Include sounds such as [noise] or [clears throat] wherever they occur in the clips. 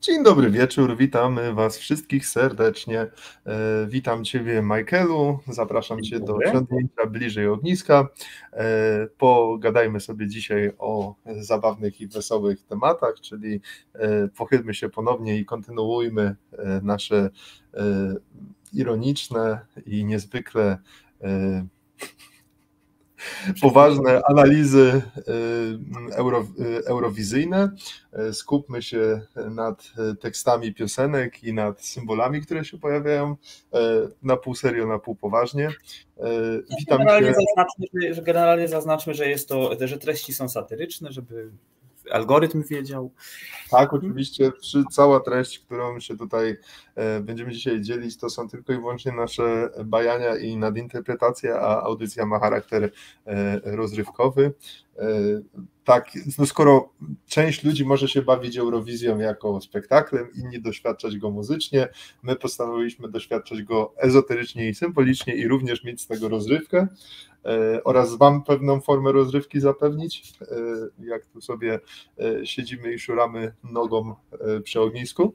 Dzień dobry wieczór, witamy Was wszystkich serdecznie. E, witam Ciebie, Michaelu. Zapraszam Cię do wsiądnięcia bliżej ogniska. E, pogadajmy sobie dzisiaj o zabawnych i wesołych tematach, czyli e, pochylmy się ponownie i kontynuujmy nasze ironiczne i niezwykle poważne analizy y, euro, y, eurowizyjne. Y, skupmy się nad tekstami piosenek i nad symbolami, które się pojawiają na pół serio, na pół poważnie. Witam generalnie, cię. Zaznaczmy, że, generalnie zaznaczmy, że jest to, że treści są satyryczne, żeby algorytm wiedział. Tak, oczywiście. Cała treść, którą się tutaj e, będziemy dzisiaj dzielić, to są tylko i wyłącznie nasze bajania i nadinterpretacje, a audycja ma charakter e, rozrywkowy. E, tak, no skoro część ludzi może się bawić Eurowizją jako spektaklem, inni doświadczać go muzycznie, my postanowiliśmy doświadczać go ezoterycznie i symbolicznie i również mieć z tego rozrywkę. E, oraz Wam pewną formę rozrywki zapewnić, e, jak tu sobie e, siedzimy i szuramy nogą przy ognisku.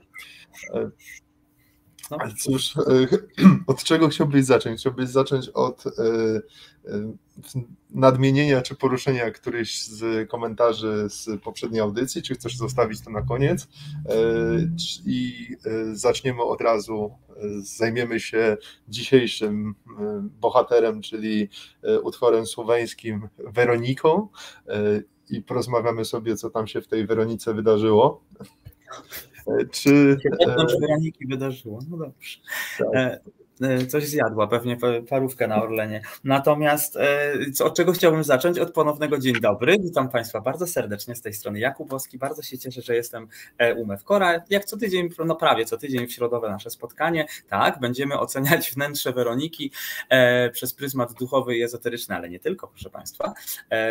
No. Cóż, [clears throat] od czego chciałbyś zacząć? Chciałbyś zacząć od nadmienienia czy poruszenia któryś z komentarzy z poprzedniej audycji, czy chcesz zostawić to na koniec i zaczniemy od razu zajmiemy się dzisiejszym e, bohaterem, czyli e, utworem słoweńskim Weroniką e, i porozmawiamy sobie, co tam się w tej Weronice wydarzyło. Czy. Wewnątrz Weroniki wydarzyło. No dobrze. Tak. E, coś zjadła, pewnie parówkę na Orlenie. Natomiast e, od czego chciałbym zacząć? Od ponownego dzień dobry. Witam Państwa bardzo serdecznie z tej strony Jakubowski. Bardzo się cieszę, że jestem e, u Mewkora. Jak co tydzień, no prawie co tydzień w środowe nasze spotkanie. Tak, będziemy oceniać wnętrze Weroniki przez pryzmat duchowy i ezoteryczny, ale nie tylko, proszę Państwa.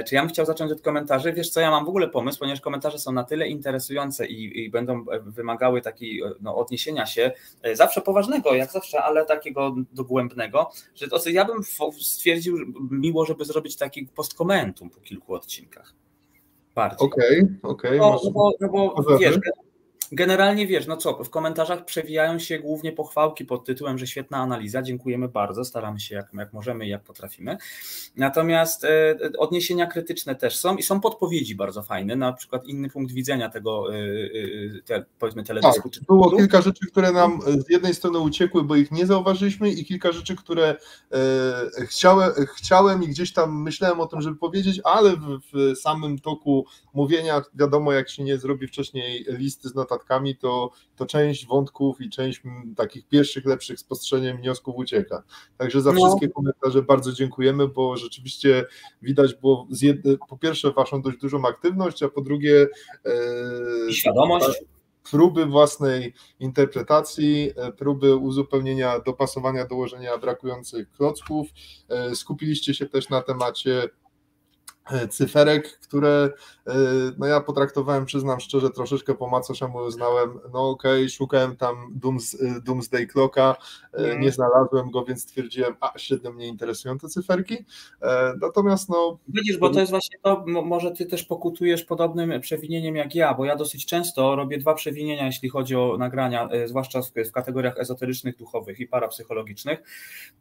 Czy ja bym chciał zacząć od komentarzy? Wiesz co, ja mam w ogóle pomysł, ponieważ komentarze są na tyle interesujące i, i będą wymagały takiego no, odniesienia się zawsze poważnego, jak zawsze, ale takiego takiego dogłębnego, że to, ja bym stwierdził miło, żeby zrobić taki postkomentum po kilku odcinkach. Okej, okej. Okay, okay. no, no, bo, no bo wiesz, Generalnie wiesz, no co, w komentarzach przewijają się głównie pochwałki pod tytułem, że świetna analiza, dziękujemy bardzo, staramy się jak, jak możemy i jak potrafimy. Natomiast e, odniesienia krytyczne też są i są podpowiedzi bardzo fajne, na przykład inny punkt widzenia tego, e, e, te, powiedzmy, teledysku. Tak, było kilka rzeczy, które nam z jednej strony uciekły, bo ich nie zauważyliśmy i kilka rzeczy, które e, chciałem, chciałem i gdzieś tam myślałem o tym, żeby powiedzieć, ale w, w samym toku mówienia, wiadomo, jak się nie zrobi wcześniej listy z notatkami, to, to część wątków i część takich pierwszych, lepszych spostrzeżeń, wniosków ucieka. Także za no. wszystkie komentarze bardzo dziękujemy, bo rzeczywiście widać było po pierwsze waszą dość dużą aktywność, a po drugie e, świadomość próby własnej interpretacji, e, próby uzupełnienia, dopasowania, dołożenia brakujących klocków. E, skupiliście się też na temacie cyferek, które e, no ja potraktowałem, przyznam szczerze, troszeczkę po macoszemu uznałem, no okej, okay, szukałem tam Dooms, e, Doomsday Clocka, mm. nie znalazłem go, więc stwierdziłem, a średnio mnie interesują te cyferki, natomiast no... Widzisz, bo to jest właśnie to, może ty też pokutujesz podobnym przewinieniem jak ja, bo ja dosyć często robię dwa przewinienia, jeśli chodzi o nagrania, zwłaszcza w, w kategoriach ezoterycznych, duchowych i parapsychologicznych,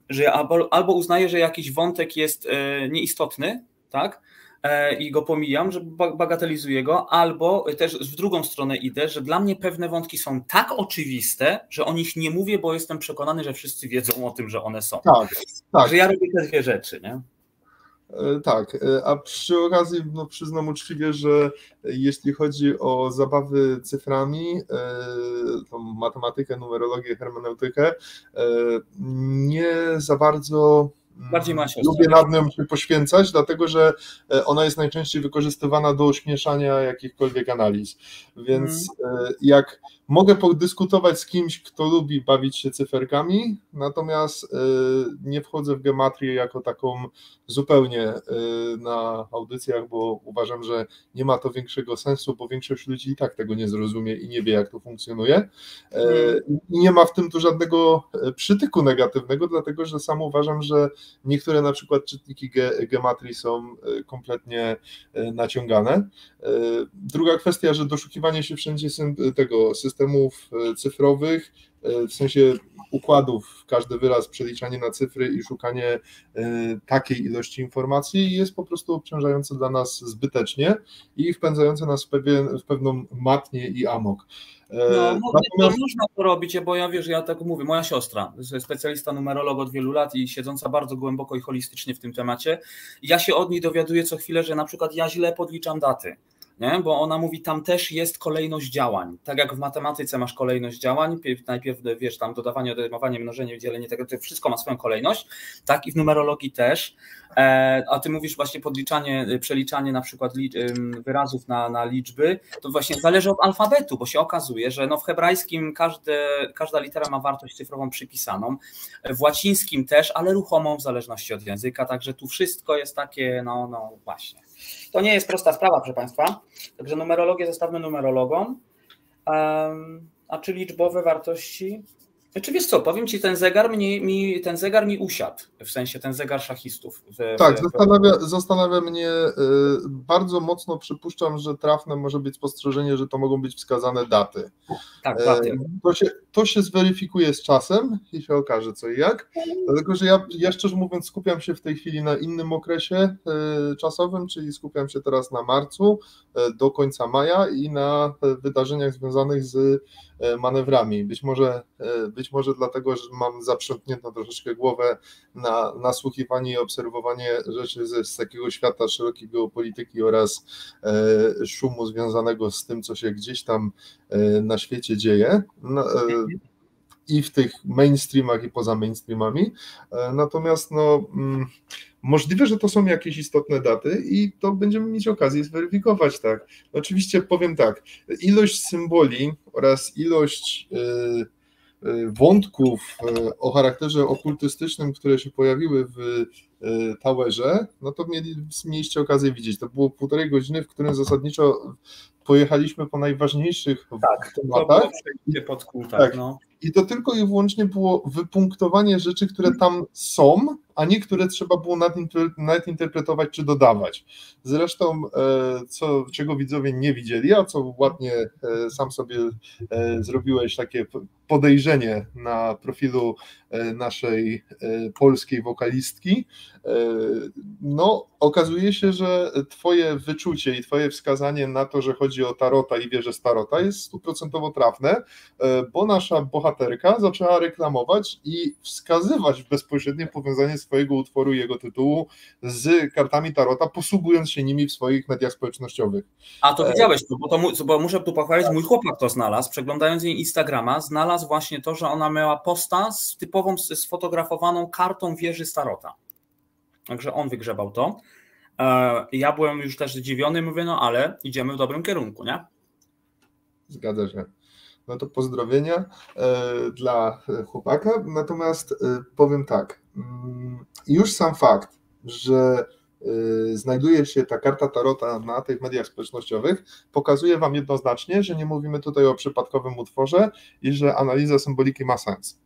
że albo, albo uznaję, że jakiś wątek jest nieistotny, tak? E, i go pomijam, że bagatelizuję go, albo też w drugą stronę idę, że dla mnie pewne wątki są tak oczywiste, że o nich nie mówię, bo jestem przekonany, że wszyscy wiedzą o tym, że one są. Tak, tak. Że ja robię te dwie rzeczy, nie? E, tak, e, a przy okazji no, przyznam uczciwie, że jeśli chodzi o zabawy cyframi, tą matematykę, numerologię, hermeneutykę, nie za bardzo Bardziej ma Lubię nad nią się poświęcać, dlatego że e, ona jest najczęściej wykorzystywana do ośmieszania jakichkolwiek analiz. Więc mm. jak mogę podyskutować z kimś, kto lubi bawić się cyferkami, natomiast e, nie wchodzę w gematrię jako taką zupełnie na audycjach, bo uważam, że nie ma to większego sensu, bo większość ludzi i tak tego nie zrozumie i nie wie, jak to funkcjonuje. Mm. I nie ma w tym tu żadnego przytyku negatywnego, dlatego że sam uważam, że niektóre na przykład czytniki gematrii są kompletnie naciągane. Druga kwestia, że doszukiwanie się wszędzie tego systemów cyfrowych, w sensie układów, każdy wyraz, przeliczanie na cyfry i szukanie takiej ilości informacji jest po prostu obciążające dla nas zbytecznie i wpędzające nas w, pewien, w pewną matnię i amok. No, Natomiast... można to robić, bo ja wiesz, ja tak mówię, moja siostra, specjalista numerolog od wielu lat i siedząca bardzo głęboko i holistycznie w tym temacie, ja się od niej dowiaduję co chwilę, że na przykład ja źle podliczam daty nie? bo ona mówi, tam też jest kolejność działań. Tak jak w matematyce masz kolejność działań, najpierw wiesz, tam dodawanie, odejmowanie, mnożenie, dzielenie, tego, to wszystko ma swoją kolejność, tak i w numerologii też. E, a ty mówisz właśnie podliczanie, przeliczanie na przykład wyrazów na, na liczby, to właśnie zależy od alfabetu, bo się okazuje, że no w hebrajskim każda litera ma wartość cyfrową przypisaną, w łacińskim też, ale ruchomą w zależności od języka, także tu wszystko jest takie, no, no właśnie. To nie jest prosta sprawa, proszę Państwa. Także numerologię zostawmy numerologom. A czy liczbowe wartości czy wiesz co, powiem ci, ten zegar mi, mi, ten zegar mi usiadł, w sensie ten zegar szachistów. W, tak, w... Zastanawia, zastanawia mnie, y, bardzo mocno przypuszczam, że trafne może być spostrzeżenie, że to mogą być wskazane daty. Tak, e, daty. To się, to się zweryfikuje z czasem i się okaże co i jak, dlatego że ja, ja szczerze mówiąc skupiam się w tej chwili na innym okresie y, czasowym, czyli skupiam się teraz na marcu y, do końca maja i na wydarzeniach związanych z manewrami. Być może, być może dlatego, że mam zaprzątniętą troszeczkę głowę na nasłuchiwanie i obserwowanie rzeczy z, z takiego świata szerokiej geopolityki oraz e, szumu związanego z tym, co się gdzieś tam e, na świecie dzieje. No, e, i w tych mainstreamach, i poza mainstreamami. E, natomiast no, mm, możliwe, że to są jakieś istotne daty i to będziemy mieć okazję zweryfikować, tak. Oczywiście powiem tak, ilość symboli oraz ilość yy, Y, wątków y, o charakterze okultystycznym, które się pojawiły w y, Towerze, no to mieli, mieliście okazję widzieć. To było półtorej godziny, w którym zasadniczo pojechaliśmy po najważniejszych tak, tematach. To pod kół, tak, tak. No. I to tylko i wyłącznie było wypunktowanie rzeczy, które tam są, a nie które trzeba było nadinterpretować czy dodawać. Zresztą, e, co, czego widzowie nie widzieli, a co ładnie e, sam sobie e, zrobiłeś takie podejrzenie na profilu naszej polskiej wokalistki, no okazuje się, że twoje wyczucie i twoje wskazanie na to, że chodzi o Tarota i wierzę z Tarota jest stuprocentowo trafne, bo nasza bohaterka zaczęła reklamować i wskazywać bezpośrednie powiązanie swojego utworu i jego tytułu z kartami Tarota, posługując się nimi w swoich mediach społecznościowych. A to widziałeś, bo, to, bo muszę tu pochwalić, mój chłopak to znalazł, przeglądając jej Instagrama, znalazł właśnie to, że ona miała posta z typową, sfotografowaną kartą wieży Starota. Także on wygrzebał to. E, ja byłem już też zdziwiony, mówię, no ale idziemy w dobrym kierunku, nie? Zgadza się. No to pozdrowienia e, dla chłopaka. Natomiast e, powiem tak, już sam fakt, że znajduje się ta karta Tarota na tych mediach społecznościowych, pokazuje Wam jednoznacznie, że nie mówimy tutaj o przypadkowym utworze i że analiza symboliki ma sens.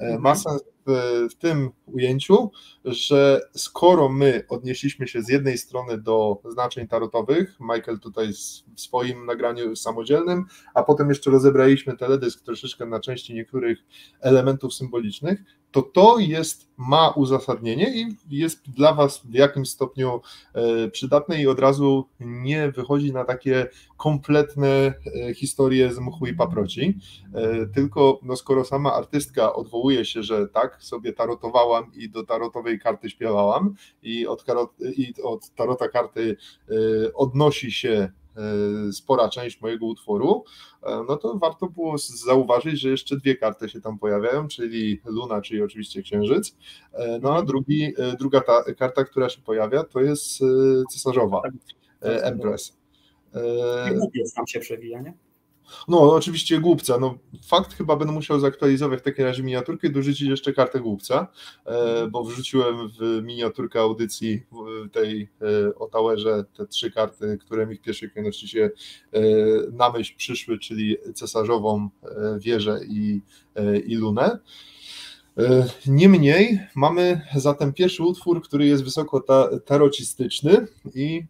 Ma mhm. sens w, w tym ujęciu, że skoro my odnieśliśmy się z jednej strony do znaczeń tarotowych, Michael tutaj w swoim nagraniu samodzielnym, a potem jeszcze rozebraliśmy teledysk troszeczkę na części niektórych elementów symbolicznych, to to jest, ma uzasadnienie i jest dla Was w jakimś stopniu e, przydatne i od razu nie wychodzi na takie kompletne e, historie z mchu i paproci, e, tylko no, skoro sama artystka odwołuje się, że tak, sobie tarotowałam i do tarotowej karty śpiewałam i od, i od tarota karty odnosi się spora część mojego utworu, no to warto było zauważyć, że jeszcze dwie karty się tam pojawiają, czyli Luna, czyli oczywiście Księżyc, no a drugi, druga ta karta, która się pojawia, to jest cesarzowa, tak, Empress. Głupiec tam się przewija, nie? No, oczywiście głupca. No, fakt chyba będę musiał zaktualizować w takim razie miniaturkę i dorzucić jeszcze kartę głupca, e, bo wrzuciłem w miniaturkę audycji tej e, o Towerze te trzy karty, które mi w pierwszej kolejności się e, na myśl przyszły, czyli cesarzową wieżę i, i lunę. Niemniej mamy zatem pierwszy utwór, który jest wysoko tarocistyczny i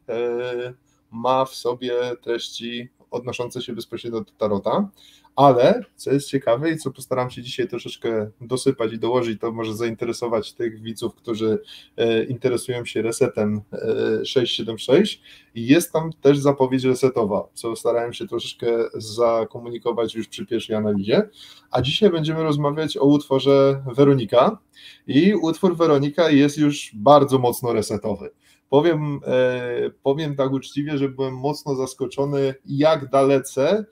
ma w sobie treści odnoszące się bezpośrednio do tarota, ale co jest ciekawe i co postaram się dzisiaj troszeczkę dosypać i dołożyć, to może zainteresować tych widzów, którzy e, interesują się resetem 676 e, jest tam też zapowiedź resetowa, co starałem się troszeczkę zakomunikować już przy pierwszej analizie, a dzisiaj będziemy rozmawiać o utworze Weronika. I utwór Weronika jest już bardzo mocno resetowy. Powiem, e, powiem tak uczciwie, że byłem mocno zaskoczony, jak dalece,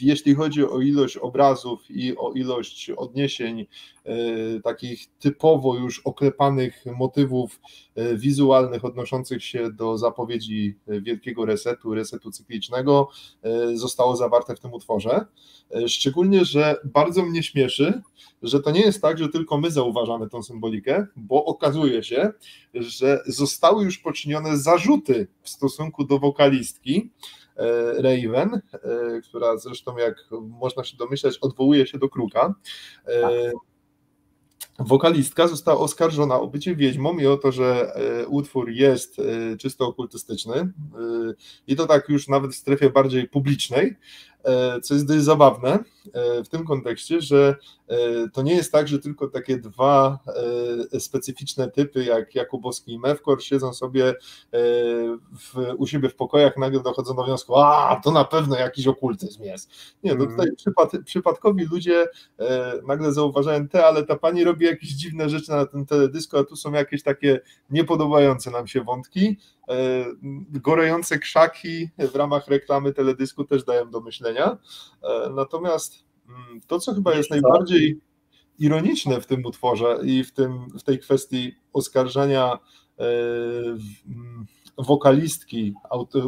jeśli chodzi o ilość obrazów i o ilość odniesień, e, takich typowo już oklepanych motywów wizualnych odnoszących się do zapowiedzi wielkiego resetu, resetu cyklicznego, zostało zawarte w tym utworze. Szczególnie, że bardzo mnie śmieszy, że to nie jest tak, że tylko my zauważamy tą symbolikę, bo okazuje się, że zostały już poczynione zarzuty w stosunku do wokalistki e, Raven, e, która zresztą, jak można się domyślać, odwołuje się do kruka. E. Wokalistka została oskarżona o bycie wiedźmą i o to, że utwór jest czysto okultystyczny i to tak już nawet w strefie bardziej publicznej, co jest dość zabawne w tym kontekście, że E, to nie jest tak, że tylko takie dwa e, specyficzne typy jak Jakubowski i Mewkor siedzą sobie e, w, u siebie w pokojach, nagle dochodzą do wniosku, a to na pewno jakiś okultyzm jest. Nie, no tutaj mm. przypad, przypadkowi ludzie nagle zauważają te, ale ta pani robi jakieś dziwne rzeczy na tym teledysko, a tu są jakieś takie niepodobające nam się wątki. Gorejące krzaki w ramach reklamy teledysku też dają do myślenia. Natomiast Mm, to, co chyba jest najbardziej ironiczne w tym utworze i w, tym, w tej kwestii oskarżania e, mm, wokalistki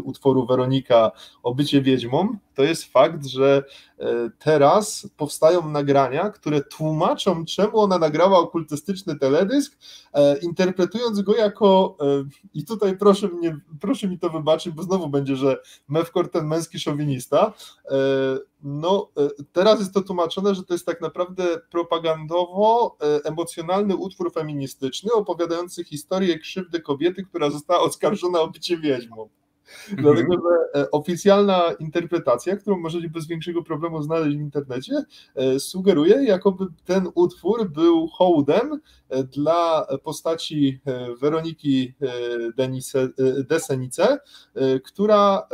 utworu Weronika o bycie wiedźmą, to jest fakt, że e, teraz powstają nagrania, które tłumaczą, czemu ona nagrała okultystyczny teledysk, e, interpretując go jako, e, i tutaj proszę, mnie, proszę mi to wybaczyć, bo znowu będzie, że Mewkor ten męski szowinista, no teraz jest to tłumaczone, że to jest tak naprawdę propagandowo emocjonalny utwór feministyczny opowiadający historię krzywdy kobiety, która została oskarżona o bycie wiedźmą. Mhm. Dlatego, że e, oficjalna interpretacja, którą możecie bez większego problemu znaleźć w internecie, e, sugeruje, jakoby ten utwór był hołdem e, dla postaci Weroniki Desenice, która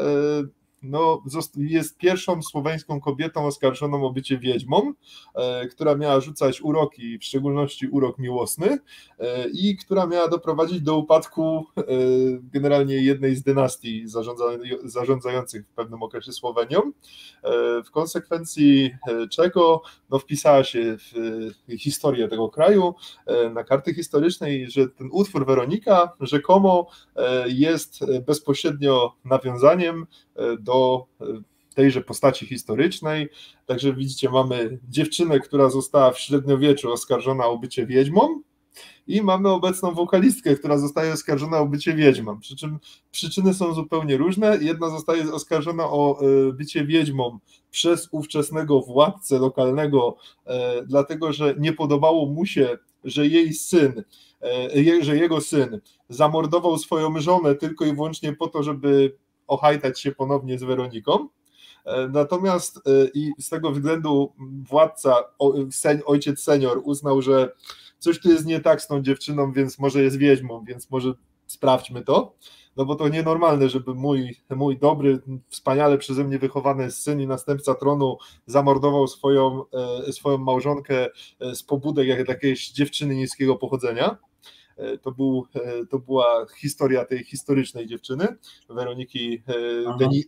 no, jest pierwszą słoweńską kobietą oskarżoną o bycie wiedźmą, e, która miała rzucać uroki, w szczególności urok miłosny, e, i która miała doprowadzić do upadku e, generalnie jednej z dynastii zarządzających w pewnym okresie Słowenią. W konsekwencji czego no, wpisała się w historię tego kraju na karty historycznej, że ten utwór Weronika rzekomo jest bezpośrednio nawiązaniem do e, tejże postaci historycznej. Także widzicie, mamy dziewczynę, która została w średniowieczu oskarżona o bycie wiedźmą, i mamy obecną wokalistkę, która zostaje oskarżona o bycie wiedźmą. Przy czym przyczyny są zupełnie różne. Jedna zostaje oskarżona o e, bycie wiedźmą przez ówczesnego władcę lokalnego, e, dlatego że nie podobało mu się, że jej syn, że jego syn zamordował swoją żonę tylko i wyłącznie po to, żeby ohajtać się ponownie z Weroniką. E, natomiast e, i z tego względu władca, ojciec senior uznał, że coś tu jest nie tak z tą dziewczyną, więc może jest wieźmą, więc może sprawdźmy to. No bo to nienormalne, żeby mój, mój dobry, wspaniale przeze mnie wychowany syn i następca tronu zamordował swoją, e, swoją małżonkę z pobudek jak jakiejś dziewczyny niskiego pochodzenia. E, to, był, e, to była historia tej historycznej dziewczyny, Weroniki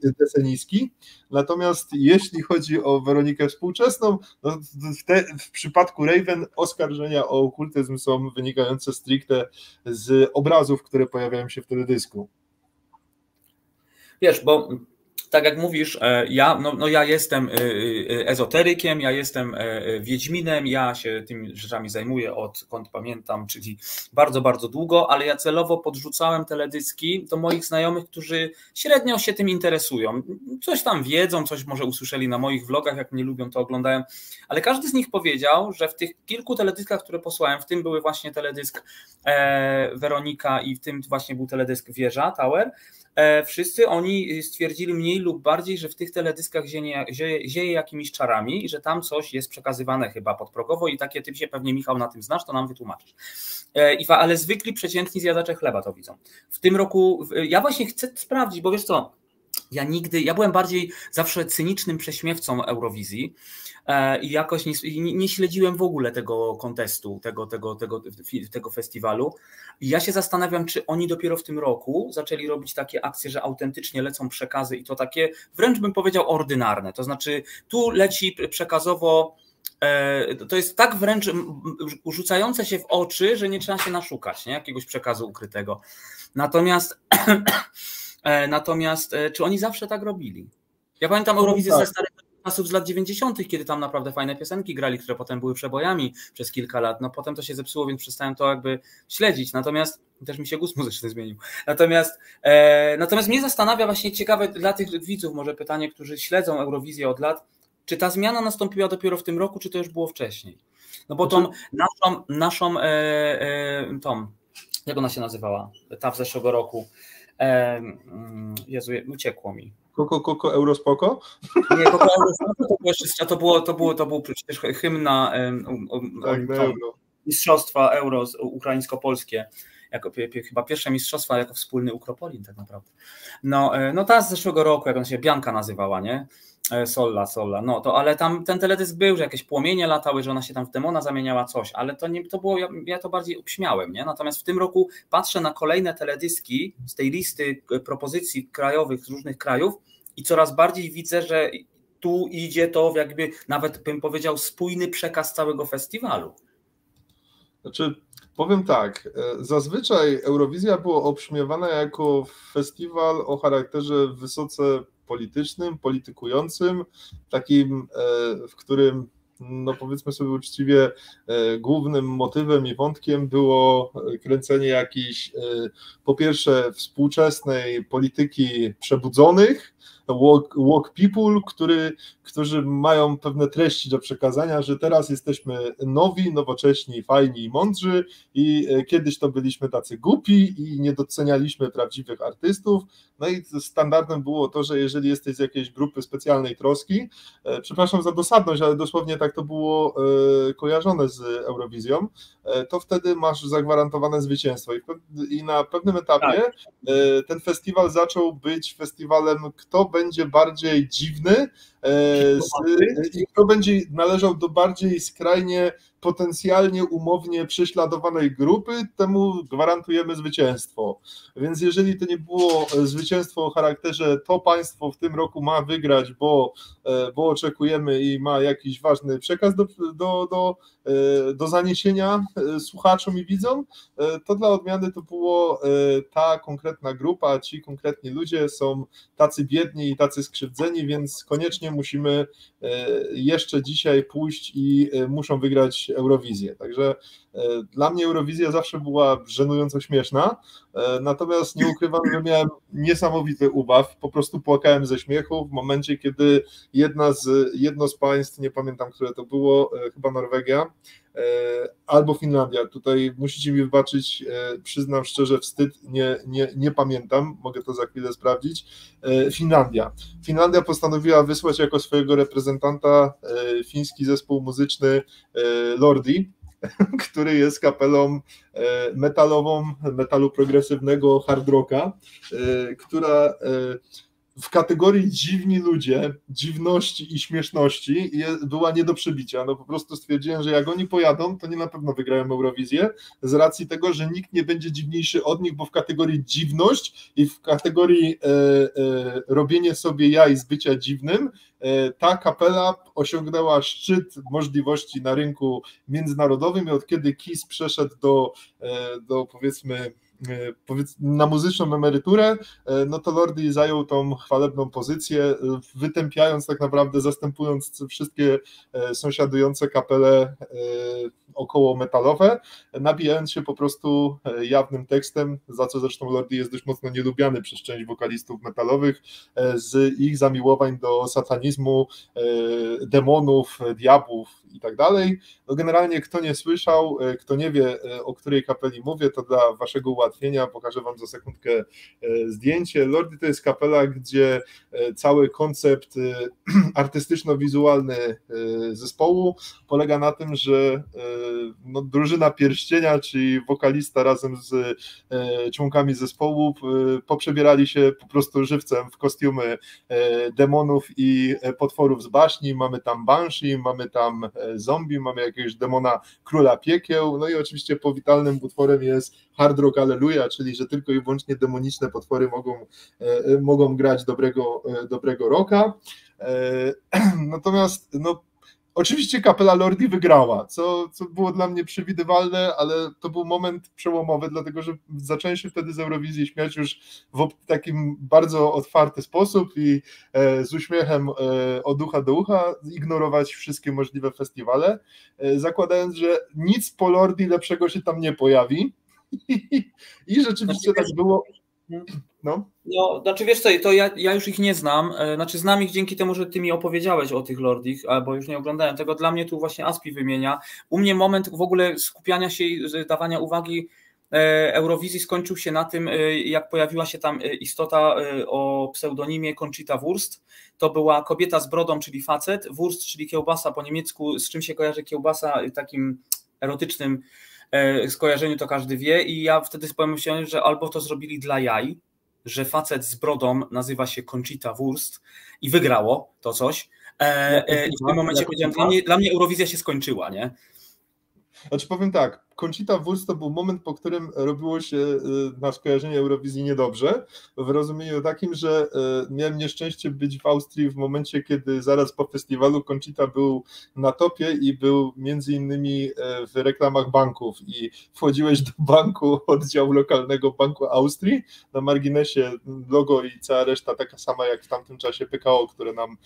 e, Deseniski. Natomiast jeśli chodzi o Weronikę współczesną, no w, te, w przypadku Raven oskarżenia o okultyzm są wynikające stricte z obrazów, które pojawiają się w teledysku. Wiesz, bo tak jak mówisz, e, ja, no, no ja jestem e, e, ezoterykiem, ja jestem wiedźminem, ja się tymi rzeczami zajmuję odkąd pamiętam, czyli bardzo, bardzo długo, ale ja celowo podrzucałem teledyski do moich znajomych, którzy średnio się tym interesują. Coś tam wiedzą, coś może usłyszeli na moich vlogach, jak mnie lubią, to oglądają, ale każdy z nich powiedział, że w tych kilku teledyskach, które posłałem, w tym były właśnie teledysk Weronika i w tym właśnie był teledysk Wieża, Tower, wszyscy oni stwierdzili mniej lub bardziej, że w tych teledyskach zieje, jakimiś czarami i że tam coś jest przekazywane chyba podprogowo i takie ty się pewnie Michał na tym znasz, to nam wytłumaczysz. E, ale zwykli przeciętni zjadacze chleba to widzą. W tym roku ja właśnie chcę sprawdzić, bo wiesz co, ja nigdy, ja byłem bardziej zawsze cynicznym prześmiewcą Eurowizji e, i jakoś nie, nie, śledziłem w ogóle tego kontestu, tego, tego, tego, tego festiwalu. I ja się zastanawiam, czy oni dopiero w tym roku zaczęli robić takie akcje, że autentycznie lecą przekazy i to takie wręcz bym powiedział ordynarne. To znaczy tu leci przekazowo e, to jest tak wręcz rzucające się w oczy, że nie trzeba się naszukać nie? jakiegoś przekazu ukrytego. Natomiast [clears throat] E, natomiast e, czy oni zawsze tak robili? Ja pamiętam no Eurowizję tak. ze czasów z lat 90., kiedy tam naprawdę fajne piosenki grali, które potem były przebojami przez kilka lat. No potem to się zepsuło, więc przestałem to jakby śledzić. Natomiast też mi się gust muzyczny zmienił. Natomiast, e, natomiast mnie zastanawia właśnie ciekawe dla tych widzów, może pytanie, którzy śledzą Eurowizję od lat, czy ta zmiana nastąpiła dopiero w tym roku, czy to już było wcześniej? No bo tą znaczy- naszą, naszą e, e, tą, jak ona się nazywała, ta w zeszłego roku, Mm, Jezu, uciekło mi. Koko, koko, eurospoko? Nie, koko, eurospoko to było, to było, to było, to był przecież hymn na um, tak, euro. mistrzostwa euro ukraińsko-polskie jako chyba pierwsze mistrzostwa jako wspólny Ukropolin tak naprawdę. No, e, no ta z zeszłego roku, jak ona się Bianka nazywała, nie? E, Solla, Solla, no to ale tam ten teledysk był, że jakieś płomienie latały, że ona się tam w demona zamieniała coś, ale to nie, to było, ja, ja to bardziej obśmiałem, nie? Natomiast w tym roku patrzę na kolejne teledyski z tej listy e, propozycji krajowych z różnych krajów i coraz bardziej widzę, że tu idzie to jakby nawet bym powiedział spójny przekaz całego festiwalu. Znaczy, powiem tak, e, zazwyczaj Eurowizja była obśmiewana jako festiwal o charakterze wysoce politycznym, politykującym, takim, e, w którym no powiedzmy sobie uczciwie, e, głównym motywem i wątkiem było kręcenie jakiejś, po pierwsze, współczesnej polityki przebudzonych, walk, walk people, który, którzy mają pewne treści do przekazania, że teraz jesteśmy nowi, nowocześni, fajni i mądrzy i e, kiedyś to byliśmy tacy głupi i nie docenialiśmy prawdziwych artystów. No i standardem było to, że jeżeli jesteś z jakiejś grupy specjalnej troski, e, przepraszam za dosadność, ale dosłownie tak to było e, kojarzone z Eurowizją, to wtedy masz zagwarantowane zwycięstwo. I na pewnym etapie tak. ten festiwal zaczął być festiwalem, kto będzie bardziej dziwny, kto będzie należał do bardziej skrajnie potencjalnie umownie prześladowanej grupy, temu gwarantujemy zwycięstwo. Więc jeżeli to nie było zwycięstwo o charakterze to państwo w tym roku ma wygrać, bo, e, bo oczekujemy i ma jakiś ważny przekaz do, do, do, e, do zaniesienia słuchaczom i widzom, to dla odmiany to było ta konkretna grupa, ci konkretni ludzie są tacy biedni i tacy skrzywdzeni, więc koniecznie musimy e, jeszcze dzisiaj pójść i e, muszą wygrać Eurowizję. Także dla mnie Eurowizja zawsze była żenująco śmieszna, natomiast nie ukrywam, że miałem niesamowity ubaw, po prostu płakałem ze śmiechu w momencie, kiedy jedna z, jedno z państw, nie pamiętam, które to było, chyba Norwegia, albo Finlandia. Tutaj musicie mi wybaczyć, przyznam szczerze, wstyd, nie, nie, nie pamiętam, mogę to za chwilę sprawdzić. Finlandia. Finlandia postanowiła wysłać jako swojego reprezentanta e, fiński zespół muzyczny e, Lordi, [laughs] który jest kapelą e, metalową, metalu progresywnego hard rocka, która w kategorii dziwni ludzie, dziwności i śmieszności była nie do przebicia. No po prostu stwierdziłem, że jak oni pojadą, to nie na pewno wygrają Eurowizję, z racji tego, że nikt nie będzie dziwniejszy od nich, bo w kategorii dziwność i w kategorii e, e, robienie sobie jaj z bycia dziwnym, e, ta kapela osiągnęła szczyt możliwości na rynku międzynarodowym i od kiedy KIS przeszedł do, e, do powiedzmy powiedz, na muzyczną emeryturę, no to Lordi zajął tą chwalebną pozycję, wytępiając tak naprawdę, zastępując wszystkie sąsiadujące kapele około metalowe, nabijając się po prostu jawnym tekstem, za co zresztą Lordi jest dość mocno nielubiany przez część wokalistów metalowych, z ich zamiłowań do satanizmu, demonów, diabłów i tak dalej. No generalnie kto nie słyszał, e, kto nie wie e, o której kapeli mówię, to dla waszego ułatwienia pokażę wam za sekundkę e, zdjęcie. Lordy to jest kapela, gdzie cały koncept [clears throat] artystyczno-wizualny zespołu polega na tym, że no, drużyna pierścienia, czyli wokalista razem z członkami zespołu poprzebierali się po prostu żywcem w kostiumy demonów i potworów z baśni. Mamy tam Banshee, mamy tam zombie, mamy jakiegoś demona króla piekieł, no i oczywiście powitalnym utworem jest Hard Rock Alleluja, czyli że tylko i wyłącznie demoniczne potwory mogą, e, mogą grać dobrego, e, dobrego rocka. E, [clears throat] natomiast no, Oczywiście kapela Lordi wygrała, co, co było dla mnie przewidywalne, ale to był moment przełomowy, dlatego że zacząłem się wtedy z Eurowizji śmiać już w takim bardzo otwarty sposób i e, z uśmiechem e, od ucha do ucha ignorować wszystkie możliwe festiwale, e, zakładając, że nic po Lordi lepszego się tam nie pojawi. I rzeczywiście tak było. No. no, znaczy wiesz co, to ja, ja już ich nie znam, e, znaczy znam ich dzięki temu, że ty mi opowiedziałeś o tych Lordich, albo już nie oglądałem tego, dla mnie tu właśnie Aspi wymienia. U mnie moment w ogóle skupiania się, dawania uwagi e, Eurowizji skończył się na tym, e, jak pojawiła się tam istota o pseudonimie Conchita Wurst. To była kobieta z brodą, czyli facet, Wurst, czyli kiełbasa po niemiecku, z czym się kojarzy kiełbasa takim erotycznym skojarzeniu, to każdy wie i ja wtedy pomyślałem, że albo to zrobili dla jaj, że facet z brodą nazywa się Conchita Wurst i wygrało to coś. E, e, I w tym momencie powiedziałem, dla mnie, dla mnie Eurowizja się skończyła, nie? Znaczy powiem tak, Conchita Wurst to był moment, po którym robiło się y, na skojarzenie Eurowizji niedobrze, w rozumieniu takim, że y, miałem nieszczęście być w Austrii w momencie, kiedy zaraz po festiwalu Conchita był na topie i był między innymi e, w reklamach banków i wchodziłeś do banku, oddziału lokalnego Banku Austrii, na marginesie logo i cała reszta taka sama jak w tamtym czasie PKO, które nam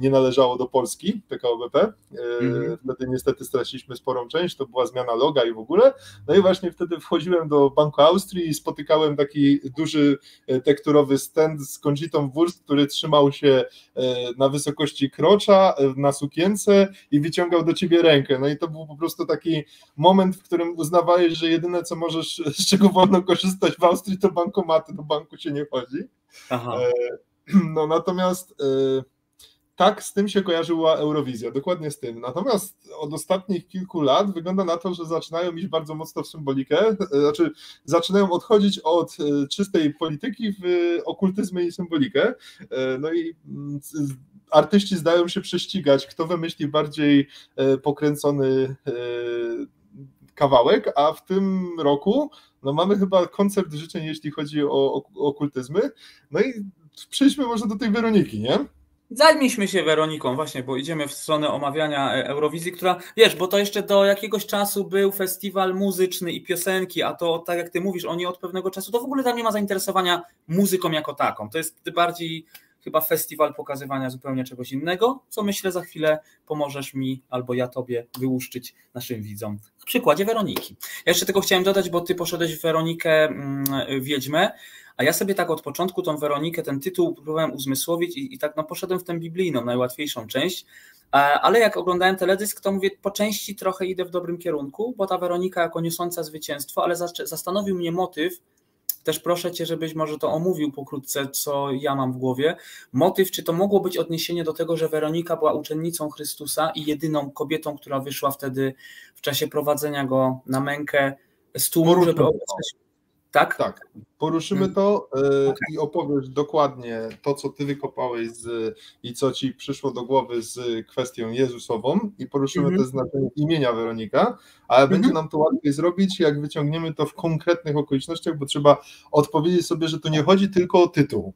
nie należało do Polski, PKO BP. -hmm. Wtedy niestety straciliśmy sporą część, to była zmiana loga i w ogóle ogóle. No i właśnie wtedy wchodziłem do Banku Austrii i spotykałem taki duży e, tekturowy stand z Conchitą Wurst, który trzymał się e, na wysokości krocza, e, na sukience i wyciągał do ciebie rękę. No i to był po prostu taki moment, w którym uznawałeś, że jedyne co możesz, z czego wolno korzystać w Austrii to bankomaty, do banku się nie chodzi. Aha. [clears throat] No natomiast tak z tym się kojarzyła Eurowizja, dokładnie z tym. Natomiast od ostatnich kilku lat wygląda na to, że zaczynają iść bardzo mocno w symbolikę, e, znaczy zaczynają odchodzić od e, czystej polityki w okultyzmy i symbolikę. E, no i mm, artyści zdają się prześcigać, kto wymyśli bardziej pokręcony kawałek, a w tym roku no mamy chyba koncept życzeń, jeśli chodzi o okultyzmy. No i przejdźmy może do tej Weroniki, nie? Zajmijmy się Weroniką, właśnie, bo idziemy w stronę omawiania e, Eurowizji, która, wiesz, bo to jeszcze do jakiegoś czasu był festiwal muzyczny i piosenki, a to tak jak ty mówisz, oni od pewnego czasu, to w ogóle tam nie ma zainteresowania muzyką jako taką. To jest bardziej chyba festiwal pokazywania zupełnie czegoś innego, co myślę za chwilę pomożesz mi albo ja tobie wyłuszczyć naszym widzom. Na przykładzie Weroniki. Ja jeszcze tylko chciałem dodać, bo ty poszedłeś w Weronikę mm, Wiedźmę, a ja sobie tak od początku tą Weronikę, ten tytuł próbowałem uzmysłowić i, i tak no poszedłem w tę biblijną, najłatwiejszą część, ale jak oglądałem teledysk, to mówię, po części trochę idę w dobrym kierunku, bo ta Weronika jako niosąca zwycięstwo, ale zastanowił mnie motyw, też proszę Cię, żebyś może to omówił pokrótce, co ja mam w głowie. Motyw, czy to mogło być odniesienie do tego, że Weronika była uczennicą Chrystusa i jedyną kobietą, która wyszła wtedy w czasie prowadzenia go na mękę z tłumu, żeby obracać tak? Tak. Poruszymy hmm. to y, okay. i opowiesz dokładnie to, co ty wykopałeś z, i co ci przyszło do głowy z kwestią Jezusową i poruszymy mm -hmm. też znaczenie imienia Weronika, ale mm -hmm. będzie nam to łatwiej zrobić, jak wyciągniemy to w konkretnych okolicznościach, bo trzeba odpowiedzieć sobie, że to nie chodzi tylko o tytuł.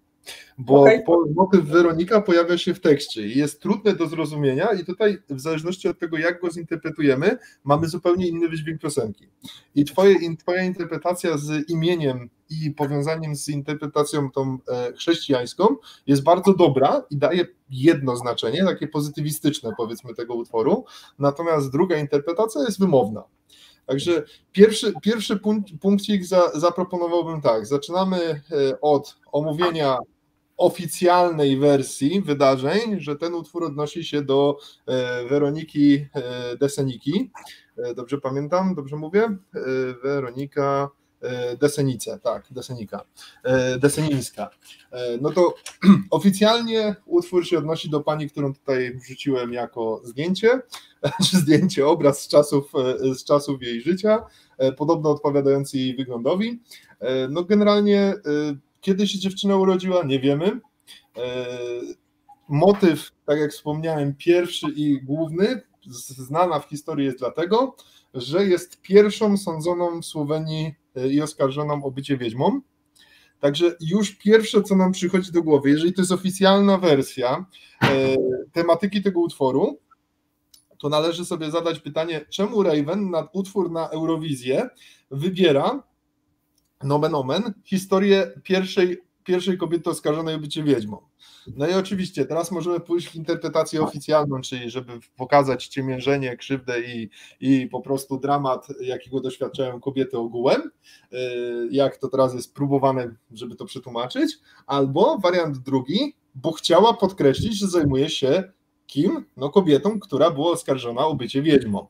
Bo okay. motyw Weronika pojawia się w tekście i jest trudne do zrozumienia i tutaj w zależności od tego, jak go zinterpretujemy, mamy zupełnie inny wydźwięk piosenki. I twoje, twoja interpretacja z imieniem i powiązaniem z interpretacją tą e, chrześcijańską jest bardzo dobra i daje jedno znaczenie, takie pozytywistyczne powiedzmy tego utworu, natomiast druga interpretacja jest wymowna. Także pierwszy, pierwszy punkcik za, zaproponowałbym tak. Zaczynamy e, od omówienia oficjalnej wersji wydarzeń, że ten utwór odnosi się do e, Weroniki Deseniki. Dobrze pamiętam? Dobrze mówię? Weronika E, Desenice, tak, Desenika, e, Desenińska. E, no to [clears throat] oficjalnie utwór się odnosi do pani, którą tutaj wrzuciłem jako zdjęcie, [laughs] czy zdjęcie, obraz z czasów, z czasów jej życia, podobno odpowiadający jej wyglądowi. No generalnie, kiedy się dziewczyna urodziła, nie wiemy. Motyw, tak jak wspomniałem, pierwszy i główny, znana w historii jest dlatego, że jest pierwszą sądzoną w Słowenii E, i oskarżoną o bycie wiedźmą. Także już pierwsze, co nam przychodzi do głowy, jeżeli to jest oficjalna wersja e, tematyki tego utworu, to należy sobie zadać pytanie, czemu Raven na utwór na Eurowizję wybiera nomen omen historię pierwszej, pierwszej kobiety oskarżonej o bycie wiedźmą. No i oczywiście, teraz możemy pójść w interpretację oficjalną, czyli żeby pokazać ciemiężenie, krzywdę i, i po prostu dramat, jakiego doświadczają kobiety ogółem, y, jak to teraz jest próbowane, żeby to przetłumaczyć, albo wariant drugi, bo chciała podkreślić, że zajmuje się kim? No kobietą, która była oskarżona o bycie wiedźmą.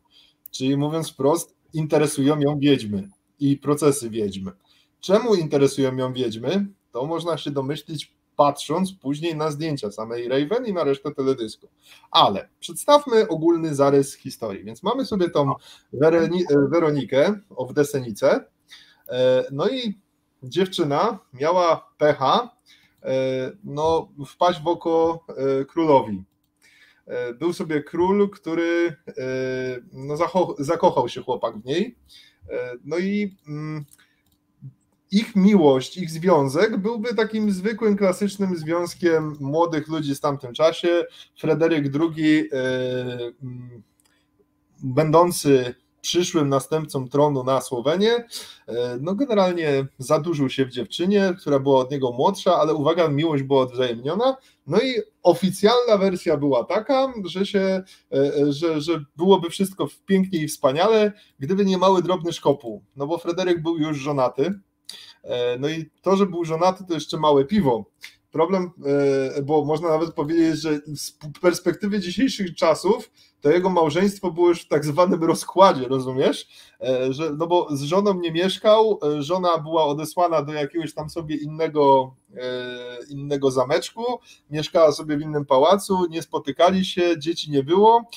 Czyli mówiąc wprost, interesują ją wiedźmy i procesy wiedźmy. Czemu interesują ją wiedźmy? To można się domyślić patrząc później na zdjęcia samej Raven i na resztę teledysku. Ale przedstawmy ogólny zarys historii. Więc mamy sobie tą Weroni Weronikę w Desenice. E, no i dziewczyna miała pecha e, no, wpaść w oko e, królowi. Był sobie król, który no, zakochał się chłopak w niej. No i mm, ich miłość, ich związek byłby takim zwykłym, klasycznym związkiem młodych ludzi w tamtym czasie. Fryderyk II, e, mm, będący przyszłym następcą tronu na Słowenię, e, no generalnie zadłużył się w dziewczynie, która była od niego młodsza, ale uwaga, miłość była odwzajemniona. No i oficjalna wersja była taka, że się, e, że, że byłoby wszystko pięknie i wspaniale, gdyby nie mały drobny szkopuł. No bo Fryderyk był już żonaty, no i to, że był żonaty, to jeszcze małe piwo. Problem, e, bo można nawet powiedzieć, że z perspektywy dzisiejszych czasów to jego małżeństwo było już w tak zwanym rozkładzie, rozumiesz? E, że, no bo z żoną nie mieszkał, żona była odesłana do jakiegoś tam sobie innego, innego zameczku, mieszkała sobie w innym pałacu, nie spotykali się, dzieci nie było,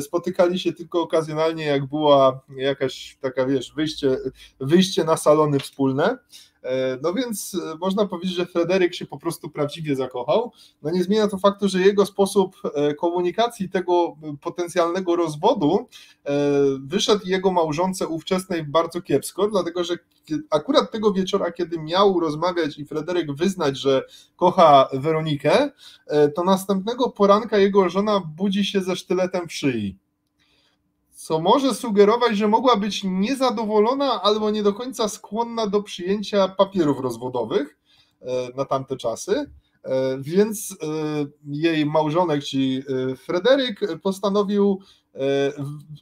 spotykali się tylko okazjonalnie, jak była jakaś taka, wiesz, wyjście, wyjście na salony wspólne. E, no więc e, można powiedzieć, że Fryderyk się po prostu prawdziwie zakochał. No nie zmienia to faktu, że jego sposób e, komunikacji tego potencjalnego rozwodu wyszedł jego małżonce ówczesnej bardzo kiepsko, dlatego że akurat tego wieczora, kiedy miał rozmawiać i Fryderyk wyznać, że kocha Weronikę, to następnego poranka jego żona budzi się ze sztyletem w szyi co może sugerować, że mogła być niezadowolona albo nie do końca skłonna do przyjęcia papierów rozwodowych e, na tamte czasy. E, więc e, jej małżonek, czyli Fryderyk, postanowił,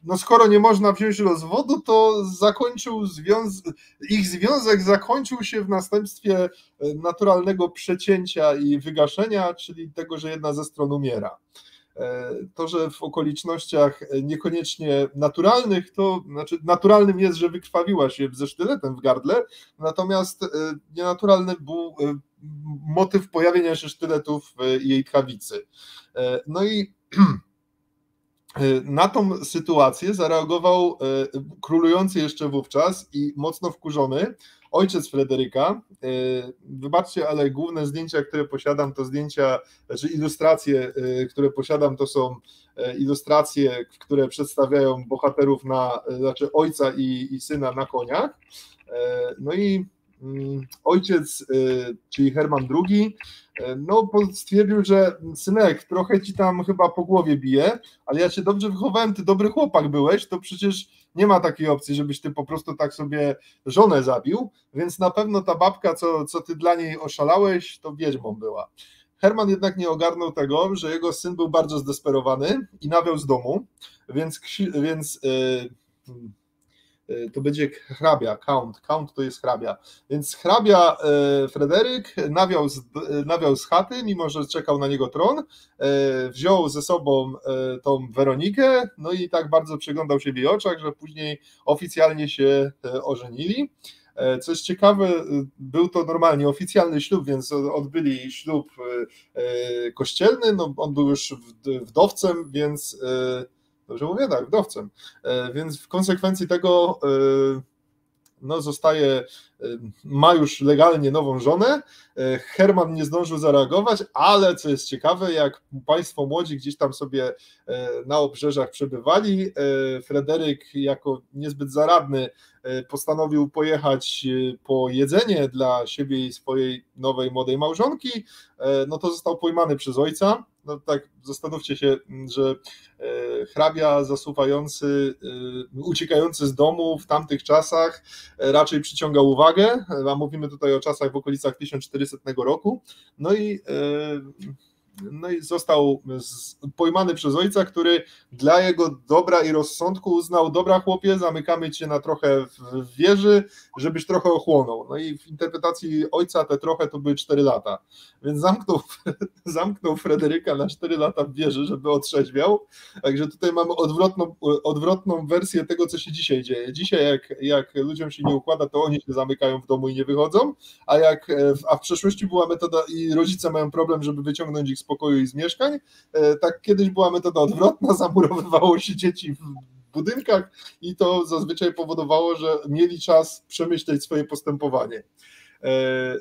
no skoro nie można wziąć rozwodu, to zakończył związ ich związek zakończył się w następstwie naturalnego przecięcia i wygaszenia, czyli tego, że jedna ze stron umiera. E, to, że w okolicznościach niekoniecznie naturalnych, to znaczy naturalnym jest, że wykrwawiła się ze sztyletem w gardle, natomiast e, nienaturalny był e, motyw pojawienia się sztyletów w jej tchawicy. No i [clears throat] na tą sytuację zareagował królujący jeszcze wówczas i mocno wkurzony ojciec Fryderyka. E, wybaczcie, ale główne zdjęcia, które posiadam, to zdjęcia, znaczy ilustracje, które posiadam, to są ilustracje, które przedstawiają bohaterów na, znaczy ojca i, i syna na koniach. No i ojciec, czyli Herman II, no stwierdził, że synek, trochę ci tam chyba po głowie bije, ale ja cię dobrze wychowałem, ty dobry chłopak byłeś, to przecież nie ma takiej opcji, żebyś ty po prostu tak sobie żonę zabił, więc na pewno ta babka, co, co ty dla niej oszalałeś, to wiedźmą była. Herman jednak nie ogarnął tego, że jego syn był bardzo zdesperowany i nawiał z domu, więc, więc yy, to będzie hrabia, count, count to jest hrabia. Więc hrabia e, Fryderyk nawiał z, nawiał z chaty, mimo że czekał na niego tron, wziął ze sobą tą Weronikę, no i tak bardzo przeglądał się w jej oczach, że później oficjalnie się ożenili. Coś ciekawe, był to normalnie oficjalny ślub, więc odbyli ślub kościelny. No, on był już wdowcem, więc dobrze mówię, tak, wdowcem. Więc w konsekwencji tego no, zostaje, ma już legalnie nową żonę. Herman nie zdążył zareagować, ale co jest ciekawe, jak Państwo młodzi gdzieś tam sobie na obrzeżach przebywali, Fryderyk jako niezbyt zaradny postanowił pojechać po jedzenie dla siebie i swojej nowej młodej małżonki, no to został pojmany przez ojca. No tak, zastanówcie się, że hrabia zasuwający, uciekający z domu w tamtych czasach raczej przyciągał uwagę, a mówimy tutaj o czasach w okolicach 1400 roku. No i no i został pojmany przez ojca, który dla jego dobra i rozsądku uznał, dobra chłopie, zamykamy cię na trochę w wieży, żebyś trochę ochłonął. No i w interpretacji ojca te trochę to były 4 lata, więc zamknął, [laughs] zamknął Frederyka na 4 lata w wieży, żeby otrzeźwiał, także tutaj mamy odwrotną, odwrotną wersję tego, co się dzisiaj dzieje. Dzisiaj jak, jak ludziom się nie układa, to oni się zamykają w domu i nie wychodzą, a jak a w przeszłości była metoda i rodzice mają problem, żeby wyciągnąć ich z pokoju i z mieszkań. E, tak kiedyś była metoda odwrotna, [laughs] zamurowywało się dzieci w budynkach i to zazwyczaj powodowało, że mieli czas przemyśleć swoje postępowanie.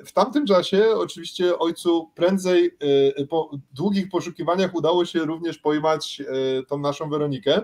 W tamtym czasie oczywiście ojcu prędzej e, po długich poszukiwaniach udało się również pojmać e, tą naszą Weronikę.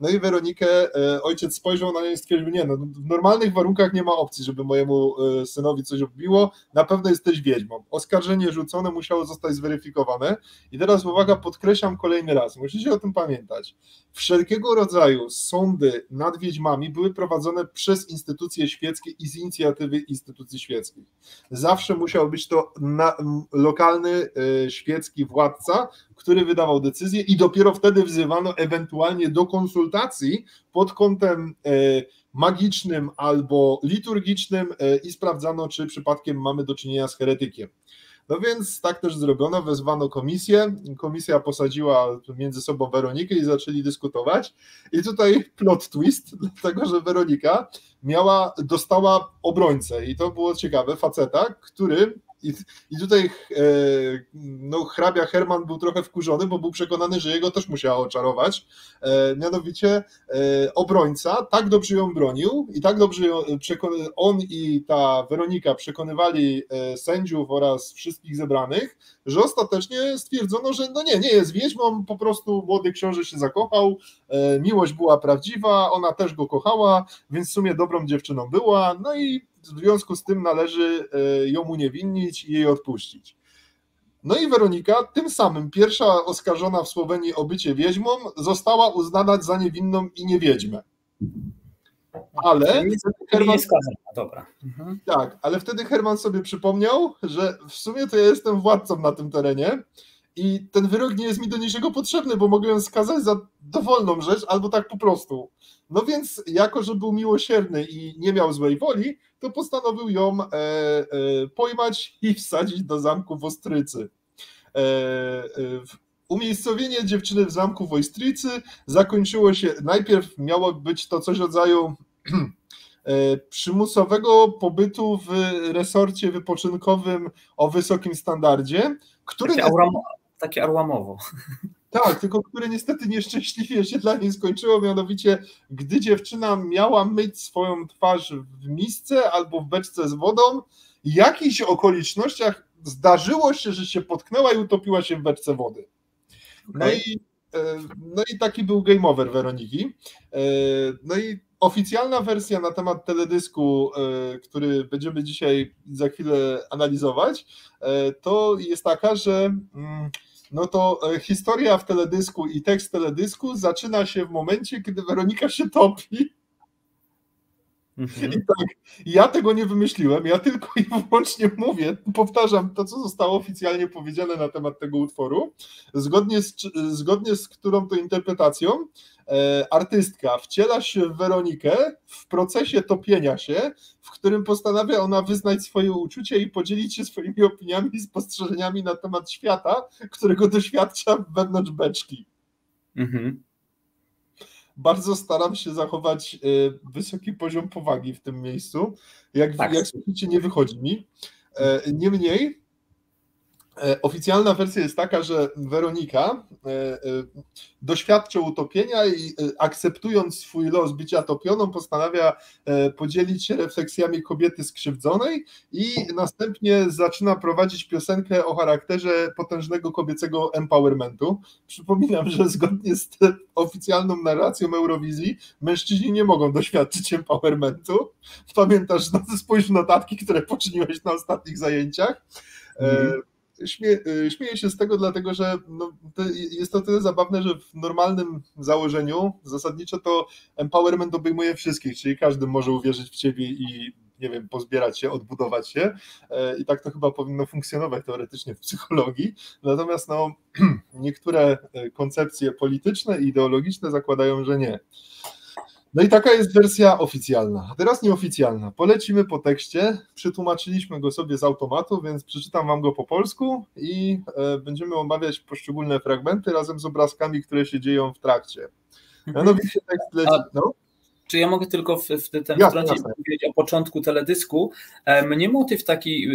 No i Weronikę e, ojciec spojrzał na nią i stwierdził, nie no, w normalnych warunkach nie ma opcji, żeby mojemu synowi coś odbiło, na pewno jesteś wiedźmą. Oskarżenie rzucone musiało zostać zweryfikowane i teraz uwaga, podkreślam kolejny raz, musicie o tym pamiętać. Wszelkiego rodzaju sądy nad wiedźmami były prowadzone przez instytucje świeckie i z inicjatywy instytucji świeckich. Zawsze musiał być to na, lokalny e, świecki władca, który wydawał decyzję i dopiero wtedy wzywano ewentualnie do konsultacji pod kątem e, magicznym albo liturgicznym e, i sprawdzano, czy przypadkiem mamy do czynienia z heretykiem. No więc tak też zrobiono, wezwano komisję, komisja posadziła między sobą Weronikę i zaczęli dyskutować. I tutaj plot twist, dlatego że Weronika miała, dostała obrońcę. I to było ciekawe, faceta, który i, I tutaj e, no, hrabia Herman był trochę wkurzony, bo był przekonany, że jego też musiała oczarować. E, mianowicie e, obrońca tak dobrze ją bronił i tak dobrze ją, on i ta Weronika przekonywali sędziów oraz wszystkich zebranych, że ostatecznie stwierdzono, że no nie, nie jest wieźmą, po prostu młody książę się zakochał, miłość była prawdziwa, ona też go kochała, więc w sumie dobrą dziewczyną była, no i w związku z tym należy e, ją uniewinnić i jej odpuścić. No i Weronika, tym samym pierwsza oskarżona w Słowenii o bycie wiedźmą, została uznana za niewinną i niewiedźmę. Ale Herman, dobra. Mhm. Tak, ale wtedy Herman sobie przypomniał, że w sumie to ja jestem władcą na tym terenie i ten wyrok nie jest mi do niczego potrzebny, bo mogę ją skazać za dowolną rzecz albo tak po prostu. No więc, jako że był miłosierny i nie miał złej woli, to postanowił ją e, e, pojmać i wsadzić do zamku w Ostrycy. E, e umiejscowienie dziewczyny w zamku w Ostrycy zakończyło się, najpierw miało być to coś w rodzaju [clears throat] e, przymusowego pobytu w resorcie wypoczynkowym o wysokim standardzie, który... Takie, auram, takie arłamowo. Tak, tylko które niestety nieszczęśliwie się dla niej skończyło, mianowicie gdy dziewczyna miała myć swoją twarz w misce albo w beczce z wodą, w jakichś okolicznościach zdarzyło się, że się potknęła i utopiła się w beczce wody. No, okay. i, e, no i taki był game over Weroniki. E, no i oficjalna wersja na temat teledysku, który będziemy dzisiaj za chwilę analizować, to jest taka, że mm, no to historia w teledysku i tekst teledysku zaczyna się w momencie, kiedy Weronika się topi. Mhm. I tak, ja tego nie wymyśliłem, ja tylko i wyłącznie mówię, powtarzam to, co zostało oficjalnie powiedziane na temat tego utworu, zgodnie z, zgodnie z którą to interpretacją e, artystka wciela się w Weronikę w procesie topienia się, w którym postanawia ona wyznać swoje uczucie i podzielić się swoimi opiniami i spostrzeżeniami na temat świata, którego doświadcza wewnątrz beczki. Mhm bardzo staram się zachować y, wysoki poziom powagi w tym miejscu. Jak, tak. jak słyszycie, nie wychodzi mi. E, niemniej oficjalna wersja jest taka, że Weronika e, e, doświadcza utopienia i akceptując swój los bycia topioną, postanawia podzielić się refleksjami kobiety skrzywdzonej i następnie zaczyna prowadzić piosenkę o charakterze potężnego kobiecego empowermentu. Przypominam, że zgodnie z oficjalną narracją Eurowizji mężczyźni nie mogą doświadczyć empowermentu. Pamiętasz, spójrz w notatki, które poczyniłeś na ostatnich zajęciach. Mm. Śmie, y, śmieję się z tego, dlatego że no, to jest to tyle zabawne, że w normalnym założeniu zasadniczo to empowerment obejmuje wszystkich, czyli każdy może uwierzyć w ciebie i nie wiem, pozbierać się, odbudować się e, i tak to chyba powinno funkcjonować teoretycznie w psychologii. Natomiast no, [clears throat] niektóre e, koncepcje polityczne i ideologiczne zakładają, że nie. No i taka jest wersja oficjalna. A teraz nieoficjalna. Polecimy po tekście. Przetłumaczyliśmy go sobie z automatu, więc przeczytam Wam go po polsku i e, będziemy omawiać poszczególne fragmenty razem z obrazkami, które się dzieją w trakcie. Mhm. Mianowicie tekst leci. No. Czy ja mogę tylko w, w tym jasne, powiedzieć o początku teledysku? E, mnie motyw taki,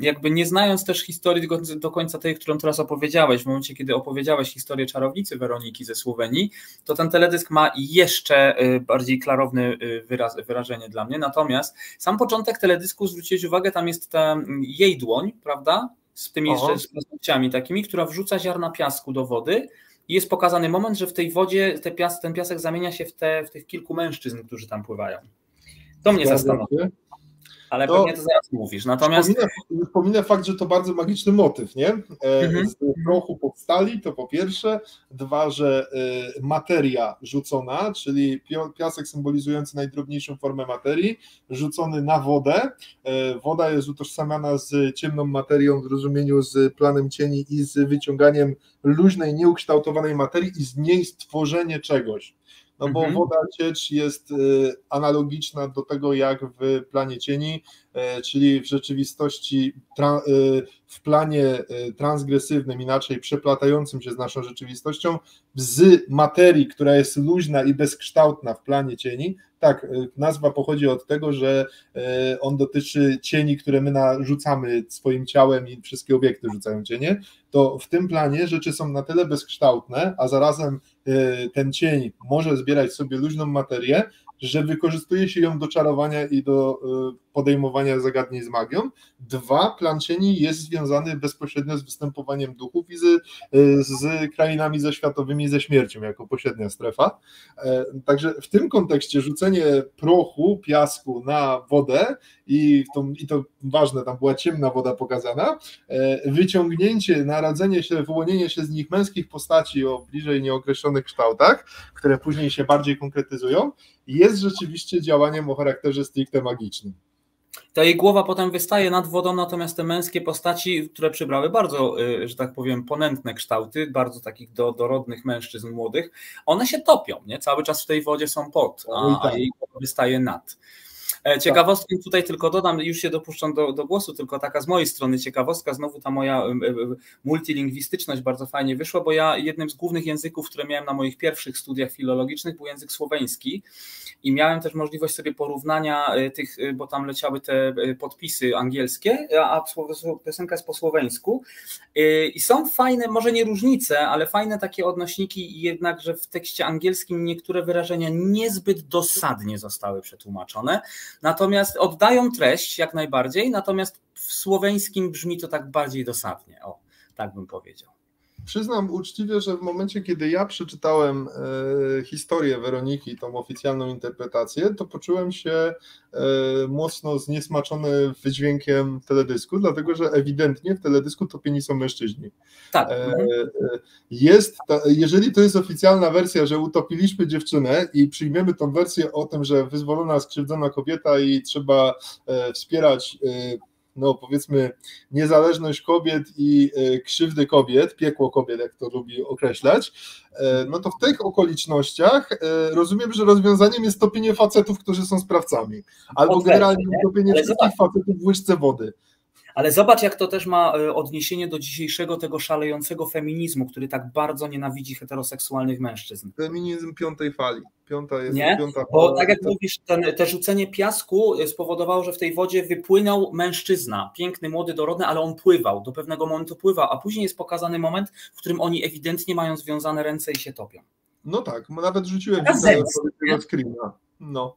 jakby nie znając też historii do, do końca tej, którą teraz opowiedziałeś, w momencie, kiedy opowiedziałeś historię czarownicy Weroniki ze Słowenii, to ten teledysk ma jeszcze e, bardziej klarowne e, wyraz, wyrażenie dla mnie. Natomiast sam początek teledysku, zwróciłeś uwagę, tam jest ta jej dłoń, prawda? Z tymi jeszcze takimi, która wrzuca ziarna piasku do wody i jest pokazany moment, że w tej wodzie te pias, ten piasek zamienia się w, te, w tych kilku mężczyzn, którzy tam pływają. To mnie zastanowi. Ale to, pewnie to zaraz mówisz. Natomiast. Wspominę, fakt, że to bardzo magiczny motyw, nie? E, mhm. Z prochu powstali, to po pierwsze. Dwa, że e, materia rzucona, czyli piasek symbolizujący najdrobniejszą formę materii, rzucony na wodę. E, woda jest utożsamiana z ciemną materią w rozumieniu z planem cieni i z wyciąganiem luźnej, nieukształtowanej materii i z niej stworzenie czegoś no bo mhm. woda ciecz jest y, analogiczna do tego, jak w planie cieni, y, czyli w rzeczywistości y, w planie transgresywnym, inaczej przeplatającym się z naszą rzeczywistością, z materii, która jest luźna i bezkształtna w planie cieni. Tak, nazwa pochodzi od tego, że on dotyczy cieni, które my narzucamy swoim ciałem i wszystkie obiekty rzucają cienie. To w tym planie rzeczy są na tyle bezkształtne, a zarazem Y, ten cień może zbierać sobie luźną materię, że wykorzystuje się ją do czarowania i do y, podejmowania zagadnień z magią. Dwa, plan cieni jest związany bezpośrednio z występowaniem duchów i z, z krainami zaświatowymi, ze śmiercią jako pośrednia strefa. E, także w tym kontekście rzucenie prochu, piasku na wodę i to, i to ważne, tam była ciemna woda pokazana, e, wyciągnięcie, naradzenie się, wyłonienie się z nich męskich postaci o bliżej nieokreślonych kształtach, które później się bardziej konkretyzują, jest rzeczywiście działaniem o charakterze stricte magicznym. Ta jej głowa potem wystaje nad wodą, natomiast te męskie postaci, które przybrały bardzo, y, że tak powiem, ponętne kształty, bardzo takich do, dorodnych mężczyzn młodych, one się topią, nie? Cały czas w tej wodzie są pod, a, a jej głowa wystaje nad. E, ciekawostkę tutaj tylko dodam, już się dopuszczam do, do, głosu, tylko taka z mojej strony ciekawostka, znowu ta moja multilingwistyczność bardzo fajnie wyszła, bo ja jednym z głównych języków, które miałem na moich pierwszych studiach filologicznych był język słoweński i miałem też możliwość sobie porównania e, tych, e, bo tam leciały te podpisy angielskie, a piosenka jest po słoweńsku. I są fajne, może nie różnice, ale fajne takie odnośniki jednak, że w tekście angielskim niektóre wyrażenia niezbyt dosadnie zostały przetłumaczone, Natomiast oddają treść jak najbardziej, natomiast w słoweńskim brzmi to tak bardziej dosadnie. O, tak bym powiedział. Przyznam uczciwie, że w momencie, kiedy ja przeczytałem e, historię Weroniki, tą oficjalną interpretację, to poczułem się e, mocno zniesmaczony wydźwiękiem teledysku, dlatego że ewidentnie w teledysku topieni są mężczyźni. Tak. E, jest, ta, jeżeli to jest oficjalna wersja, że utopiliśmy dziewczynę i przyjmiemy tą wersję o tym, że wyzwolona, skrzywdzona kobieta i trzeba wspierać no powiedzmy niezależność kobiet i e, krzywdy kobiet, piekło kobiet, jak to lubi określać, e, no to w tych okolicznościach e, rozumiem, że rozwiązaniem jest topienie facetów, którzy są sprawcami, albo generalnie topienie wszystkich facetów w łyżce wody. Ale zobacz, jak to też ma e, odniesienie do dzisiejszego tego szalejącego feminizmu, który tak bardzo nienawidzi heteroseksualnych mężczyzn. Feminizm piątej fali. Piąta jest Nie? piąta Bo tak jak mówisz, ten, te rzucenie piasku e, spowodowało, że w tej wodzie wypłynął mężczyzna, piękny, młody, dorodny, ale on pływał, do pewnego momentu pływał, a później jest pokazany moment, w którym oni ewidentnie mają związane ręce i się topią. No tak, nawet rzuciłem tego screena. No.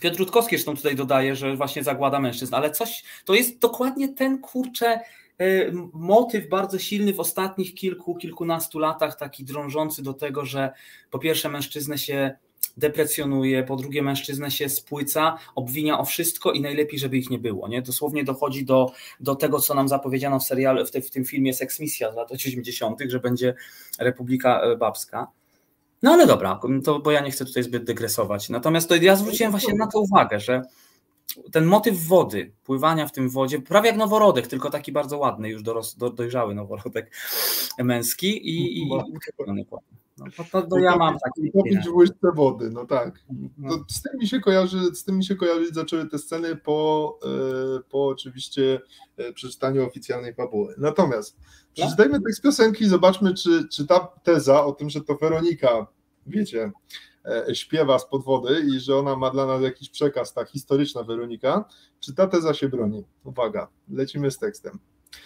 Piotr Rutkowski zresztą tutaj dodaje, że właśnie zagłada mężczyzn, ale coś, to jest dokładnie ten kurczę y, motyw bardzo silny w ostatnich kilku, kilkunastu latach, taki drążący do tego, że po pierwsze mężczyznę się deprecjonuje, po drugie mężczyznę się spłyca, obwinia o wszystko i najlepiej, żeby ich nie było. Nie? Dosłownie dochodzi do, do tego, co nam zapowiedziano w serialu, w, te, w tym filmie Sex Misja z lat 80., że będzie Republika e, Babska. No ale dobra, to, bo ja nie chcę tutaj zbyt dygresować. Natomiast to ja zwróciłem właśnie na to uwagę, że ten motyw wody, pływania w tym wodzie, prawie jak noworodek, tylko taki bardzo ładny, już doros, do, dojrzały noworodek męski i, i, no, no, to, to, to ja mam taki. Topić w łyżce wody, no tak. No, z, tym mi się kojarzy, z tym mi się kojarzyć zaczęły te sceny po, e, po oczywiście e, przeczytaniu oficjalnej fabuły. Natomiast przeczytajmy tekst piosenki i zobaczmy, czy, czy ta teza o tym, że to Weronika, wiecie, śpiewa z wody i że ona ma dla nas jakiś przekaz, ta historyczna Weronika, czy ta teza się broni? Uwaga, lecimy z tekstem.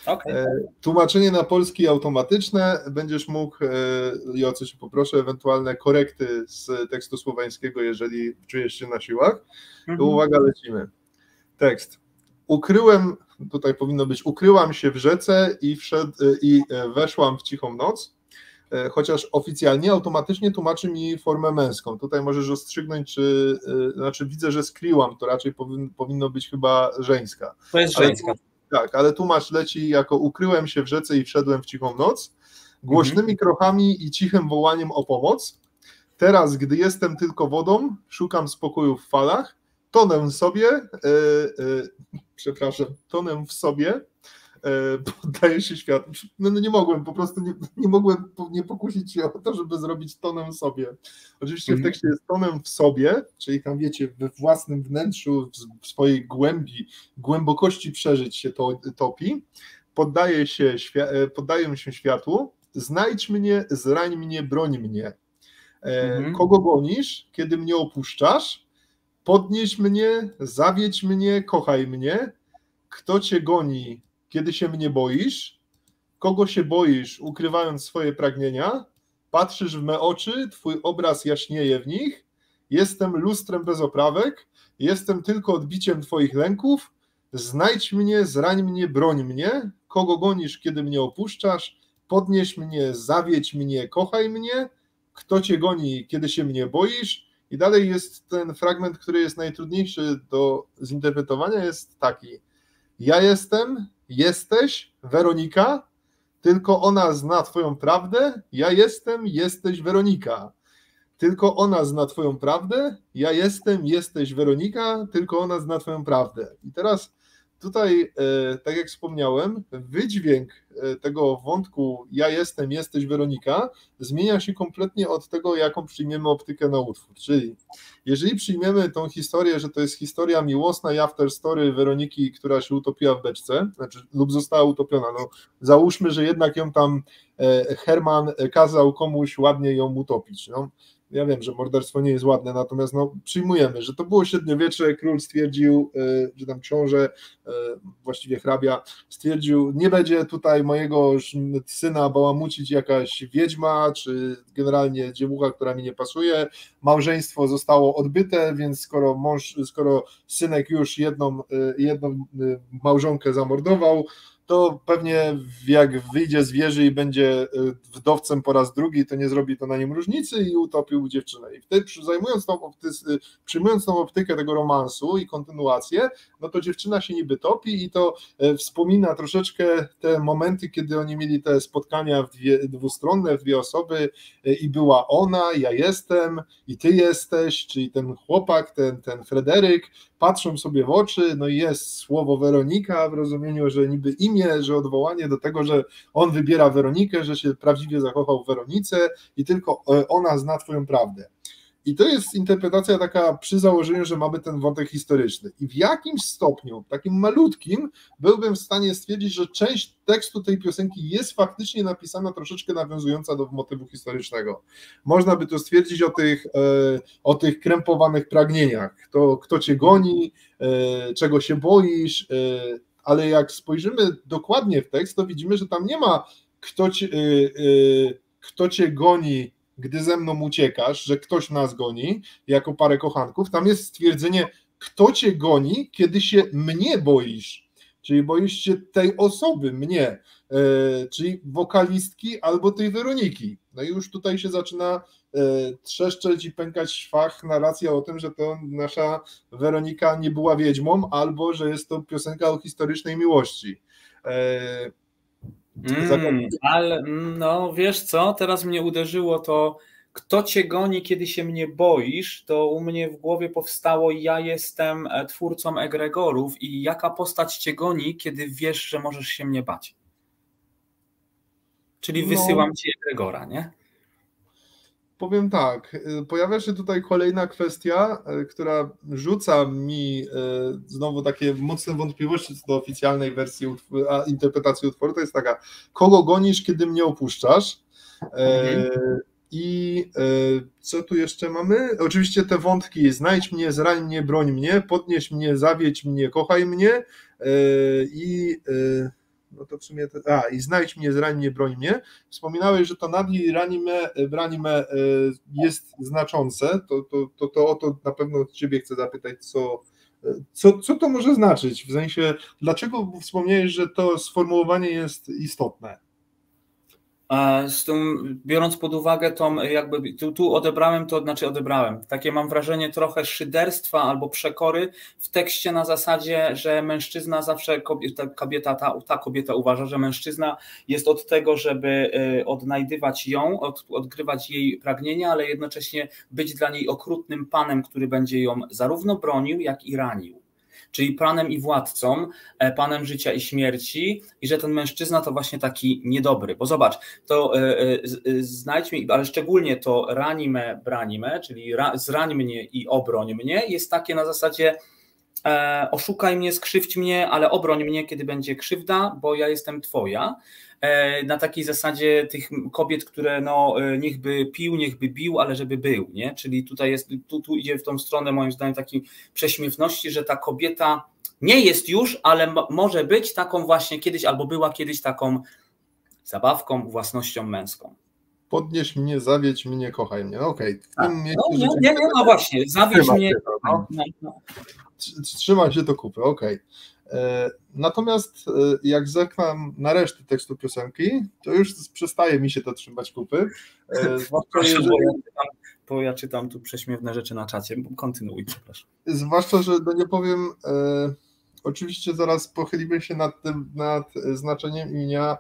Okay. E, tłumaczenie na polski automatyczne. Będziesz mógł, e, i o co się poproszę, ewentualne korekty z tekstu słoweńskiego, jeżeli czujesz się na siłach. Mhm. Uwaga, lecimy. Tekst. Ukryłem, tutaj powinno być, ukryłam się w rzece i, wszedł, e, i weszłam w cichą noc, chociaż oficjalnie automatycznie tłumaczy mi formę męską. Tutaj możesz rozstrzygnąć, czy, znaczy widzę, że skryłam, to raczej powinno być chyba żeńska. To jest żeńska. Tak, ale tłumacz leci jako ukryłem się w rzece i wszedłem w cichą noc, głośnymi mhm. krochami i cichym wołaniem o pomoc. Teraz, gdy jestem tylko wodą, szukam spokoju w falach, tonę sobie, e, e, przepraszam, tonę w sobie, E, poddaje się światu. No, no, nie mogłem, po prostu nie, nie mogłem nie pokusić się o to, żeby zrobić tonem sobie. Oczywiście w mhm. tekście jest tonem w sobie, czyli tam wiecie, we własnym wnętrzu, w swojej głębi, głębokości przeżyć się to topi. Poddaje się, e, poddaję się światłu, znajdź mnie, zrań mnie, broń mnie. E, mhm. Kogo gonisz, kiedy mnie opuszczasz? Podnieś mnie, zawiedź mnie, kochaj mnie. Kto cię goni, kiedy się mnie boisz, kogo się boisz, ukrywając swoje pragnienia, patrzysz w me oczy, twój obraz jaśnieje w nich, jestem lustrem bez oprawek, jestem tylko odbiciem twoich lęków, znajdź mnie, zrań mnie, broń mnie, kogo gonisz, kiedy mnie opuszczasz, podnieś mnie, zawiedź mnie, kochaj mnie, kto cię goni, kiedy się mnie boisz. I dalej jest ten fragment, który jest najtrudniejszy do zinterpretowania, jest taki. Ja jestem, jesteś Weronika, tylko ona zna Twoją prawdę, ja jestem, jesteś Weronika. Tylko ona zna Twoją prawdę, ja jestem, jesteś Weronika, tylko ona zna Twoją prawdę. I teraz tutaj, e, tak jak wspomniałem, wydźwięk e, tego wątku ja jestem, jesteś Weronika zmienia się kompletnie od tego, jaką przyjmiemy optykę na utwór. Czyli jeżeli przyjmiemy tą historię, że to jest historia miłosna i after story Weroniki, która się utopiła w beczce, znaczy, lub została utopiona, no załóżmy, że jednak ją tam e, Herman kazał komuś ładnie ją utopić. No ja wiem, że morderstwo nie jest ładne, natomiast no, przyjmujemy, że to było średniowiecze, król stwierdził, e, że tam książę, e, właściwie hrabia, stwierdził, nie będzie tutaj mojego syna bałamucić jakaś wiedźma, czy generalnie dziewucha, która mi nie pasuje, małżeństwo zostało odbyte, więc skoro mąż, skoro synek już jedną, e, jedną małżonkę zamordował, to pewnie jak wyjdzie z wieży i będzie y, wdowcem po raz drugi, to nie zrobi to na nim różnicy i utopił dziewczynę. I wtedy zajmując tą opty- przyjmując tą optykę tego romansu i kontynuację, no to dziewczyna się niby topi i to e, wspomina troszeczkę te momenty, kiedy oni mieli te spotkania w dwie, dwustronne, w dwie osoby e, i była ona, ja jestem i ty jesteś, czyli ten chłopak, ten, ten Fryderyk, patrzą sobie w oczy, no i jest słowo Weronika w rozumieniu, że niby imię, że odwołanie do tego, że on wybiera Weronikę, że się prawdziwie zakochał w Weronice i tylko e, ona zna twoją prawdę. I to jest interpretacja taka przy założeniu, że mamy ten wątek historyczny. I w jakimś stopniu, takim malutkim, byłbym w stanie stwierdzić, że część tekstu tej piosenki jest faktycznie napisana troszeczkę nawiązująca do motywu historycznego. Można by to stwierdzić o tych, e, o tych krępowanych pragnieniach. Kto, kto cię goni, e, czego się boisz, e, ale jak spojrzymy dokładnie w tekst, to widzimy, że tam nie ma kto cię, kto cię goni gdy ze mną uciekasz, że ktoś nas goni jako parę kochanków, tam jest stwierdzenie, kto cię goni, kiedy się mnie boisz. Czyli boisz się tej osoby, mnie, e, czyli wokalistki albo tej Weroniki. No i już tutaj się zaczyna e, trzeszczeć i pękać szwach narracja o tym, że to nasza Weronika nie była wiedźmą, albo że jest to piosenka o historycznej miłości. E, Mm, ale no wiesz co, teraz mnie uderzyło to, kto cię goni, kiedy się mnie boisz, to u mnie w głowie powstało, ja jestem e, twórcą egregorów i jaka postać cię goni, kiedy wiesz, że możesz się mnie bać. Czyli no. wysyłam no. ci egregora, nie? Powiem tak, y, pojawia się tutaj kolejna kwestia, y, która rzuca mi y, znowu takie mocne wątpliwości co do oficjalnej wersji a interpretacji utworu. To jest taka, kogo gonisz, kiedy mnie opuszczasz? Mhm. I co tu jeszcze mamy? Oczywiście te wątki, znajdź mnie, zrań mnie, broń mnie, podnieś mnie, zawiedź mnie, kochaj mnie i no to w sumie, te, a i znajdź mnie, zrań mnie, broń mnie. Wspominałeś, że to nadi ranime, ranime e, jest znaczące, to, to, to, to o to na pewno ciebie chcę zapytać, co, co, co to może znaczyć? W sensie, dlaczego wspomniałeś, że to sformułowanie jest istotne? Z tym, biorąc pod uwagę tą, jakby tu, tu, odebrałem to, znaczy odebrałem, takie mam wrażenie trochę szyderstwa albo przekory w tekście na zasadzie, że mężczyzna zawsze, kobieta, kobieta ta, ta kobieta uważa, że mężczyzna jest od tego, żeby y, odnajdywać ją, od, odgrywać jej pragnienia, ale jednocześnie być dla niej okrutnym panem, który będzie ją zarówno bronił, jak i ranił czyli panem i władcą, e, panem życia i śmierci, i że ten mężczyzna to właśnie taki niedobry. Bo zobacz, to e, e, znajdź mnie, ale szczególnie to ranime, branime, czyli zrań mnie i obroń mnie, jest takie na zasadzie oszukaj mnie, skrzywdź mnie, ale obroń mnie, kiedy będzie krzywda, bo ja jestem twoja. E, na takiej zasadzie tych kobiet, które no, e, niechby pił, niechby bił, ale żeby był, nie? Czyli tutaj jest, tu, tu idzie w tą stronę moim zdaniem takiej prześmiewności, że ta kobieta nie jest już, ale może być taką właśnie kiedyś, albo była kiedyś taką zabawką, własnością męską. Podnieś mnie, zawiedź mnie, kochaj mnie. Okej. Okay. No, nie, nie, nie, no właśnie, zawiedź mnie. To, no. No, no. Trzymaj się do kupy, okej. Okay. E, natomiast e, jak zerkam na resztę tekstu piosenki, to już przestaje mi się to trzymać kupy. E, [laughs] zwłaszcza jeżeli... bo, ja czytam, bo ja czytam tu prześmiewne rzeczy na czacie. Kontynuuj, przepraszam. Zwłaszcza, że no nie powiem, e, oczywiście zaraz pochylimy się nad tym, nad znaczeniem imienia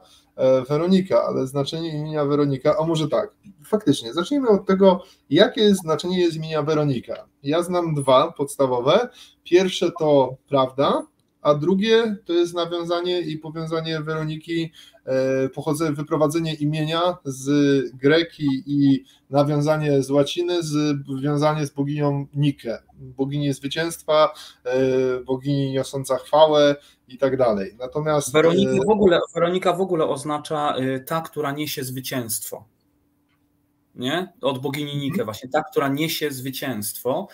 Weronika, ale znaczenie imienia Weronika, a może tak, faktycznie, zacznijmy od tego, jakie znaczenie jest imienia Weronika. Ja znam dwa podstawowe. Pierwsze to prawda, a drugie to jest nawiązanie i powiązanie Weroniki, e, pochodzenie, wyprowadzenie imienia z greki i nawiązanie z łaciny, z wiązanie z boginią Nike, bogini zwycięstwa, e, bogini niosąca chwałę i tak dalej. Natomiast Weronika w ogóle, Weronika w ogóle oznacza e, ta, która niesie zwycięstwo. Nie? Od bogini Nike, właśnie ta, która niesie zwycięstwo.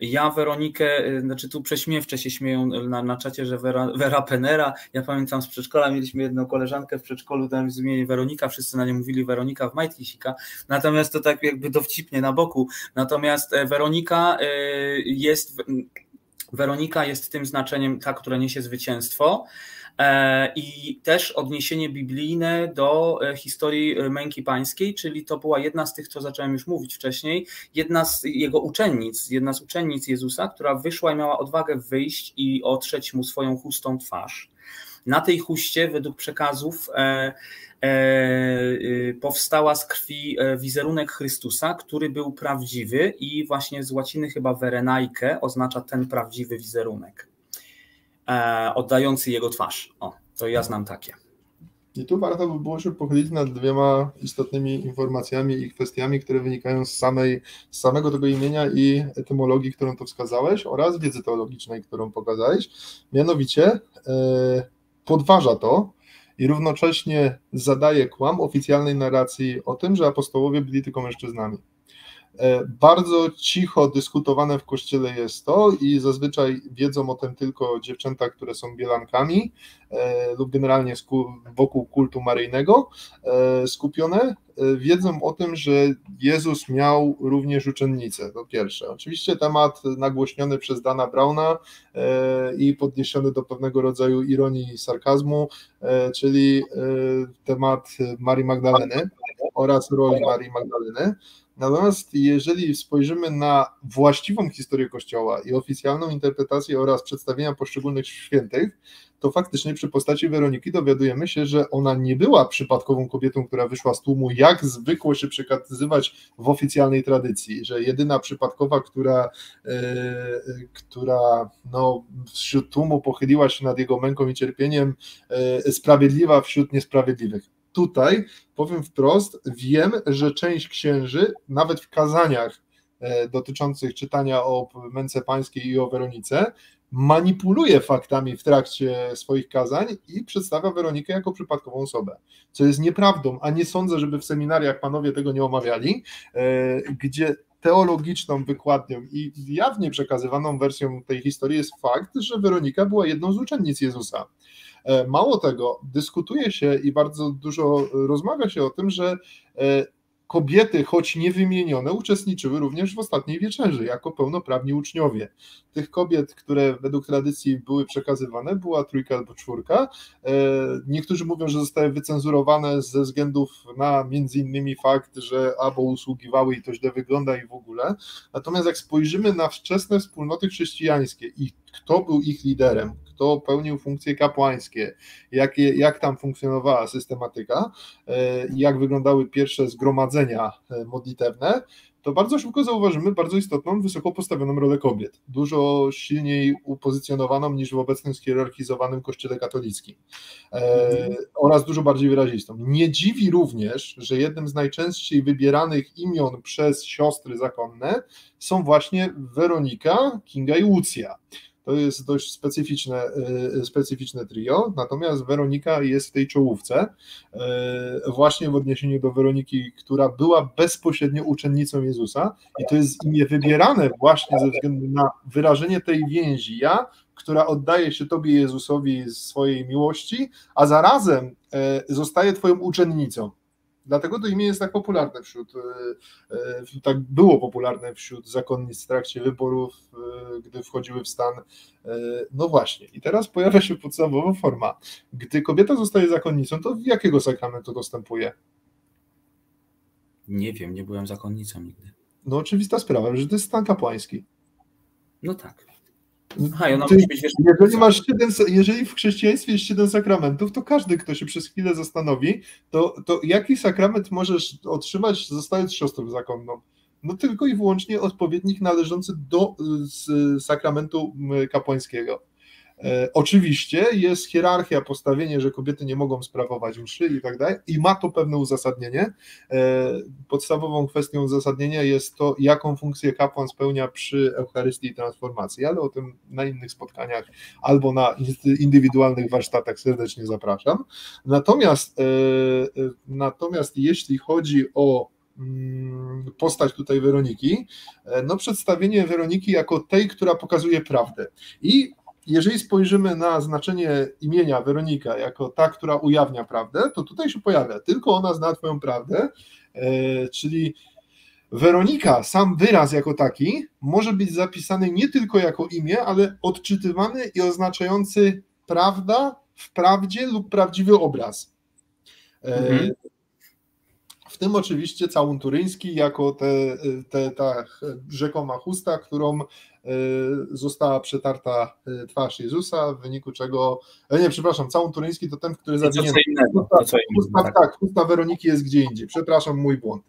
Ja Weronikę, y, znaczy tu prześmiewcze się śmieją na, na czacie, że Vera, Vera Penera, ja pamiętam z przedszkola, mieliśmy jedną koleżankę w przedszkolu, tam zmienię Weronika, wszyscy na nie mówili Weronika w majtlisika, natomiast to tak jakby dowcipnie na boku, natomiast e, Weronika y, jest Weronika jest tym znaczeniem ta, która niesie zwycięstwo, E, I też odniesienie biblijne do e, historii męki pańskiej, czyli to była jedna z tych, co zacząłem już mówić wcześniej, jedna z jego uczennic, jedna z uczennic Jezusa, która wyszła i miała odwagę wyjść i otrzeć mu swoją chustą twarz. Na tej chuście, według przekazów, e, e, powstała z krwi wizerunek Chrystusa, który był prawdziwy i właśnie z łaciny chyba verenaike oznacza ten prawdziwy wizerunek. E, oddający jego twarz. O, to ja znam takie. I tu warto by było się pochylić nad dwiema istotnymi informacjami i kwestiami, które wynikają z, samej, z samego tego imienia i etymologii, którą to wskazałeś, oraz wiedzy teologicznej, którą pokazałeś. Mianowicie e, podważa to i równocześnie zadaje kłam oficjalnej narracji o tym, że apostołowie byli tylko mężczyznami. E, bardzo cicho dyskutowane w kościele jest to i zazwyczaj wiedzą o tym tylko dziewczęta, które są bielankami e, lub generalnie wokół kultu maryjnego e, skupione. Wiedzą o tym, że Jezus miał również uczennice, to pierwsze. Oczywiście temat nagłośniony przez Dana Brauna i podniesiony do pewnego rodzaju ironii i sarkazmu, czyli temat Marii Magdaleny oraz roli Marii Magdaleny. Natomiast jeżeli spojrzymy na właściwą historię Kościoła i oficjalną interpretację oraz przedstawienia poszczególnych świętych, to faktycznie przy postaci Weroniki dowiadujemy się, że ona nie była przypadkową kobietą, która wyszła z tłumu, jak zwykło się przekazywać w oficjalnej tradycji, że jedyna przypadkowa, która, yy, która no, wśród tłumu pochyliła się nad jego męką i cierpieniem, yy, sprawiedliwa wśród niesprawiedliwych tutaj powiem wprost, wiem, że część księży, nawet w kazaniach e, dotyczących czytania o męce pańskiej i o Weronice, manipuluje faktami w trakcie swoich kazań i przedstawia Weronikę jako przypadkową osobę, co jest nieprawdą, a nie sądzę, żeby w seminariach panowie tego nie omawiali, e, gdzie teologiczną wykładnią i jawnie przekazywaną wersją tej historii jest fakt, że Weronika była jedną z uczennic Jezusa. E, mało tego, dyskutuje się i bardzo dużo rozmawia się o tym, że e, kobiety, choć niewymienione, uczestniczyły również w ostatniej wieczerzy jako pełnoprawni uczniowie. Tych kobiet, które według tradycji były przekazywane, była trójka albo czwórka. E, niektórzy mówią, że zostały wycenzurowane ze względów na między innymi fakt, że albo usługiwały i to źle wygląda i w ogóle. Natomiast jak spojrzymy na wczesne wspólnoty chrześcijańskie i kto był ich liderem, kto pełnił funkcje kapłańskie, jak, jak tam funkcjonowała systematyka, e, jak wyglądały pierwsze zgromadzenia e, modlitewne, to bardzo szybko zauważymy bardzo istotną, wysoko postawioną rolę kobiet, dużo silniej upozycjonowaną niż w obecnym schierarchizowanym kościele katolickim e, oraz dużo bardziej wyrazistą. Nie dziwi również, że jednym z najczęściej wybieranych imion przez siostry zakonne są właśnie Weronika, Kinga i Lucja. To jest dość specyficzne, e, specyficzne trio, natomiast Weronika jest w tej czołówce, e, właśnie w odniesieniu do Weroniki, która była bezpośrednio uczennicą Jezusa i to jest imię wybierane właśnie ze względu na wyrażenie tej więzi, ja, która oddaje się Tobie Jezusowi z swojej miłości, a zarazem e, zostaje Twoją uczennicą. Dlatego to imię jest tak popularne wśród, e, e, tak było popularne wśród zakonnic w trakcie wyborów, e, gdy wchodziły w stan. No właśnie, i teraz pojawia się podstawowa forma. Gdy kobieta zostaje zakonnicą, to jakiego sakramentu dostępuje? Nie wiem, nie byłem zakonnicą nigdy. No oczywista sprawa, że to jest stan kapłański. No tak. Aha, ona Ty, musi być, wiesz, jeżeli, masz siedem, jeżeli w chrześcijaństwie jest siedem sakramentów, to każdy, kto się przez chwilę zastanowi, to, to jaki sakrament możesz otrzymać, zostając siostrą zakonną? No tylko i wyłącznie odpowiednik należący do sakramentu kapłańskiego. E, oczywiście jest hierarchia, postawienie, że kobiety nie mogą sprawować mszy i tak dalej, i ma to pewne uzasadnienie. E, podstawową kwestią uzasadnienia jest to, jaką funkcję kapłan spełnia przy Eucharystii i transformacji, ale o tym na innych spotkaniach albo na indywidualnych warsztatach serdecznie zapraszam. Natomiast, e, natomiast jeśli chodzi o mm, postać tutaj Weroniki, no przedstawienie Weroniki jako tej, która pokazuje prawdę. I jeżeli spojrzymy na znaczenie imienia Weronika jako ta, która ujawnia prawdę, to tutaj się pojawia tylko ona zna Twoją prawdę, e, czyli Weronika, sam wyraz jako taki, może być zapisany nie tylko jako imię, ale odczytywany i oznaczający prawda wprawdzie lub prawdziwy obraz. Mhm. W tym oczywiście całun turyński jako te, te, ta rzekoma chusta, którą została przetarta twarz Jezusa, w wyniku czego, nie, przepraszam, całun turyński to ten, który zawinięto. Chusta, chusta, tak. tak, chusta Weroniki jest gdzie indziej, przepraszam, mój błąd.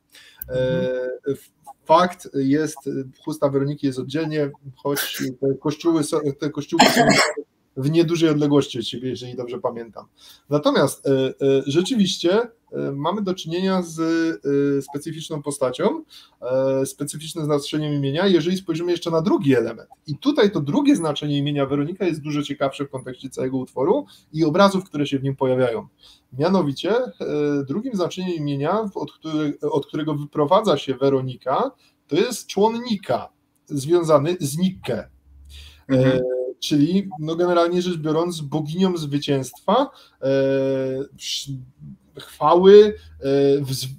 Mhm. Fakt jest, chusta Weroniki jest oddzielnie, choć te kościóły, te kościóły są w niedużej odległości od siebie, jeżeli dobrze pamiętam. Natomiast e, e, rzeczywiście e, mamy do czynienia z specyficzną postacią, specyficznym znaczeniem imienia, jeżeli spojrzymy jeszcze na drugi element. I tutaj to drugie znaczenie imienia Weronika jest dużo ciekawsze w kontekście całego utworu i obrazów, które się w nim pojawiają. Mianowicie drugim znaczeniem imienia, od, który, od którego wyprowadza się Weronika, to jest członnika związany z Nikke. Mhm czyli no generalnie rzecz biorąc boginią zwycięstwa, e, chwały, e,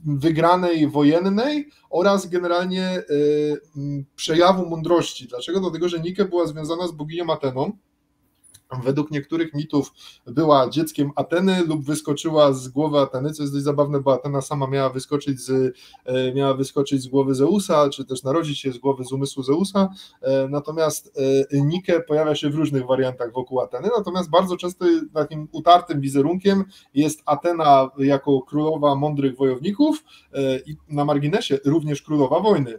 wygranej wojennej oraz generalnie e, przejawu mądrości. Dlaczego? Dlatego, że Nike była związana z boginią Ateną, według niektórych mitów była dzieckiem Ateny lub wyskoczyła z głowy Ateny, co jest dość zabawne, bo Atena sama miała wyskoczyć z, e, miała wyskoczyć z głowy Zeusa, czy też narodzić się z głowy, z umysłu Zeusa, e, natomiast e, Nike pojawia się w różnych wariantach wokół Ateny, natomiast bardzo często takim utartym wizerunkiem jest Atena jako królowa mądrych wojowników i na marginesie również królowa wojny,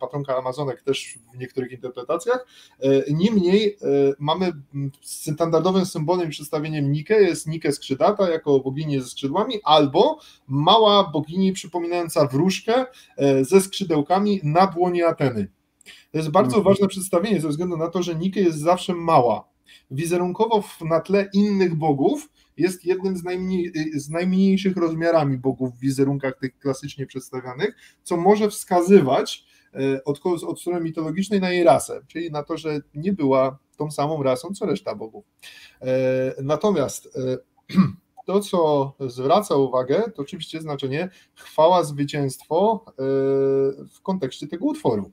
patronka Amazonek też w niektórych interpretacjach. Y, niemniej y, mamy standardowym symbolem i przedstawieniem Nike jest Nike skrzydata jako bogini ze skrzydłami albo mała bogini przypominająca wróżkę ze skrzydełkami na dłoni Ateny. To jest bardzo mhm. ważne przedstawienie ze względu na to, że Nike jest zawsze mała. Wizerunkowo na tle innych bogów jest jednym z, najmniej, z najmniejszych rozmiarami bogów w wizerunkach tych klasycznie przedstawianych, co może wskazywać e, od, od strony mitologicznej na jej rasę, czyli na to, że nie była tą samą rasą, co reszta bogów. E, natomiast e, [clears throat] to, co zwraca uwagę, to oczywiście znaczenie chwała, zwycięstwo w kontekście tego utworu.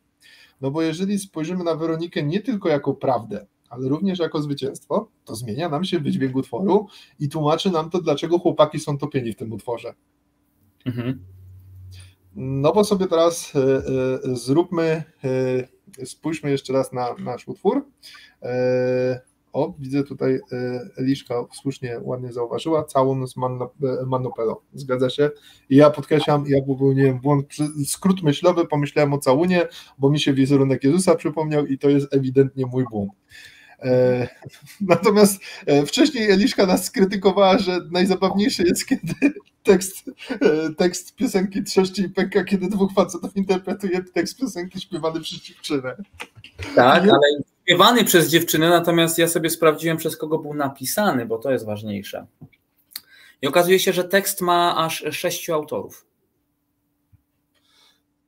No bo jeżeli spojrzymy na Weronikę nie tylko jako prawdę, ale również jako zwycięstwo, to zmienia nam się wydźwięk utworu i tłumaczy nam to, dlaczego chłopaki są topieni w tym utworze. Mhm. No bo sobie teraz y, y, zróbmy, y, spójrzmy jeszcze raz na nasz utwór. O, widzę tutaj Eliszka słusznie, ładnie zauważyła, całą z Manno, Manopelo. Zgadza się? I ja podkreślam, ja popełniłem błąd, skrót myślowy, pomyślałem o całunie, bo mi się wizerunek Jezusa przypomniał i to jest ewidentnie mój błąd. E, [laughs] natomiast e, wcześniej Eliszka nas skrytykowała, że najzabawniejsze jest, kiedy tekst, e, tekst piosenki trzeszczy i pęka, kiedy dwóch facetów interpretuje tekst piosenki śpiewany przez dziewczynę. Tak, ale śpiewany przez dziewczynę, natomiast ja sobie sprawdziłem, przez kogo był napisany, bo to jest ważniejsze. I okazuje się, że tekst ma aż sześciu autorów.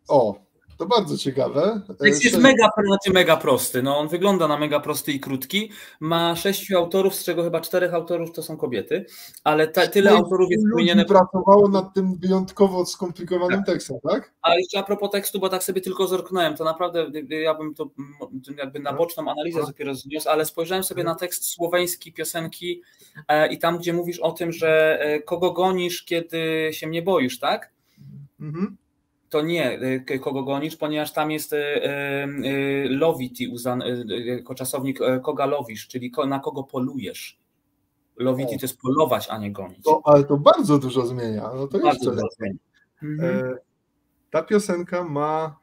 O, to bardzo ciekawe. Tekst jest mega, znaczy mega prosty. No, on wygląda na mega prosty i krótki. Ma sześciu autorów, z czego chyba czterech autorów to są kobiety, ale ta, tyle autorów jest wymienione. pracowało nad tym wyjątkowo skomplikowanym tak. tekstem, tak? A jeszcze a propos tekstu, bo tak sobie tylko zerknąłem, to naprawdę ja bym to jakby na boczną analizę a. dopiero zniósł, ale spojrzałem sobie na tekst słoweński piosenki e, i tam, gdzie mówisz o tym, że e, kogo gonisz, kiedy się mnie boisz, tak? Mhm to nie y, kogo gonisz, ponieważ tam jest y, y, lovity jako czasownik koga lowisz, czyli na kogo polujesz. Lovity to jest polować, a nie gonić. To, ale to bardzo dużo zmienia. No to bardzo jeszcze zmienia. Mhm. E, ta piosenka ma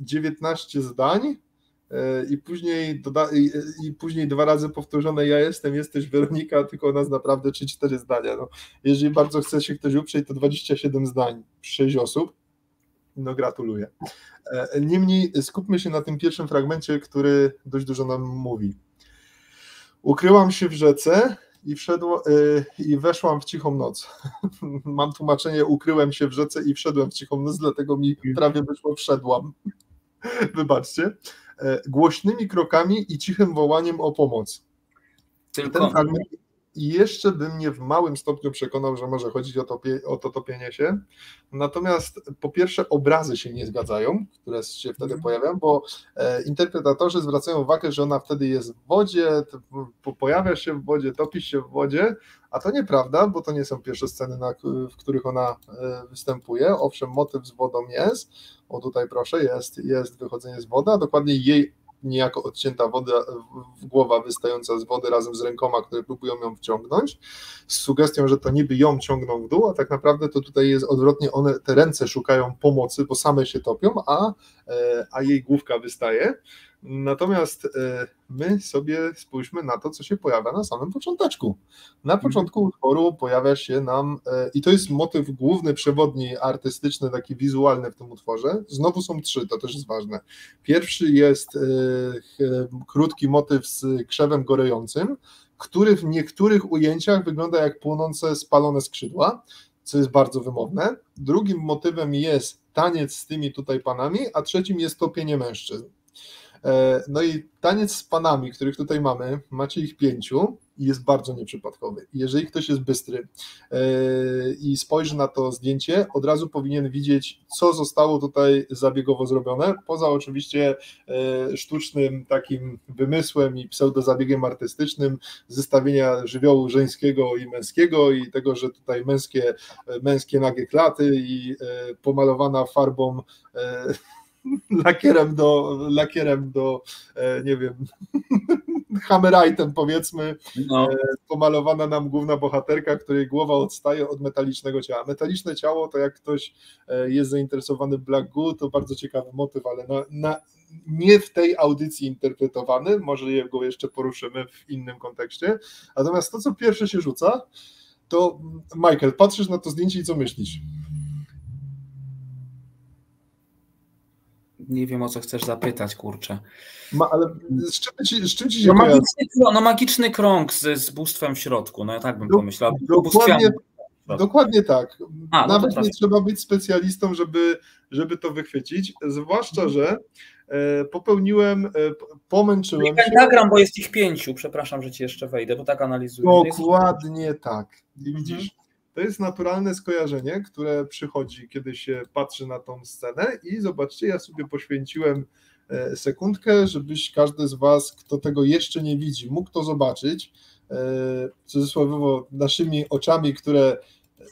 19 e, zdań e, i później, doda, i, i, później dwa razy powtórzone ja jestem, jesteś Weronika, tylko nas naprawdę 3-4 zdania. No, jeżeli bardzo chce się ktoś uprzeć, to 27 zdań, 6 osób. No gratuluję. E, niemniej skupmy się na tym pierwszym fragmencie, który dość dużo nam mówi. Ukryłam się w rzece i, wszedło, e, i weszłam w cichą noc. [laughs] Mam tłumaczenie, ukryłem się w rzece i wszedłem w cichą noc, dlatego mi prawie wyszło wszedłam. [laughs] Wybaczcie. E, głośnymi krokami i cichym wołaniem o pomoc. Tylko, fragment... i jeszcze by mnie w małym stopniu przekonał, że może chodzić o, topie, o to topienie się. Natomiast po pierwsze obrazy się nie zgadzają, które się wtedy mm. pojawiają, bo e, interpretatorzy zwracają uwagę, że ona wtedy jest w wodzie, pojawia się w wodzie, topi się w wodzie, a to nieprawda, bo to nie są pierwsze sceny, w których ona e, występuje. Owszem, motyw z wodą jest, o tutaj proszę, jest, jest wychodzenie z wody, a dokładnie jej niejako odcięta woda, głowa wystająca z wody razem z rękoma, które próbują ją wciągnąć, z sugestią, że to niby ją ciągną w dół, a tak naprawdę to tutaj jest odwrotnie, one, te ręce szukają pomocy, bo same się topią, a, e, a jej główka wystaje. Natomiast e, my sobie spójrzmy na to, co się pojawia na samym począteczku. Na początku utworu pojawia się nam, e, i to jest motyw główny, przewodni, artystyczny, taki wizualny w tym utworze. Znowu są trzy, to też jest ważne. Pierwszy jest e, krótki motyw z krzewem gorejącym, który w niektórych ujęciach wygląda jak płonące spalone skrzydła, co jest bardzo wymowne. Drugim motywem jest taniec z tymi tutaj panami, a trzecim jest topienie mężczyzn. E, no i taniec z panami, których tutaj mamy, macie ich pięciu i jest bardzo nieprzypadkowy. Jeżeli ktoś jest bystry e, i spojrzy na to zdjęcie, od razu powinien widzieć, co zostało tutaj zabiegowo zrobione, poza oczywiście e, sztucznym takim wymysłem i pseudozabiegiem artystycznym zestawienia żywiołu żeńskiego i męskiego i tego, że tutaj męskie, męskie nagie klaty i pomalowana farbą lakierem do, lakierem do e, nie wiem, [laughs] hammerite'em powiedzmy, no. E, pomalowana nam główna bohaterka, której głowa odstaje od metalicznego ciała. Metaliczne ciało to jak ktoś e, jest zainteresowany Black Goo, to bardzo ciekawy motyw, ale na, na, nie w tej audycji interpretowany, może jego jeszcze poruszymy w innym kontekście. Natomiast to, co pierwsze się rzuca, to Michael, patrzysz na to zdjęcie i co myślisz? Nie wiem o co chcesz zapytać, kurczę. Ma, ale z czym ci, z czym ci się no, magiczny, no magiczny krąg z, z bóstwem w środku, no ja tak bym Do, pomyślał. Dokładnie, dokładnie tak. A, no Nawet no nie trzeba być specjalistą, żeby, żeby to wychwycić, zwłaszcza, mhm. że e, popełniłem, e, pomęczyłem się. Pentagram, bo jest ich pięciu, przepraszam, że ci jeszcze wejdę, bo tak analizuję. Dokładnie tak. I widzisz, to jest naturalne skojarzenie, które przychodzi, kiedy się patrzy na tą scenę. I zobaczcie, ja sobie poświęciłem e, sekundkę, żebyś każdy z Was, kto tego jeszcze nie widzi, mógł to zobaczyć, e, cudzysłowiowo naszymi oczami, które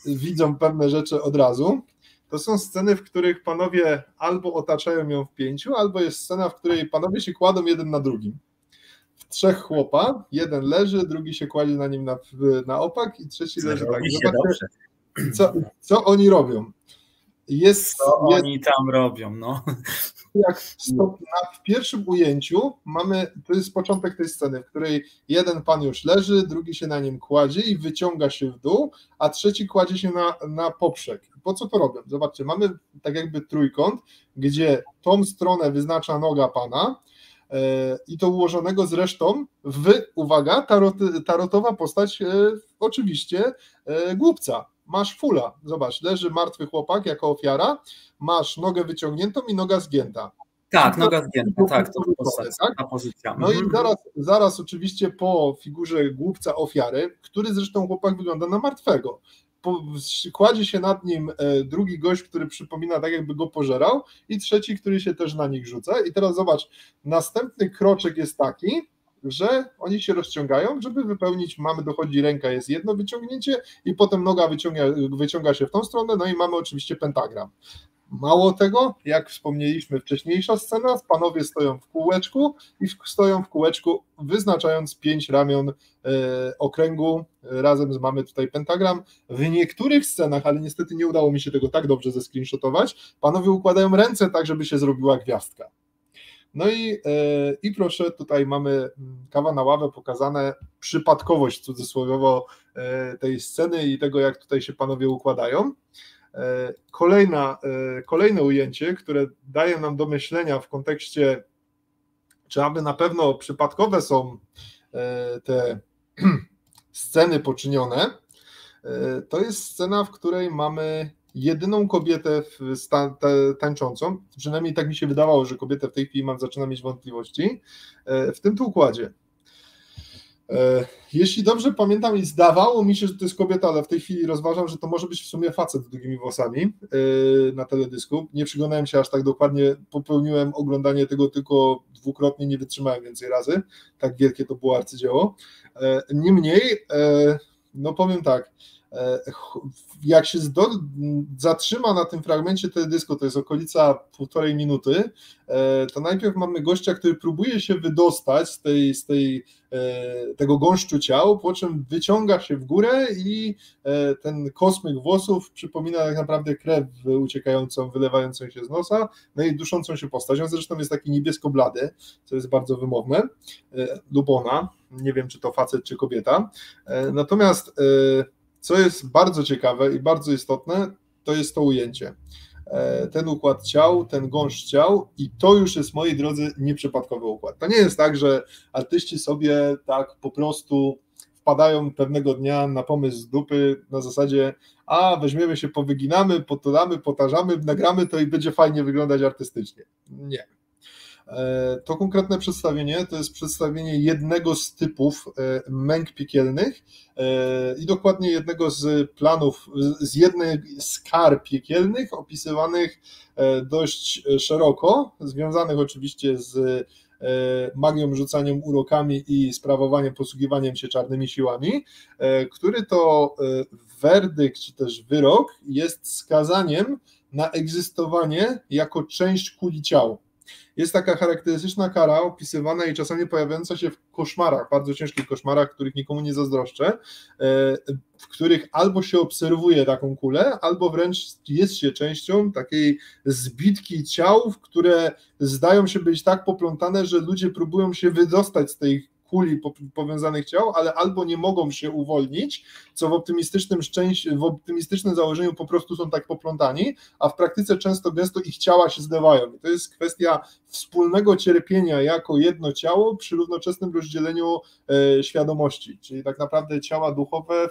widzą pewne rzeczy od razu. To są sceny, w których panowie albo otaczają ją w pięciu, albo jest scena, w której panowie się kładą jeden na drugim trzech chłopa, jeden leży, drugi się kładzie na nim na, na opak i trzeci leży tak. Zobaczcie, co, co oni robią. Jest, co jest, oni tam robią, no. Jak stop, na, w pierwszym ujęciu mamy, to jest początek tej sceny, w której jeden pan już leży, drugi się na nim kładzie i wyciąga się w dół, a trzeci kładzie się na, na poprzek. Po co to robią? Zobaczcie, mamy tak jakby trójkąt, gdzie tą stronę wyznacza noga pana, i to ułożonego zresztą w, uwaga, tarot, tarotowa postać e, oczywiście e, głupca. Masz fula, zobacz, leży martwy chłopak jako ofiara, masz nogę wyciągniętą i noga zgięta. Tak, noga zgięta, tak, to postać, tak? ta pozycja. No mhm. i zaraz, zaraz oczywiście po figurze głupca ofiary, który zresztą chłopak wygląda na martwego kładzie się nad nim e, drugi gość, który przypomina tak, jakby go pożerał, i trzeci, który się też na nich rzuca. I teraz zobacz, następny kroczek jest taki, że oni się rozciągają, żeby wypełnić, mamy dochodzi ręka, jest jedno wyciągnięcie i potem noga wyciąga, wyciąga się w tą stronę, no i mamy oczywiście pentagram. Mało tego, jak wspomnieliśmy, wcześniejsza scena, panowie stoją w kółeczku i stoją w kółeczku, wyznaczając pięć ramion e, okręgu. Razem z mamy tutaj pentagram. W niektórych scenach, ale niestety nie udało mi się tego tak dobrze zescreenshotować, panowie układają ręce tak, żeby się zrobiła gwiazdka. No i, e, i proszę, tutaj mamy mm, kawa na ławę pokazane przypadkowość cudzysłowiowo e, tej sceny i tego, jak tutaj się panowie układają. E, kolejna, e, kolejne ujęcie, które daje nam do myślenia w kontekście, czy aby na pewno przypadkowe są e, te [clears throat] sceny poczynione, to jest scena, w której mamy jedyną kobietę tańczącą, przynajmniej tak mi się wydawało, że kobietę w tej chwili mam, zaczyna mieć wątpliwości, w tym układzie. E, jeśli dobrze pamiętam i zdawało mi się, że to jest kobieta, ale w tej chwili rozważam, że to może być w sumie facet z długimi włosami e, na teledysku. Nie przyglądałem się aż tak dokładnie, popełniłem oglądanie tego tylko dwukrotnie, nie wytrzymałem więcej razy. Tak wielkie to było arcydzieło. E, niemniej, no powiem tak, jak się zatrzyma na tym fragmencie teledysku, to jest okolica półtorej minuty, to najpierw mamy gościa, który próbuje się wydostać z, tej, z tej, tego gąszczu ciał, po czym wyciąga się w górę i ten kosmyk włosów przypomina tak naprawdę krew uciekającą, wylewającą się z nosa, no i duszącą się postać. On zresztą jest taki niebiesko-blady, co jest bardzo wymowne, lub ona, nie wiem czy to facet czy kobieta. Natomiast co jest bardzo ciekawe i bardzo istotne, to jest to ujęcie. E, ten układ ciał, ten gąszcz ciał i to już jest, moi drodzy, nieprzypadkowy układ. To nie jest tak, że artyści sobie tak po prostu wpadają pewnego dnia na pomysł z dupy na zasadzie a weźmiemy się, powyginamy, potulamy, potarzamy, nagramy to i będzie fajnie wyglądać artystycznie. Nie. E, to konkretne przedstawienie to jest przedstawienie jednego z typów e, męk piekielnych e, i dokładnie jednego z planów, z jednej z kar piekielnych opisywanych dość szeroko, związanych oczywiście z magią, rzucaniem urokami i sprawowaniem, posługiwaniem się czarnymi siłami, który to werdykt czy też wyrok jest skazaniem na egzystowanie jako część kuli ciał. Jest taka charakterystyczna kara opisywana i czasami pojawiająca się w koszmarach, bardzo ciężkich koszmarach, których nikomu nie zazdroszczę, e, w których albo się obserwuje taką kulę, albo wręcz jest się częścią takiej zbitki ciał, które zdają się być tak poplątane, że ludzie próbują się wydostać z tej kuli powiązanych ciał, ale albo nie mogą się uwolnić, co w optymistycznym szczęściu, w optymistycznym założeniu po prostu są tak poplątani, a w praktyce często gęsto ich ciała się zlewają. I to jest kwestia wspólnego cierpienia jako jedno ciało przy równoczesnym rozdzieleniu e, świadomości, czyli tak naprawdę ciała duchowe,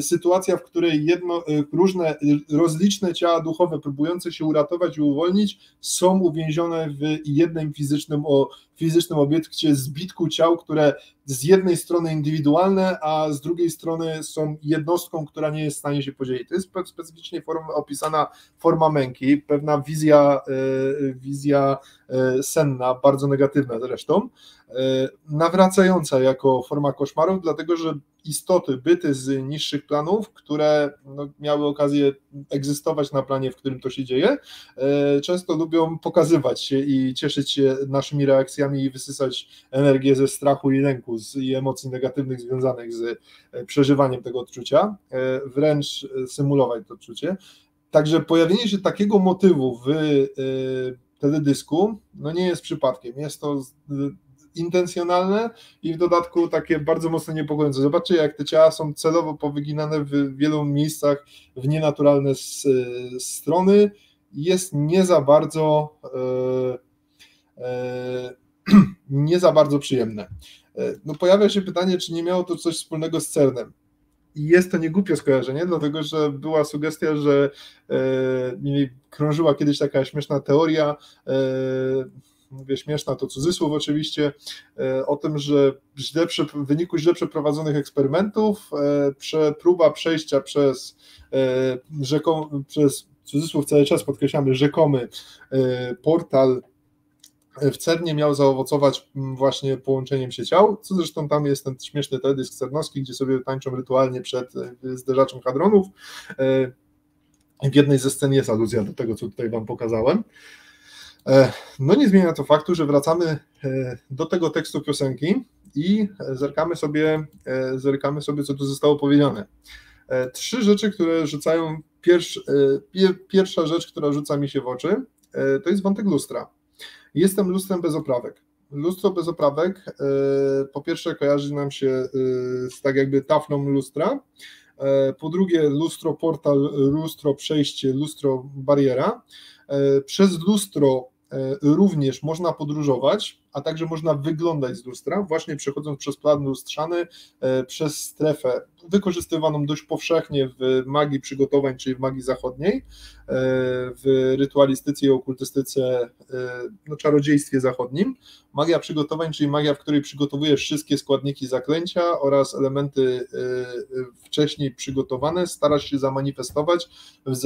sytuacja, w której jedno, e, różne rozliczne ciała duchowe próbujące się uratować i uwolnić są uwięzione w jednym fizycznym, o, fizycznym obiekcie zbitku ciał, które z jednej strony indywidualne, a z drugiej strony są jednostką, która nie jest w stanie się podzielić. To jest specyficznie forma, opisana forma męki, pewna wizja, e, wizja e, senna, bardzo negatywna zresztą, e, nawracająca jako forma koszmarów, dlatego że istoty, byty z niższych planów, które no, miały okazję egzystować na planie, w którym to się dzieje, często lubią pokazywać się i cieszyć się naszymi reakcjami i wysysać energię ze strachu i lęku z, i emocji negatywnych związanych z przeżywaniem tego odczucia, wręcz symulować to odczucie. Także pojawienie się takiego motywu w teledysku, no nie jest przypadkiem. Jest to intencjonalne i w dodatku takie bardzo mocno niepokojące. Zobaczcie, jak te ciała są celowo powyginane w wielu miejscach w nienaturalne strony. Jest nie za bardzo e, e, [clears throat] nie za bardzo przyjemne. E, no pojawia się pytanie, czy nie miało to coś wspólnego z CERNem. I jest to niegłupie skojarzenie, dlatego że była sugestia, że e, krążyła kiedyś taka śmieszna teoria, e, mówię śmieszna, to cudzysłów oczywiście, e, o tym, że źle, w wyniku źle przeprowadzonych eksperymentów e, próba przejścia przez, przez cudzysłów cały czas podkreślamy, rzekomy portal w Cernie miał zaowocować mm, właśnie połączeniem się ciał, co zresztą tam jest ten śmieszny teledysk cernowski, gdzie sobie tańczą rytualnie przed e, zderzaczem hadronów. E, w jednej ze scen jest aluzja do tego, co tutaj Wam pokazałem. E, no nie zmienia to faktu, że wracamy do tego tekstu piosenki i zerkamy sobie, zerkamy sobie co tu zostało powiedziane. Trzy rzeczy, które rzucają, pierwsz, pierwsza rzecz, która rzuca mi się w oczy, to jest wątek lustra. Jestem lustrem bez oprawek. Lustro bez oprawek e, po pierwsze kojarzy nam się e, z tak jakby taflą lustra, e, po drugie lustro portal, lustro przejście, lustro bariera. Przez lustro również można podróżować, a także można wyglądać z lustra, właśnie przechodząc przez plan lustrzany, przez strefę wykorzystywaną dość powszechnie w magii przygotowań, czyli w magii zachodniej, w rytualistyce i okultystyce, no, czarodziejstwie zachodnim. Magia przygotowań, czyli magia, w której przygotowujesz wszystkie składniki zaklęcia oraz elementy wcześniej przygotowane, starasz się zamanifestować,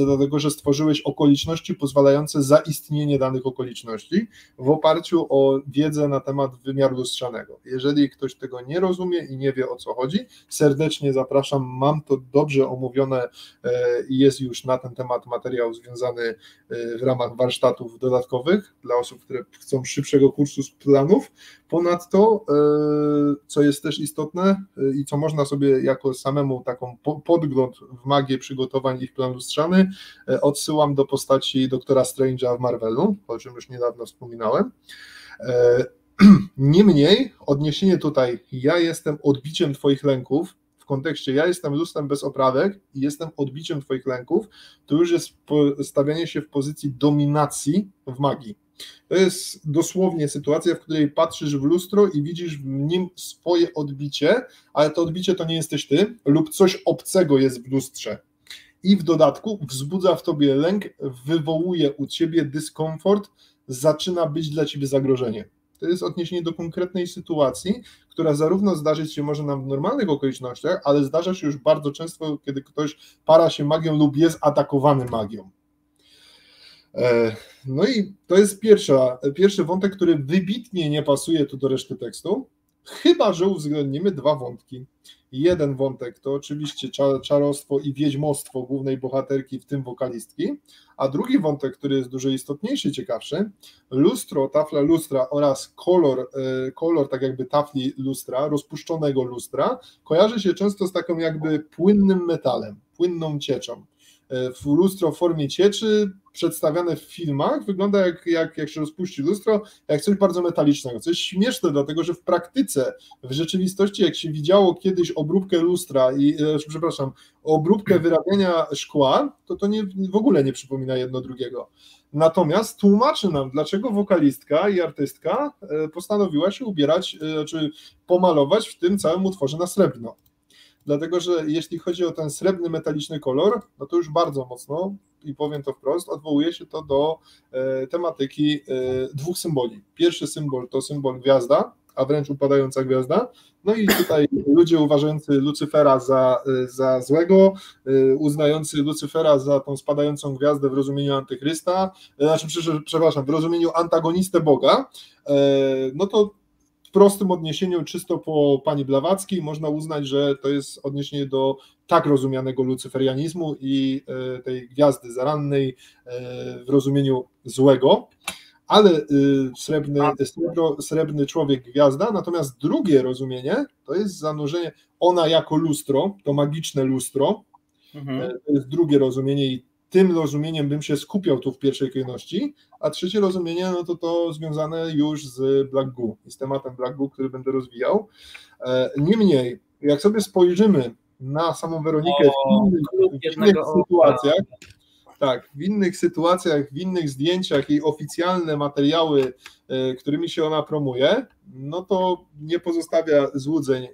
dlatego że stworzyłeś okoliczności pozwalające zaistnienie danych okoliczności w oparciu o wiedzę na temat wymiaru lustrzanego. Jeżeli ktoś tego nie rozumie i nie wie o co chodzi, serdecznie zapraszam. Mam to dobrze omówione e, i jest już na ten temat materiał związany e, w ramach warsztatów dodatkowych dla osób, które chcą szybszego kursu z planów. Ponadto, e, co jest też istotne i co można sobie jako samemu taką podgląd w magię przygotowań ich plan lustrzany, odsyłam do postaci doktora Strange'a w Marvelu, o czym już niedawno wspominałem. [clears throat] Niemniej, odniesienie tutaj, ja jestem odbiciem Twoich lęków, kontekście ja jestem lustrem bez oprawek i jestem odbiciem Twoich lęków, to już jest stawianie się w pozycji dominacji w magii. To jest dosłownie sytuacja, w której patrzysz w lustro i widzisz w nim swoje odbicie, ale to odbicie to nie jesteś ty, lub coś obcego jest w lustrze. I w dodatku wzbudza w tobie lęk, wywołuje u ciebie dyskomfort, zaczyna być dla ciebie zagrożenie. To jest odniesienie do konkretnej sytuacji, która zarówno zdarzyć się może nam w normalnych okolicznościach, ale zdarza się już bardzo często, kiedy ktoś para się magią lub jest atakowany magią. E, no i to jest pierwsza, pierwszy wątek, który wybitnie nie pasuje tu do reszty tekstu, chyba że uwzględnimy dwa wątki. Jeden wątek to oczywiście czarostwo i wiedźmostwo głównej bohaterki, w tym wokalistki, a drugi wątek, który jest dużo istotniejszy ciekawszy, lustro, tafla lustra oraz kolor, e, kolor tak jakby tafli lustra, rozpuszczonego lustra, kojarzy się często z taką jakby płynnym metalem, płynną cieczą. E, w lustro w formie cieczy, przedstawiane w filmach, wygląda jak, jak, jak się rozpuści lustro, jak coś bardzo metalicznego. Coś śmieszne, dlatego że w praktyce, w rzeczywistości, jak się widziało kiedyś obróbkę lustra i, e, przepraszam, obróbkę wyrabiania szkła, to to nie, w ogóle nie przypomina jedno drugiego. Natomiast tłumaczy nam, dlaczego wokalistka i artystka e, postanowiła się ubierać, czy pomalować w tym całym utworze na srebrno dlatego że jeśli chodzi o ten srebrny metaliczny kolor, no to już bardzo mocno, i powiem to wprost, odwołuje się to do e, tematyki e, dwóch symboli. Pierwszy symbol to symbol gwiazda, a wręcz upadająca gwiazda. No i tutaj ludzie uważający Lucyfera za, e, za złego, uznający Lucyfera za tą spadającą gwiazdę w rozumieniu antychrysta, znaczy, przepraszam, w rozumieniu antagonistę Boga, no to w prostym odniesieniu, czysto po pani Blawackiej, można uznać, że to jest odniesienie do tak rozumianego lucyferianizmu i e, tej gwiazdy zarannej e, w rozumieniu złego, ale e, srebrny, srebro, srebrny człowiek gwiazda, natomiast drugie rozumienie to jest zanurzenie, ona jako lustro, to magiczne lustro, mhm. to jest drugie rozumienie i tym rozumieniem bym się skupiał tu w pierwszej kolejności, a trzecie rozumienie, no to to związane już z Black Goo i z tematem Black Goo, który będę rozwijał. E, niemniej, jak sobie spojrzymy na samą Weronikę o, w innych, w innych sytuacjach, tak, w innych sytuacjach, w innych zdjęciach i oficjalne materiały, e, którymi się ona promuje, no to nie pozostawia złudzeń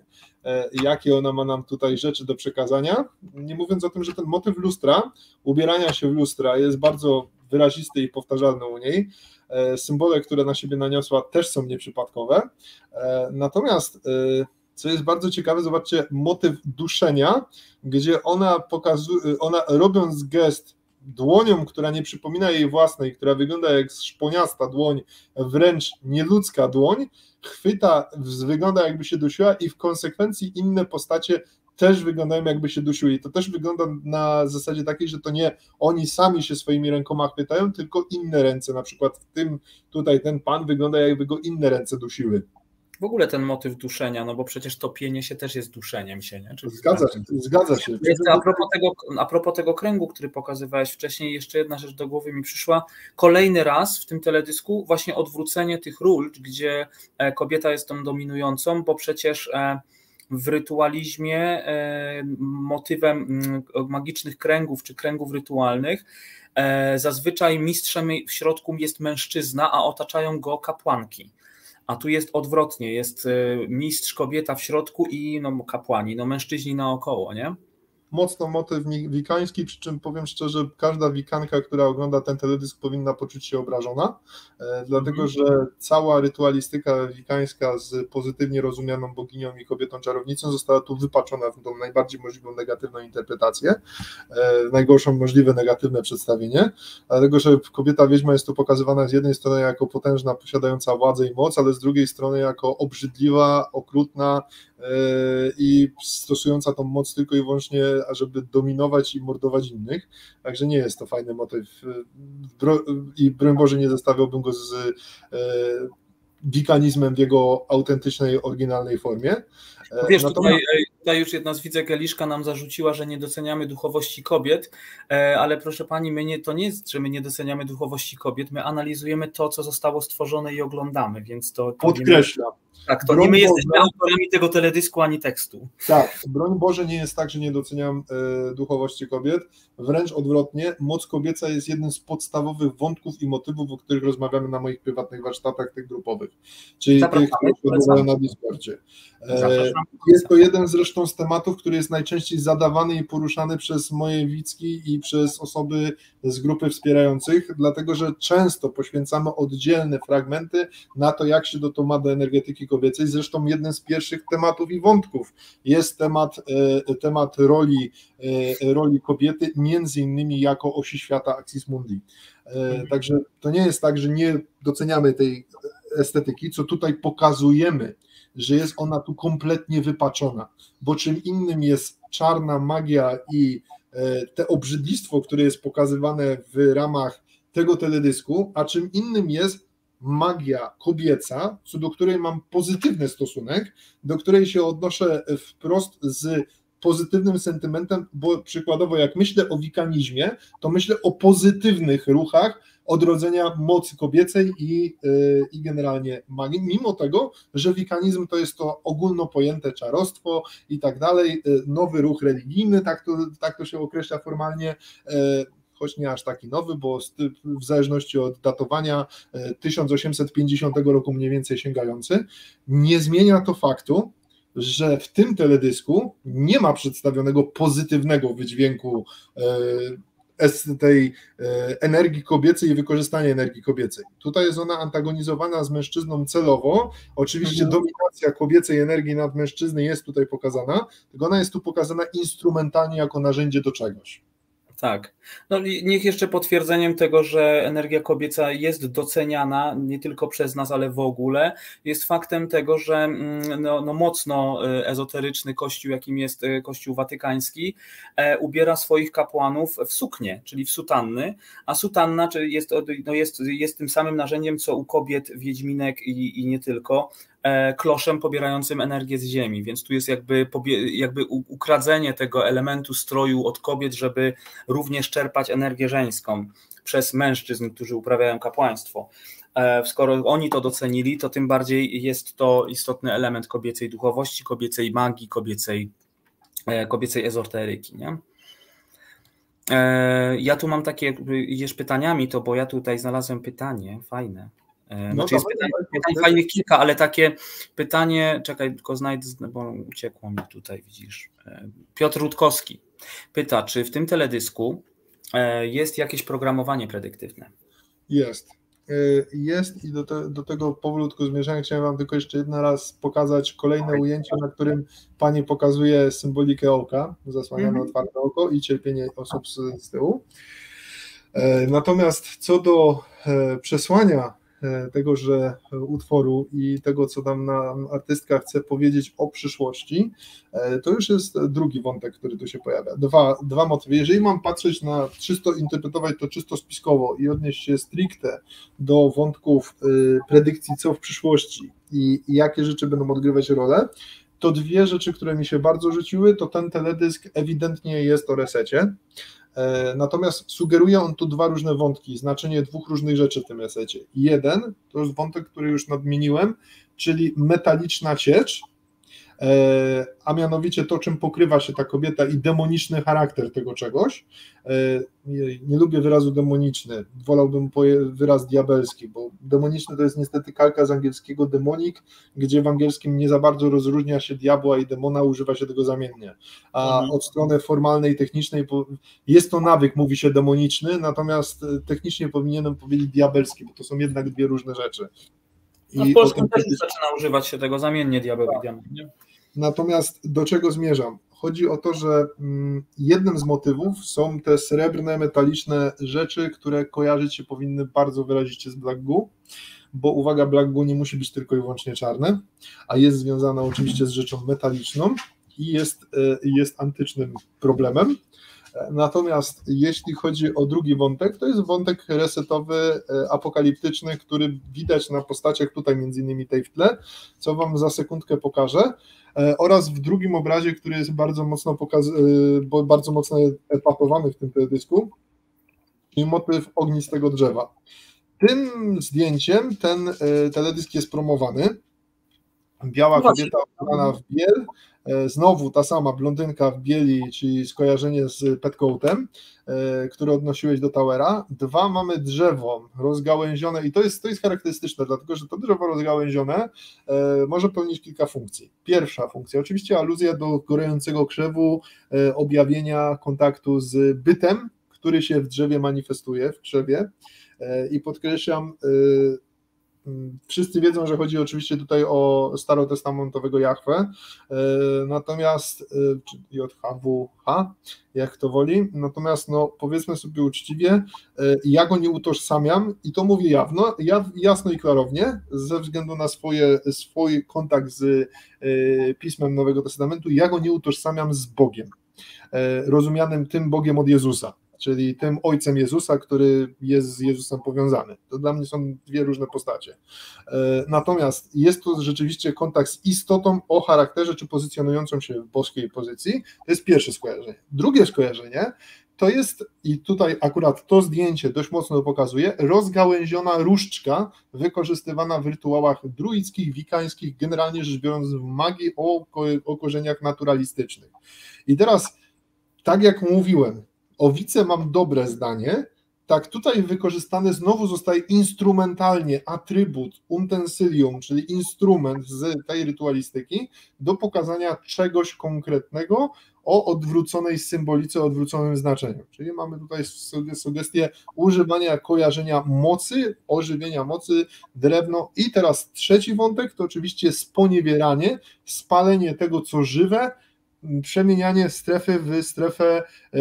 jakie ona ma nam tutaj rzeczy do przekazania. Nie mówiąc o tym, że ten motyw lustra, ubierania się w lustra jest bardzo wyrazisty i powtarzalny u niej. E, symbole, które na siebie naniosła, też są nieprzypadkowe. E, natomiast co jest bardzo ciekawe, zobaczcie, motyw duszenia, gdzie ona pokazuje, ona robiąc gest dłonią, która nie przypomina jej własnej, która wygląda jak szponiasta dłoń, wręcz nieludzka dłoń, chwyta, wygląda jakby się dusiła i w konsekwencji inne postacie też wyglądają jakby się dusiły. I to też wygląda na zasadzie takiej, że to nie oni sami się swoimi rękoma chwytają, tylko inne ręce. Na przykład w tym tutaj ten pan wygląda jakby go inne ręce dusiły w ogóle ten motyw duszenia, no bo przecież topienie się też jest duszeniem się, nie? Czyli zgadza się, zgadza się. A propos, tego, a propos tego kręgu, który pokazywałeś wcześniej, jeszcze jedna rzecz do głowy mi przyszła. Kolejny raz w tym teledysku właśnie odwrócenie tych ról, gdzie e, kobieta jest tą dominującą, bo przecież e, w rytualizmie e, motywem mm, magicznych kręgów czy kręgów rytualnych zazwyczaj mistrzem w środku jest mężczyzna, a otaczają go kapłanki. A tu jest odwrotnie, jest mistrz kobieta w środku i no, kapłani, no mężczyźni naokoło, nie? Mocno motyw wikański, przy czym powiem szczerze, każda wikanka, która ogląda ten teledysk powinna poczuć się obrażona, e, dlatego mhm. że cała rytualistyka wikańska z pozytywnie rozumianą boginią i kobietą czarownicą została tu wypaczona w tą najbardziej możliwą negatywną interpretację, e, najgorszą możliwe negatywne przedstawienie, dlatego że kobieta wiedźma jest tu pokazywana z jednej strony jako potężna, posiadająca władzę i moc, ale z drugiej strony jako obrzydliwa, okrutna, i stosująca tą moc tylko i wyłącznie, ażeby dominować i mordować innych. Także nie jest to fajny motyw. I broń Boże, nie zestawiałbym go z giganizmem e, w jego autentycznej, oryginalnej formie. E, Wiesz, Natomiast... tutaj, tutaj już jedna z widzek Eliszka nam zarzuciła, że nie doceniamy duchowości kobiet, ale proszę pani, my nie, to nie jest, że my nie doceniamy duchowości kobiet, my analizujemy to, co zostało stworzone i oglądamy, więc to... to Podkreślam. Tak, to broń nie my jesteśmy Boże, autorami tego teledysku ani tekstu. Tak, broń Boże nie jest tak, że nie doceniam e, duchowości kobiet, wręcz odwrotnie, moc kobieca jest jednym z podstawowych wątków i motywów, o których rozmawiamy na moich prywatnych warsztatach tych grupowych, czyli tych, które odbywają na Discordzie. E, jest to jeden zresztą z tematów, który jest najczęściej zadawany i poruszany przez moje widzki i przez osoby z grupy wspierających, dlatego że często poświęcamy oddzielne fragmenty na to, jak się do to ma do energetyki kobiecej. Zresztą jeden z pierwszych tematów i wątków jest temat, e, temat roli, e, roli kobiety, między innymi jako osi świata Axis Mundi. Mhm. Także to nie jest tak, że nie doceniamy tej estetyki, co tutaj pokazujemy że jest ona tu kompletnie wypaczona, bo czym innym jest czarna magia i e, te obrzydlistwo, które jest pokazywane w ramach tego teledysku, a czym innym jest magia kobieca, co do której mam pozytywny stosunek, do której się odnoszę wprost z pozytywnym sentymentem, bo przykładowo jak myślę o wikanizmie, to myślę o pozytywnych ruchach, odrodzenia mocy kobiecej i, y, i generalnie magii, mimo tego, że wikanizm to jest to ogólno pojęte czarostwo i tak dalej, y, nowy ruch religijny, tak to, tak to się określa formalnie, y, choć nie aż taki nowy, bo w zależności od datowania 1850 roku mniej więcej sięgający, nie zmienia to faktu, że w tym teledysku nie ma przedstawionego pozytywnego wydźwięku tej e, energii kobiecej i wykorzystania energii kobiecej. Tutaj jest ona antagonizowana z mężczyzną celowo. Oczywiście mhm. dominacja kobiecej energii nad mężczyzny jest tutaj pokazana, tylko ona jest tu pokazana instrumentalnie jako narzędzie do czegoś. Tak. No niech jeszcze potwierdzeniem tego, że energia kobieca jest doceniana nie tylko przez nas, ale w ogóle, jest faktem tego, że mm, no, no mocno y, ezoteryczny kościół, jakim jest y, Kościół Watykański, e, ubiera swoich kapłanów w suknie, czyli w sutanny, a sutanna jest, no jest, jest tym samym narzędziem, co u kobiet, wiedźminek i, i nie tylko, E, kloszem pobierającym energię z ziemi, więc tu jest jakby, jakby ukradzenie tego elementu stroju od kobiet, żeby również czerpać energię żeńską przez mężczyzn, którzy uprawiają kapłaństwo. E, skoro oni to docenili, to tym bardziej jest to istotny element kobiecej duchowości, kobiecej magii, kobiecej, e, kobiecej ezoteryki. Nie? Ja tu mam takie, idziesz pytaniami, to bo ja tutaj znalazłem pytanie, fajne. E, no znaczy jest pytań, pytań fajnych kilka, ale takie pytanie, czekaj, tylko znajdę, bo uciekło mi tutaj, widzisz. E, Piotr Rutkowski pyta, czy w tym teledysku e, jest jakieś programowanie predyktywne? Jest. Jest i do, te, do tego powolutku zmierzałem. Chciałem Wam tylko jeszcze jeden raz pokazać kolejne ujęcie, na którym Pani pokazuje symbolikę oka, zasłaniane mm -hmm. otwarte oko i cierpienie osób z, z tyłu. Natomiast co do przesłania tegoże utworu i tego, co tam nam artystka chce powiedzieć o przyszłości, e, to już jest drugi wątek, który tu się pojawia. Dwa, dwa motywy. Jeżeli mam patrzeć na czysto, interpretować to czysto spiskowo i odnieść się stricte do wątków e, predykcji, co w przyszłości i, i jakie rzeczy będą odgrywać rolę, to dwie rzeczy, które mi się bardzo rzuciły, to ten teledysk ewidentnie jest o resecie, E, natomiast sugeruje on tu dwa różne wątki, znaczenie dwóch różnych rzeczy w tym esecie. Jeden to jest wątek, który już nadmieniłem, czyli metaliczna ciecz, e, a mianowicie to, czym pokrywa się ta kobieta i demoniczny charakter tego czegoś. E, nie, lubię wyrazu demoniczny, wolałbym wyraz diabelski, bo demoniczny to jest niestety kalka z angielskiego demonic, gdzie w angielskim nie za bardzo rozróżnia się diabła i demona, używa się tego zamiennie. A mhm. od strony formalnej, technicznej jest to nawyk, mówi się demoniczny, natomiast technicznie powinienem powiedzieć diabelski, bo to są jednak dwie różne rzeczy. I no w Polsce też zaczyna używać się tego zamiennie diabeł i demon. Natomiast do czego zmierzam? Chodzi o to, że mm, jednym z motywów są te srebrne, metaliczne rzeczy, które kojarzyć się powinny bardzo wyraziście z Black Goo, bo uwaga, Black Goo nie musi być tylko i wyłącznie czarne, a jest związane oczywiście z rzeczą metaliczną i jest, e, jest antycznym problemem. Natomiast jeśli chodzi o drugi wątek, to jest wątek resetowy, e, apokaliptyczny, który widać na postaciach tutaj między innymi tej w tle, co Wam za sekundkę pokażę. E, oraz w drugim obrazie, który jest bardzo mocno pokaz, e, bardzo mocno etapowany w tym teledysku, czyli motyw ognistego drzewa. Tym zdjęciem ten teledysk jest promowany. Biała kobieta ubrana w biel, E, znowu ta sama blondynka w bieli, czyli skojarzenie z petcoatem, e, które odnosiłeś do Towera. Dwa, mamy drzewo rozgałęzione i to jest, to jest charakterystyczne, dlatego że to drzewo rozgałęzione e, może pełnić kilka funkcji. Pierwsza funkcja, oczywiście aluzja do gorącego krzewu, objawienia kontaktu z bytem, który się w drzewie manifestuje, w krzewie. I podkreślam, Wszyscy wiedzą, że chodzi oczywiście tutaj o starotestamentowego Jahwe, e, natomiast e, czy JHWH, jak to woli, natomiast no, powiedzmy sobie uczciwie, e, ja go nie utożsamiam i to mówię jawno, jasno i klarownie, ze względu na swoje, swój kontakt z Pismem Nowego Testamentu, ja go nie utożsamiam z Bogiem, rozumianym tym Bogiem od Jezusa czyli tym ojcem Jezusa, który jest z Jezusem powiązany. To dla mnie są dwie różne postacie. E, natomiast jest to rzeczywiście kontakt z istotą o charakterze czy pozycjonującą się w boskiej pozycji. To jest pierwsze skojarzenie. Drugie skojarzenie to jest, i tutaj akurat to zdjęcie dość mocno pokazuje, rozgałęziona różdżka wykorzystywana w rytuałach druidzkich, wikańskich, generalnie rzecz biorąc w magii o, o korzeniach naturalistycznych. I teraz, tak jak mówiłem, o wice mam dobre zdanie, tak tutaj wykorzystany znowu zostaje instrumentalnie atrybut utensylium, czyli instrument z tej rytualistyki do pokazania czegoś konkretnego o odwróconej symbolice, odwróconym znaczeniu. Czyli mamy tutaj sugestię używania kojarzenia mocy, ożywienia mocy, drewno i teraz trzeci wątek to oczywiście sponiewieranie, spalenie tego, co żywe, przemienianie strefy w strefę e,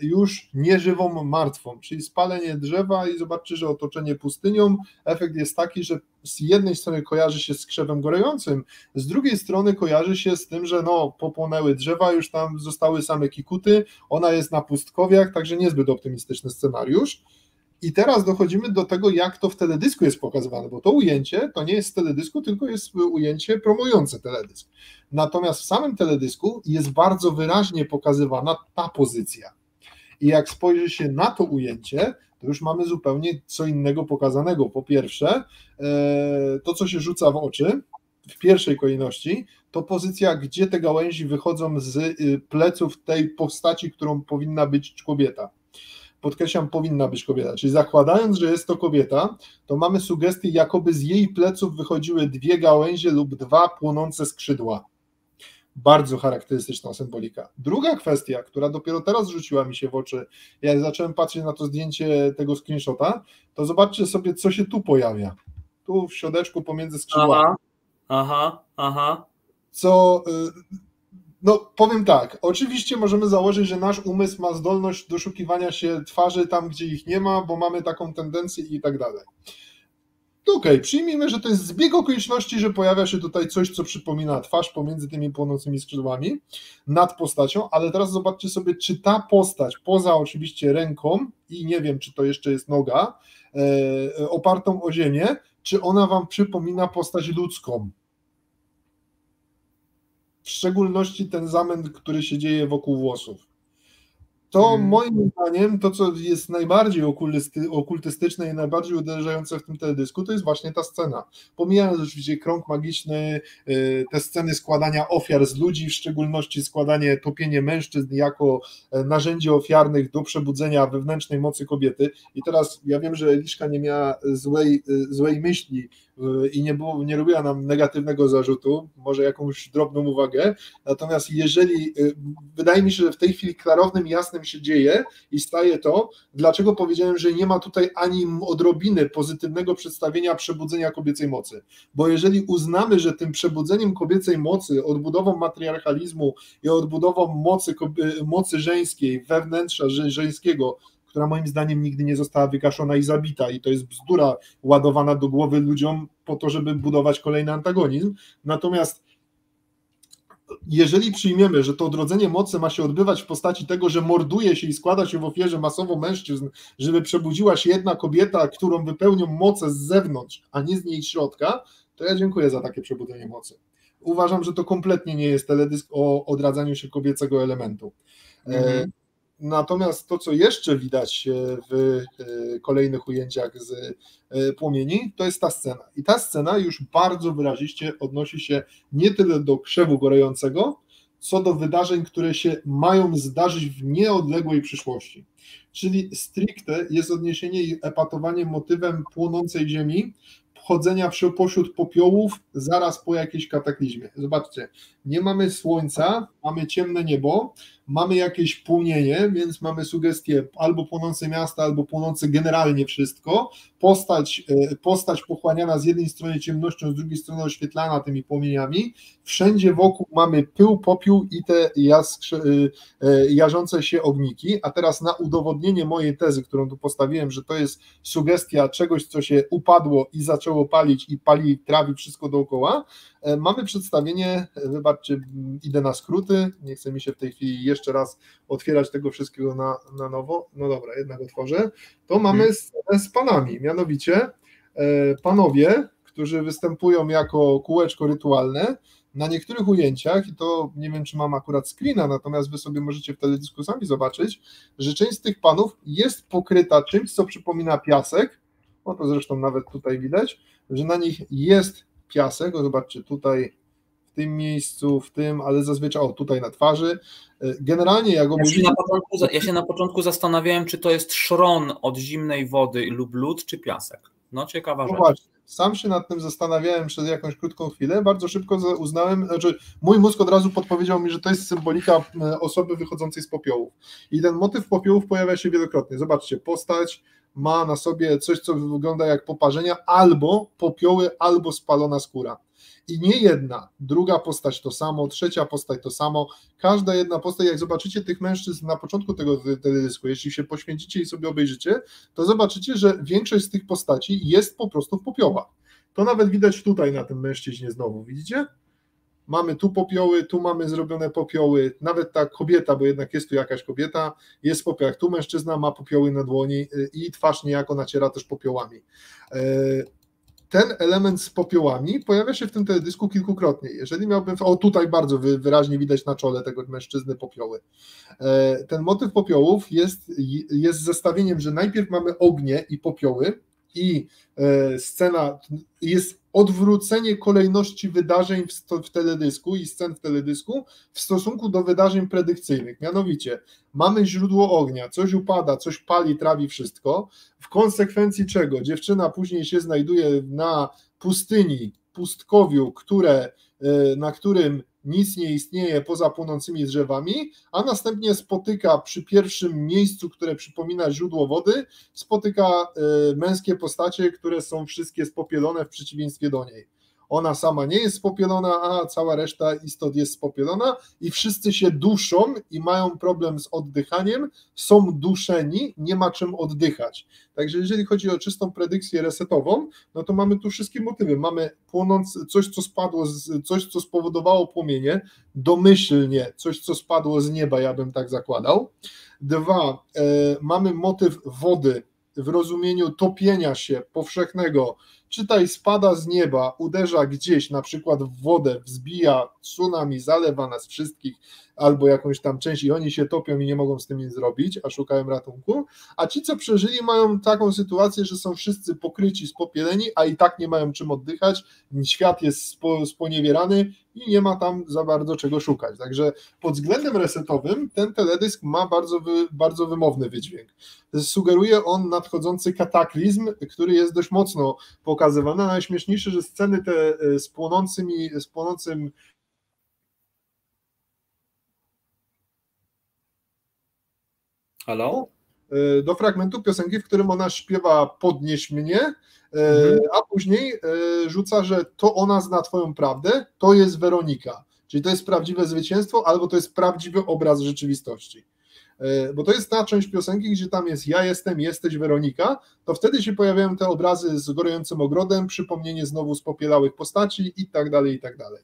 już nieżywą, martwą, czyli spalenie drzewa i zobaczcie, że otoczenie pustynią, efekt jest taki, że z jednej strony kojarzy się z krzewem gorejącym, z drugiej strony kojarzy się z tym, że no popłonęły drzewa, już tam zostały same kikuty, ona jest na pustkowiach, także niezbyt optymistyczny scenariusz, i teraz dochodzimy do tego, jak to w teledysku jest pokazywane, bo to ujęcie to nie jest z teledysku, tylko jest ujęcie promujące teledysk. Natomiast w samym teledysku jest bardzo wyraźnie pokazywana ta pozycja. I jak spojrzy się na to ujęcie, to już mamy zupełnie co innego pokazanego. Po pierwsze, e, to co się rzuca w oczy, w pierwszej kolejności, to pozycja, gdzie te gałęzi wychodzą z y, pleców tej postaci, którą powinna być kobieta podkreślam, powinna być kobieta. Czyli zakładając, że jest to kobieta, to mamy sugestię, jakoby z jej pleców wychodziły dwie gałęzie lub dwa płonące skrzydła. Bardzo charakterystyczna symbolika. Druga kwestia, która dopiero teraz rzuciła mi się w oczy, jak zacząłem patrzeć na to zdjęcie tego screenshota, to zobaczcie sobie, co się tu pojawia. Tu w środeczku pomiędzy skrzydłami. Aha, aha, aha. Co y, no, powiem tak. Oczywiście możemy założyć, że nasz umysł ma zdolność doszukiwania się twarzy tam, gdzie ich nie ma, bo mamy taką tendencję i tak dalej. Okej, okay, przyjmijmy, że to jest zbieg okoliczności, że pojawia się tutaj coś, co przypomina twarz pomiędzy tymi płonącymi skrzydłami nad postacią, ale teraz zobaczcie sobie, czy ta postać, poza oczywiście ręką i nie wiem, czy to jeszcze jest noga, e, opartą o ziemię, czy ona wam przypomina postać ludzką w szczególności ten zamęt, który się dzieje wokół włosów. to hmm. moim zdaniem to, co jest najbardziej okulty, okultystyczne i najbardziej uderzające w tym teledysku, to jest właśnie ta scena. Pomijając oczywiście krąg magiczny, y, te sceny składania ofiar z ludzi, w szczególności składanie, topienie mężczyzn jako e, narzędzi ofiarnych do przebudzenia wewnętrznej mocy kobiety. I teraz ja wiem, że Eliszka nie miała złej, y, złej myśli i nie, było, nie robiła nam negatywnego zarzutu, może jakąś drobną uwagę, natomiast jeżeli, wydaje mi się, że w tej chwili klarownym, jasnym się dzieje i staje to, dlaczego powiedziałem, że nie ma tutaj ani odrobiny pozytywnego przedstawienia przebudzenia kobiecej mocy. Bo jeżeli uznamy, że tym przebudzeniem kobiecej mocy, odbudową matriarchalizmu i odbudową mocy, mocy żeńskiej, wewnętrza żeńskiego, która moim zdaniem nigdy nie została wygaszona i zabita, i to jest bzdura ładowana do głowy ludziom po to, żeby budować kolejny antagonizm. Natomiast jeżeli przyjmiemy, że to odrodzenie mocy ma się odbywać w postaci tego, że morduje się i składa się w ofierze masowo mężczyzn, żeby przebudziła się jedna kobieta, którą wypełnią moce z zewnątrz, a nie z niej środka, to ja dziękuję za takie przebudzenie mocy. Uważam, że to kompletnie nie jest teledysk o odradzaniu się kobiecego elementu. Mhm. Natomiast to, co jeszcze widać w e, kolejnych ujęciach z e, płomieni, to jest ta scena. I ta scena już bardzo wyraziście odnosi się nie tyle do krzewu gorącego, co do wydarzeń, które się mają zdarzyć w nieodległej przyszłości. Czyli stricte jest odniesienie i epatowanie motywem płonącej ziemi, chodzenia pośród popiołów zaraz po jakiejś kataklizmie. Zobaczcie, nie mamy słońca, mamy ciemne niebo, mamy jakieś płonienie, więc mamy sugestie albo płonące miasta, albo płonące generalnie wszystko. Postać, e, postać pochłaniana z jednej strony ciemnością, z drugiej strony oświetlana tymi płomieniami. Wszędzie wokół mamy pył, popiół i te jaskrze, e, jarzące się ogniki. A teraz na udowodnienie mojej tezy, którą tu postawiłem, że to jest sugestia czegoś, co się upadło i zaczęło palić i pali, trawi wszystko dookoła, mamy przedstawienie, wybaczcie, idę na skróty, nie chce mi się w tej chwili jeszcze raz otwierać tego wszystkiego na, na nowo, no dobra, jednak otworzę, to mamy z, z panami, mianowicie e, panowie, którzy występują jako kółeczko rytualne, na niektórych ujęciach, i to nie wiem, czy mam akurat screena, natomiast wy sobie możecie w teledysku sami zobaczyć, że część z tych panów jest pokryta czymś, co przypomina piasek, no to zresztą nawet tutaj widać, że na nich jest piasek, o zobaczcie, tutaj tym miejscu, w tym, ale zazwyczaj o tutaj na twarzy. E, generalnie jak ja się, na początku, ja się na początku zastanawiałem, czy to jest szron od zimnej wody lub lód, czy piasek. No ciekawa no rzecz. Właśnie. Sam się nad tym zastanawiałem przez jakąś krótką chwilę, bardzo szybko uznałem, znaczy mój mózg od razu podpowiedział mi, że to jest symbolika e, osoby wychodzącej z popiołów. I ten motyw popiołów pojawia się wielokrotnie. Zobaczcie, postać ma na sobie coś, co wygląda jak poparzenia, albo popioły, albo spalona skóra. I nie jedna, druga postać to samo, trzecia postać to samo. Każda jedna postać, jak zobaczycie tych mężczyzn na początku tego teledysku, jeśli się poświęcicie i sobie obejrzycie, to zobaczycie, że większość z tych postaci jest po prostu w popiołach. To nawet widać tutaj na tym mężczyźnie znowu, widzicie? Mamy tu popioły, tu mamy zrobione popioły, nawet ta kobieta, bo jednak jest tu jakaś kobieta, jest w popiołach. Tu mężczyzna ma popioły na dłoni y, i twarz niejako naciera też popiołami. E, ten element z popiołami pojawia się w tym teledysku kilkukrotnie. Jeżeli miałbym, o tutaj bardzo wyraźnie widać na czole tego mężczyzny popioły. E, ten motyw popiołów jest, jest zestawieniem, że najpierw mamy ognie i popioły i e, scena jest odwrócenie kolejności wydarzeń w, w teledysku i scen w teledysku w stosunku do wydarzeń predykcyjnych. Mianowicie mamy źródło ognia, coś upada, coś pali, trawi wszystko, w konsekwencji czego dziewczyna później się znajduje na pustyni, pustkowiu, które, e, na którym nic nie istnieje poza płonącymi drzewami, a następnie spotyka przy pierwszym miejscu, które przypomina źródło wody, spotyka e, męskie postacie, które są wszystkie spopielone w przeciwieństwie do niej ona sama nie jest spopielona, a cała reszta istot jest spopielona i wszyscy się duszą i mają problem z oddychaniem, są duszeni, nie ma czym oddychać. Także jeżeli chodzi o czystą predykcję resetową, no to mamy tu wszystkie motywy. Mamy płonąc coś, co spadło, z, coś, co spowodowało płomienie, domyślnie coś, co spadło z nieba, ja bym tak zakładał. Dwa, e, mamy motyw wody w rozumieniu topienia się powszechnego czytaj spada z nieba, uderza gdzieś, na przykład w wodę, wzbija tsunami, zalewa nas wszystkich, albo jakąś tam część i oni się topią i nie mogą z tym nic zrobić, a szukają ratunku, a ci, co przeżyli, mają taką sytuację, że są wszyscy pokryci, spopieleni, a i tak nie mają czym oddychać, świat jest sponiewierany i nie ma tam za bardzo czego szukać. Także pod względem resetowym ten teledysk ma bardzo, wy, bardzo wymowny wydźwięk. Sugeruje on nadchodzący kataklizm, który jest dość mocno pokazywany. Najśmieszniejsze, że sceny te e, z płonącymi, z płonącym Halo? E, do fragmentu piosenki, w którym ona śpiewa Podnieś mnie, e, mhm. a później e, rzuca, że to ona zna twoją prawdę, to jest Weronika. Czyli to jest prawdziwe zwycięstwo, albo to jest prawdziwy obraz rzeczywistości. Bo to jest ta część piosenki, gdzie tam jest ja jestem, jesteś Weronika, to wtedy się pojawiają te obrazy z gorącym ogrodem, przypomnienie znowu spopielałych postaci i tak dalej, i tak dalej.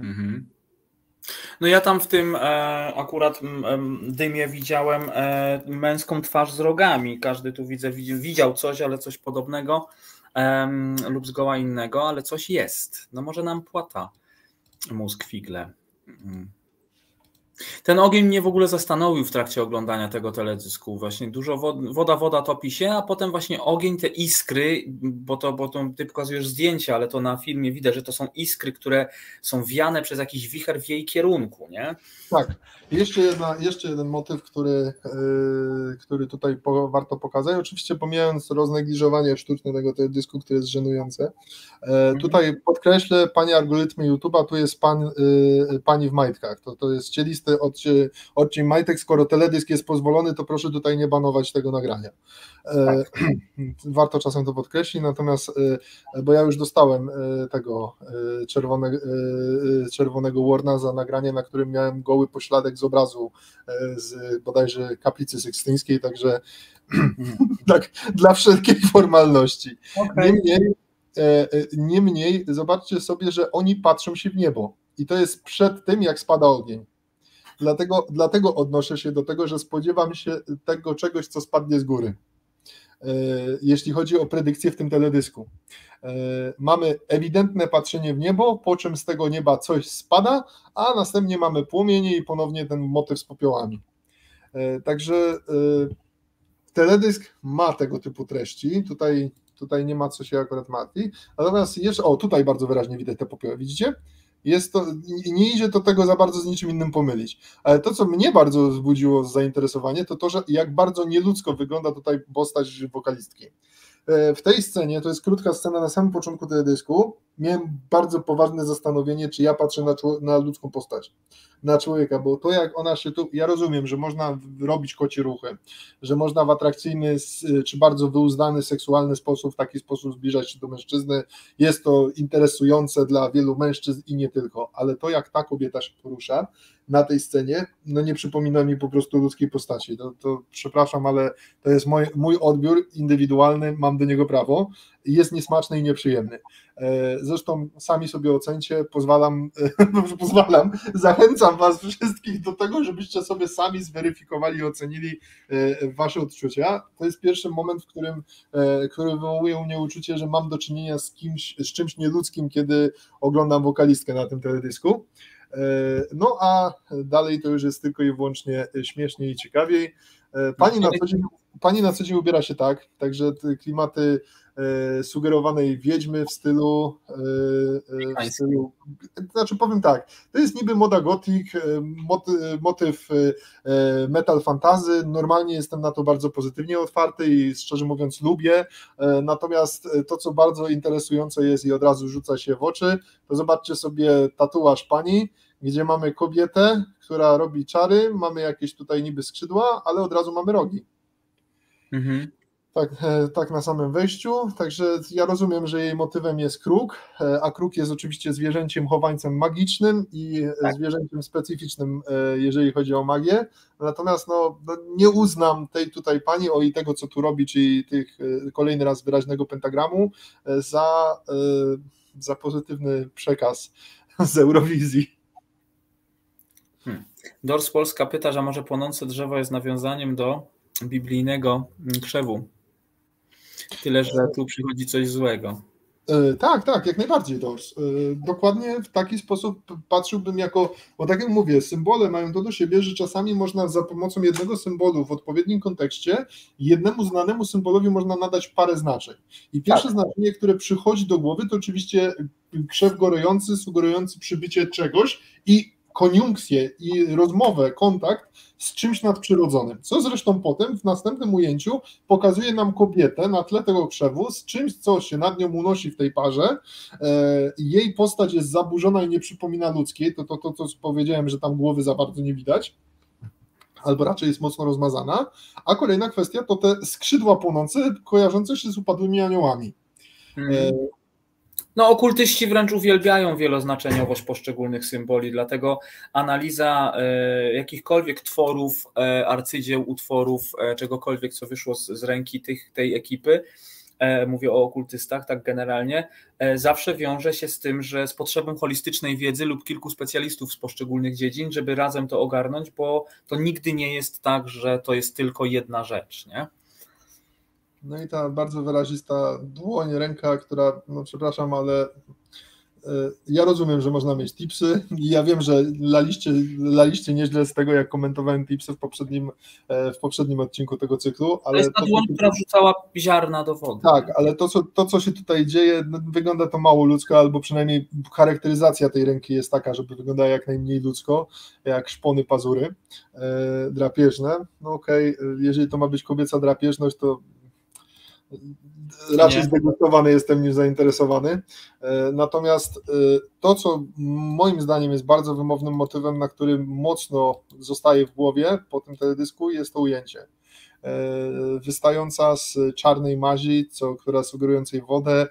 Mhm. No ja tam w tym e, akurat m, dymie widziałem e, męską twarz z rogami. Każdy tu widzę, widział coś, ale coś podobnego e, lub zgoła innego, ale coś jest. No może nam płata mózg figle. Mm. Ten ogień mnie w ogóle zastanowił w trakcie oglądania tego teledysku. Właśnie dużo woda, woda topi się, a potem właśnie ogień, te iskry, bo to, bo to ty pokazujesz zdjęcia, ale to na filmie widać, że to są iskry, które są wiane przez jakiś wicher w jej kierunku, nie? Tak. Jeszcze, jedna, jeszcze jeden motyw, który, yy, który tutaj po, warto pokazać. Oczywiście pomijając roznegliżowanie sztuczne tego teledysku, które jest żenujące. Yy, tutaj podkreślę, pani algorytmy YouTube'a, tu jest pan, yy, pani w majtkach. To, to jest cielisty od odcień majtek, skoro teledysk jest pozwolony, to proszę tutaj nie banować tego nagrania. E, tak. [clears throat] Warto czasem to podkreślić, natomiast, e, bo ja już dostałem e, tego czerwone, czerwonego Warna za nagranie, na którym miałem goły pośladek z obrazu z bodajże kaplicy sykstyńskiej, także [clears throat] tak, dla wszelkiej formalności. Okay. Niemniej, niemniej, zobaczcie sobie, że oni patrzą się w niebo. I to jest przed tym, jak spada ogień. Dlatego, dlatego odnoszę się do tego, że spodziewam się tego czegoś, co spadnie z góry. E, jeśli chodzi o predykcję w tym teledysku. E, mamy ewidentne patrzenie w niebo, po czym z tego nieba coś spada, a następnie mamy płomienie i ponownie ten motyw z popiołami. E, także teledysk ma tego typu treści. Tutaj, tutaj nie ma co się akurat martwić. Natomiast jeszcze, o tutaj bardzo wyraźnie widać te popioły, widzicie? Jest to, nie idzie to tego za bardzo z niczym innym pomylić. Ale to, co mnie bardzo wzbudziło zainteresowanie, to to, że jak bardzo nieludzko wygląda tutaj postać wokalistki. E, w tej scenie, to jest krótka scena na samym początku teledysku, miałem bardzo poważne zastanowienie, czy ja patrzę na, na, ludzką postać, na człowieka, bo to jak ona się tu, ja rozumiem, że można robić kocie ruchy, że można w atrakcyjny czy bardzo wyuzdany, seksualny sposób, w taki sposób zbliżać się do mężczyzny, jest to interesujące dla wielu mężczyzn i nie tylko, ale to jak ta kobieta się porusza na tej scenie, no nie przypomina mi po prostu ludzkiej postaci, to, to przepraszam, ale to jest mój, mój odbiór indywidualny, mam do niego prawo, jest niesmaczny i nieprzyjemny. E, zresztą sami sobie ocencie, pozwalam, [laughs] pozwalam, zachęcam Was wszystkich do tego, żebyście sobie sami zweryfikowali i ocenili e, Wasze odczucia. To jest pierwszy moment, w którym, e, który wywołuje u mnie uczucie, że mam do czynienia z kimś, z czymś nieludzkim, kiedy oglądam wokalistkę na tym teledysku. No a dalej to już jest tylko i wyłącznie śmieszniej i ciekawiej. Pani na co dzień, pani na co dzień ubiera się tak, także klimaty E, sugerowanej wiedźmy w stylu, e, e, w stylu, znaczy powiem tak, to jest niby moda gothic, motyw metal fantazy, normalnie jestem na to bardzo pozytywnie otwarty i szczerze mówiąc lubię, natomiast to co bardzo interesujące jest i od razu rzuca się w oczy, to zobaczcie sobie tatuaż pani, gdzie mamy kobietę, która robi czary, mamy jakieś tutaj niby skrzydła, ale od razu mamy rogi. Mhm. Tak, e, tak na samym wejściu. Także ja rozumiem, że jej motywem jest kruk, e, a kruk jest oczywiście zwierzęciem chowańcem magicznym i tak. zwierzęciem specyficznym, e, jeżeli chodzi o magię. Natomiast no, no, nie uznam tej tutaj pani o i tego, co tu robi, czyli tych kolejny raz wyraźnego pentagramu, za, za pozytywny przekaz [laughs] z Eurowizji. Hmm. Dors Polska pyta, że może płonące drzewo jest nawiązaniem do biblijnego krzewu Tyle, że tu przychodzi coś złego. E, tak, tak, jak najbardziej. E, dokładnie w taki sposób patrzyłbym jako, bo tak jak mówię, symbole mają to do siebie, że czasami można za pomocą jednego symbolu w odpowiednim kontekście jednemu znanemu symbolowi można nadać parę znaczeń. I pierwsze tak. znaczenie, które przychodzi do głowy, to oczywiście krzew gorejący, sugerujący przybycie czegoś i koniunkcję i rozmowę, kontakt z czymś nadprzyrodzonym. Co zresztą potem w następnym ujęciu pokazuje nam kobietę na tle tego krzewu z czymś, co się nad nią unosi w tej parze. E, jej postać jest zaburzona i nie przypomina ludzkiej. To, to, to, to co powiedziałem, że tam głowy za bardzo nie widać albo raczej jest mocno rozmazana. A kolejna kwestia to te skrzydła płonące, kojarzące się z upadłymi aniołami. Mm. No, okultyści wręcz uwielbiają wieloznaczeniowość poszczególnych symboli, dlatego analiza e, jakichkolwiek tworów, e, arcydzieł, utworów, e, czegokolwiek, co wyszło z, z ręki tych, tej ekipy, mówię o okultystach, tak generalnie, zawsze wiąże się z tym, że z potrzebą holistycznej wiedzy lub kilku specjalistów z poszczególnych dziedzin, żeby razem to ogarnąć, bo to nigdy nie jest tak, że to jest tylko jedna rzecz, nie? No i ta bardzo wyrazista dłoń, ręka, która, no przepraszam, ale e, ja rozumiem, że można mieć tipsy i ja wiem, że laliście, laliście nieźle z tego, jak komentowałem tipsy w poprzednim, e, w poprzednim odcinku tego cyklu. Ale to jest ta dłoń, to, która wrzucała ziarna do wody. Tak, ale to, co, to, co się tutaj dzieje, no, wygląda to mało ludzko, albo przynajmniej charakteryzacja tej ręki jest taka, żeby wyglądała jak najmniej ludzko, jak szpony pazury e, drapieżne. No okej, okay, jeżeli to ma być kobieca drapieżność, to raczej zdegustowany jestem niż zainteresowany. E, natomiast e, to, co moim zdaniem jest bardzo wymownym motywem, na którym mocno zostaje w głowie po tym teledysku, jest to ujęcie. E, wystająca z czarnej mazi, co, która sugerującej wodę,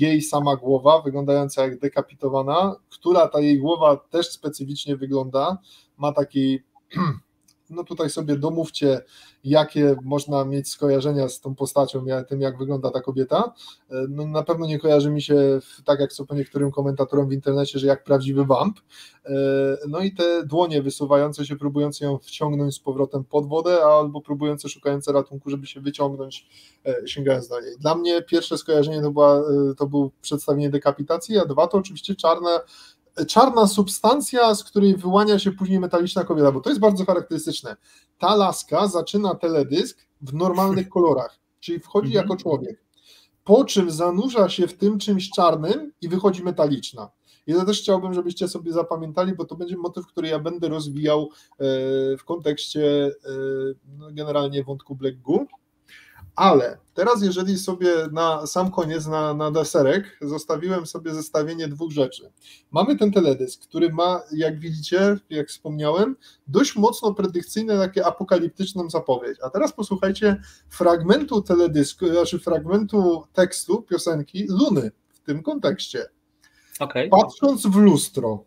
jej sama głowa, wyglądająca jak dekapitowana, która ta jej głowa też specyficznie wygląda, ma taki [clears throat] no tutaj sobie domówcie, jakie można mieć skojarzenia z tą postacią, tym jak wygląda ta kobieta. E, no, na pewno nie kojarzy mi się, tak jak co po niektórym komentatorom w internecie, że jak prawdziwy wamp. E, no i te dłonie wysuwające się, próbujące ją wciągnąć z powrotem pod wodę, albo próbujące, szukające ratunku, żeby się wyciągnąć, e, sięgając do niej. Dla mnie pierwsze skojarzenie to, była, to był przedstawienie dekapitacji, a dwa to oczywiście czarne czarna substancja, z której wyłania się później metaliczna kobieta, bo to jest bardzo charakterystyczne. Ta laska zaczyna teledysk w normalnych [laughs] kolorach, czyli wchodzi mhm. jako człowiek, po czym zanurza się w tym czymś czarnym i wychodzi metaliczna. I to też chciałbym, żebyście sobie zapamiętali, bo to będzie motyw, który ja będę rozwijał e, w kontekście e, no, generalnie wątku Black Goo. Ale teraz, jeżeli sobie na sam koniec, na, na deserek, zostawiłem sobie zestawienie dwóch rzeczy. Mamy ten teledysk, który ma, jak widzicie, jak wspomniałem, dość mocno predykcyjne, takie apokaliptyczną zapowiedź. A teraz posłuchajcie fragmentu teledysku, znaczy fragmentu tekstu piosenki Luny w tym kontekście. Okay. Patrząc w lustro,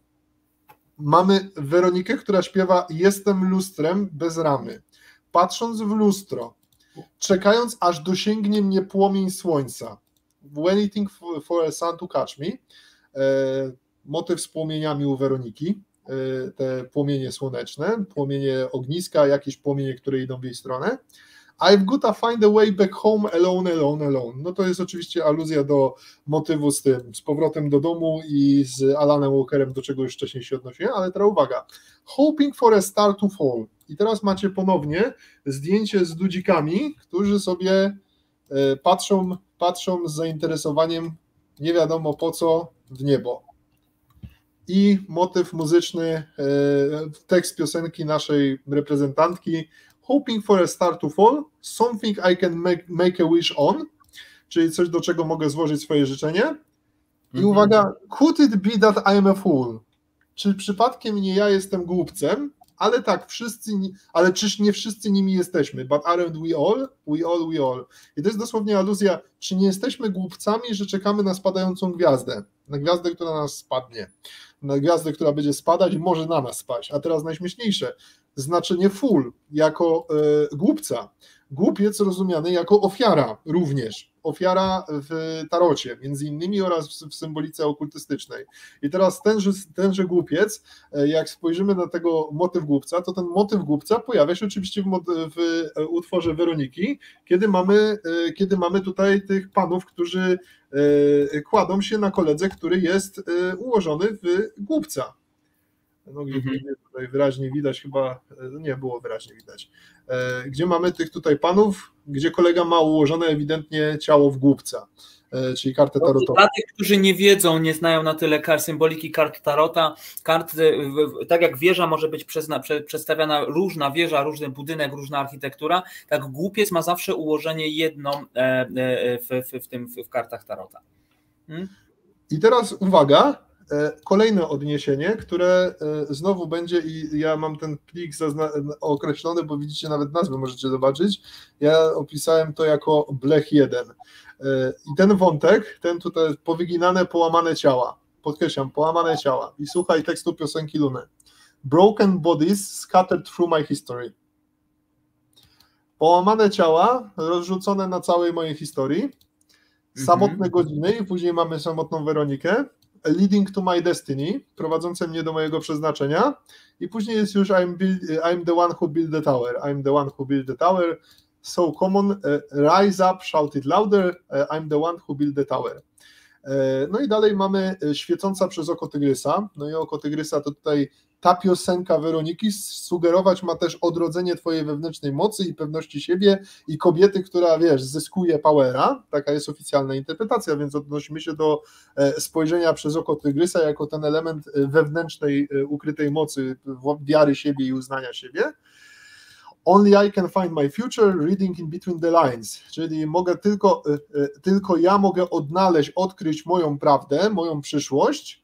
mamy Weronikę, która śpiewa Jestem lustrem bez ramy. Patrząc w lustro, czekając aż dosięgnie mnie płomień słońca. Waiting for a sun to catch me. E, motyw z płomieniami u Weroniki. E, te płomienie słoneczne, płomienie ogniska, jakieś płomienie, które idą w jej stronę. I've got to find a way back home alone, alone, alone. No to jest oczywiście aluzja do motywu z tym, z powrotem do domu i z Alanem Walkerem, do czego już wcześniej się odnosiłem, ale teraz uwaga. Hoping for a star to fall. I teraz macie ponownie zdjęcie z ludzikami, którzy sobie e, patrzą, patrzą z zainteresowaniem, nie wiadomo po co, w niebo. I motyw muzyczny, e, tekst piosenki naszej reprezentantki, hoping for a star to fall, something I can make, make a wish on, czyli coś, do czego mogę złożyć swoje życzenie. I mhm. uwaga, could it be that I am a fool? Czy przypadkiem nie ja jestem głupcem? Ale tak, wszyscy, ale czyż nie wszyscy nimi jesteśmy? But aren't we all? We all, we all. I to jest dosłownie aluzja, czy nie jesteśmy głupcami, że czekamy na spadającą gwiazdę? Na gwiazdę, która na nas spadnie. Na gwiazdę, która będzie spadać, może na nas spaść. A teraz najśmieszniejsze znaczenie full jako e, głupca. Głupiec rozumiany jako ofiara również. ofiara w tarocie, między innymi oraz w, symbolice okultystycznej. I teraz tenże, tenże głupiec, e, jak spojrzymy na tego motyw głupca, to ten motyw głupca pojawia się oczywiście w, w utworze Weroniki, kiedy mamy, kiedy mamy tutaj tych panów, którzy kładą się na koledze, który jest ułożony w głupca. No, gdzie mhm. tutaj wyraźnie widać, chyba e, nie było wyraźnie widać. E, gdzie mamy tych tutaj panów, gdzie kolega ma ułożone ewidentnie ciało w głupca, e, czyli kartę tarotową. Dla tych, którzy nie wiedzą, nie znają na tyle symboliki kart tarota, kart, tak jak wieża może być przedstawiana różna wieża, różny budynek, różna architektura, tak głupiec ma zawsze ułożenie jedno w, w, w tym w kartach tarota. Hmm? I teraz uwaga, kolejne odniesienie, które e, znowu będzie i ja mam ten plik określony, bo widzicie nawet nazwę możecie zobaczyć. Ja opisałem to jako blech 1. E, I ten wątek, ten tutaj powyginane, połamane ciała. Podkreślam, połamane ciała. I słuchaj tekstu piosenki Luny. Broken bodies scattered through my history. Połamane ciała rozrzucone na całej mojej historii. Mhm. Samotne godziny i później mamy samotną Weronikę Leading to my destiny, prowadzące mnie do mojego przeznaczenia. I później jest już I'm, build, I'm the one who built the tower. I'm the one who built the tower. So common, uh, rise up, shout it louder. Uh, I'm the one who built the tower. Uh, no i dalej mamy świecąca przez oko tygrysa. No i oko tygrysa to tutaj ta piosenka Weroniki sugerować ma też odrodzenie twojej wewnętrznej mocy i pewności siebie i kobiety, która, wiesz, zyskuje powera, taka jest oficjalna interpretacja, więc odnosimy się do e, spojrzenia przez oko tygrysa jako ten element e, wewnętrznej, e, ukrytej mocy, wiary siebie i uznania siebie. Only I can find my future, reading in between the lines, czyli mogę tylko, tylko ja mogę odnaleźć, odkryć moją prawdę, moją przyszłość,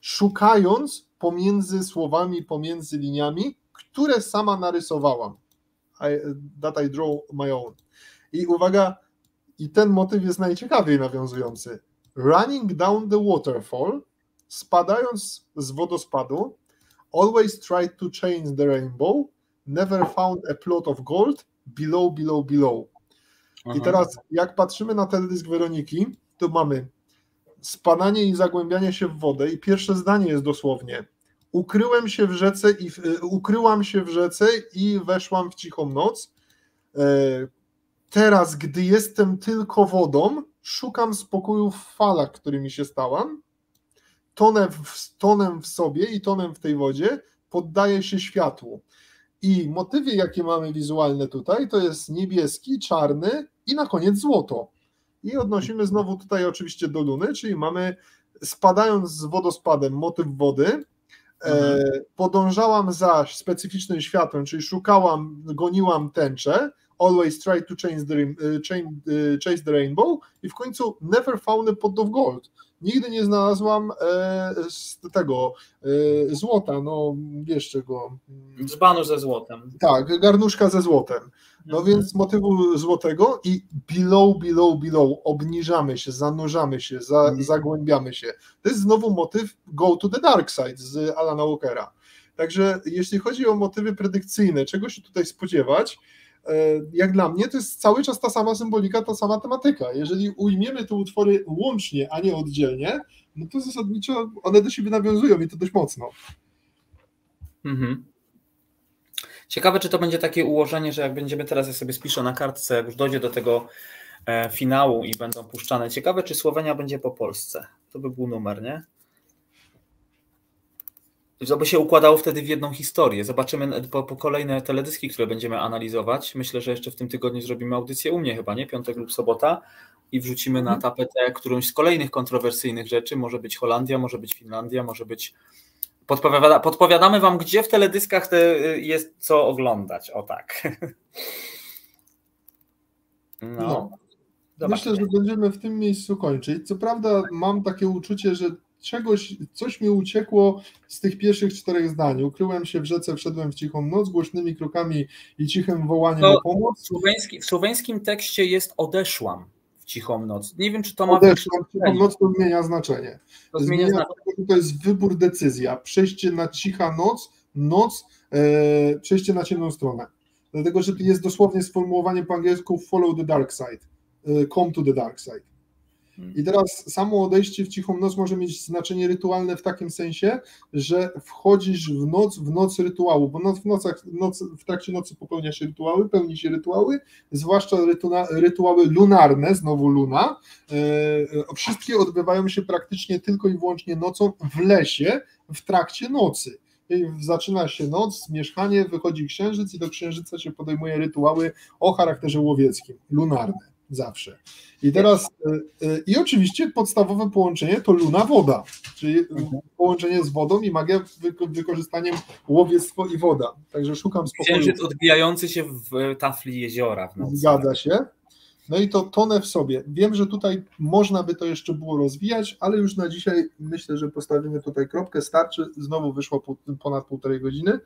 szukając pomiędzy słowami, pomiędzy liniami, które sama narysowałam. I, that I draw my own. I uwaga, i ten motyw jest najciekawiej nawiązujący. Running down the waterfall, spadając z wodospadu, always tried to change the rainbow, never found a plot of gold, below, below, below. Aha. I teraz, jak patrzymy na teledysk Weroniki, to mamy spadanie i zagłębianie się w wodę i pierwsze zdanie jest dosłownie ukryłem się w rzece i y, ukryłam się w rzece i weszłam w cichą noc. E, teraz, gdy jestem tylko wodą, szukam spokoju w falach, którymi się stałam. Tonę w, tonem w sobie i tonem w tej wodzie poddaję się światłu. I motywy, jakie mamy wizualne tutaj, to jest niebieski, czarny i na koniec złoto. I odnosimy znowu tutaj oczywiście do Luny, czyli mamy spadając z wodospadem motyw wody, e, mhm. podążałam za specyficznym światłem, czyli szukałam, goniłam tęczę, always try to change the, uh, chase the rainbow i w końcu never found a pot of gold. Nigdy nie znalazłam e, z tego e, złota, no wiesz czego. Dzbanu ze złotem. Tak, garnuszka ze złotem. No mhm. więc motywu złotego i below, below, below, obniżamy się, zanurzamy się, za, mhm. zagłębiamy się. To jest znowu motyw Go to the Dark Side z Alana Walkera. Także jeśli chodzi o motywy predykcyjne, czego się tutaj spodziewać, jak dla mnie to jest cały czas ta sama symbolika, ta sama tematyka. Jeżeli ujmiemy te utwory łącznie, a nie oddzielnie, no to zasadniczo one do siebie nawiązują i to dość mocno. Mhm. Ciekawe, czy to będzie takie ułożenie, że jak będziemy teraz, ja sobie spiszę na kartce, jak już dojdzie do tego e, finału i będą puszczane. Ciekawe, czy Słowenia będzie po Polsce. To by był numer, nie? By się układało wtedy w jedną historię. Zobaczymy po, po, kolejne teledyski, które będziemy analizować. Myślę, że jeszcze w tym tygodniu zrobimy audycję u mnie chyba, nie? Piątek lub sobota i wrzucimy na mhm. tapetę którąś z kolejnych kontrowersyjnych rzeczy. Może być Holandia, może być Finlandia, może być Podpowiada, podpowiadamy Wam, gdzie w teledyskach jest co oglądać. O tak. [laughs] No. no. Myślę, że będziemy w tym miejscu kończyć. Co prawda, mam takie uczucie, że czegoś, coś mi uciekło z tych pierwszych czterech zdań. Ukryłem się w rzece, wszedłem w cichą noc, głośnymi krokami i cichym wołaniem o pomoc. W, słoweński, w słoweńskim tekście jest odeszłam cichą noc. Nie wiem, czy to ma. Odeszłam w cichą noc to zmienia znaczenie. To zmienia, zmienia znaczenie. To jest wybór, decyzja. Przejście na cicha noc, noc, e, przejście na ciemną stronę. Dlatego, że jest dosłownie sformułowanie po angielsku follow the dark side. come to the dark side. I teraz samo odejście w cichą noc może mieć znaczenie rytualne w takim sensie, że wchodzisz w noc, w noc rytuału, bo noc, w, nocach, noc, w trakcie nocy popełnia się rytuały, pełni się rytuały, zwłaszcza rytua, rytuały lunarne, znowu luna. E, wszystkie odbywają się praktycznie tylko i wyłącznie nocą w lesie w trakcie nocy. Zaczyna się noc, mieszkanie, wychodzi księżyc i do księżyca się podejmuje rytuały o charakterze łowieckim, lunarne zawsze. I teraz, y, y, i oczywiście podstawowe połączenie to luna-woda, czyli mhm. połączenie z wodą i magia wykorzystaniem łowiectwo i woda. Także szukam spokoju. Księżyc odbijający się w tafli jeziora. W Zgadza się. No i to tonę w sobie. Wiem, że tutaj można by to jeszcze było rozwijać, ale już na dzisiaj myślę, że postawimy tutaj kropkę. Starczy. Znowu wyszło ponad półtorej godziny.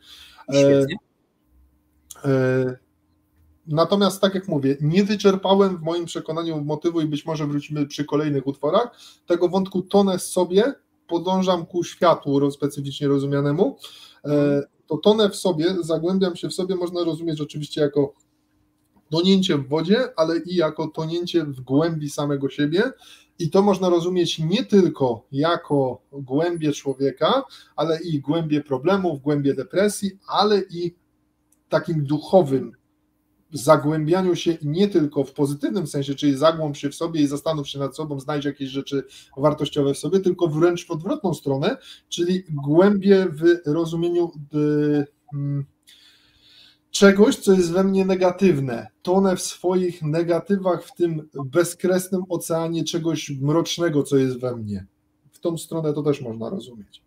Świetnie. E, e, Natomiast, tak jak mówię, nie wyczerpałem w moim przekonaniu motywu i być może wrócimy przy kolejnych utworach. Tego wątku tonę sobie, podążam ku światłu specyficznie rozumianemu. E, to tonę w sobie, zagłębiam się w sobie, można rozumieć oczywiście jako tonięcie w wodzie, ale i jako tonięcie w głębi samego siebie. I to można rozumieć nie tylko jako głębie człowieka, ale i głębie problemów, głębie depresji, ale i takim duchowym zagłębianiu się nie tylko w pozytywnym sensie, czyli zagłąb się w sobie i zastanów się nad sobą, znajdź jakieś rzeczy wartościowe w sobie, tylko wręcz w odwrotną stronę, czyli głębie w rozumieniu y, mm, czegoś, co jest we mnie negatywne. Tonę w swoich negatywach, w tym bezkresnym oceanie czegoś mrocznego, co jest we mnie. W tą stronę to też można rozumieć.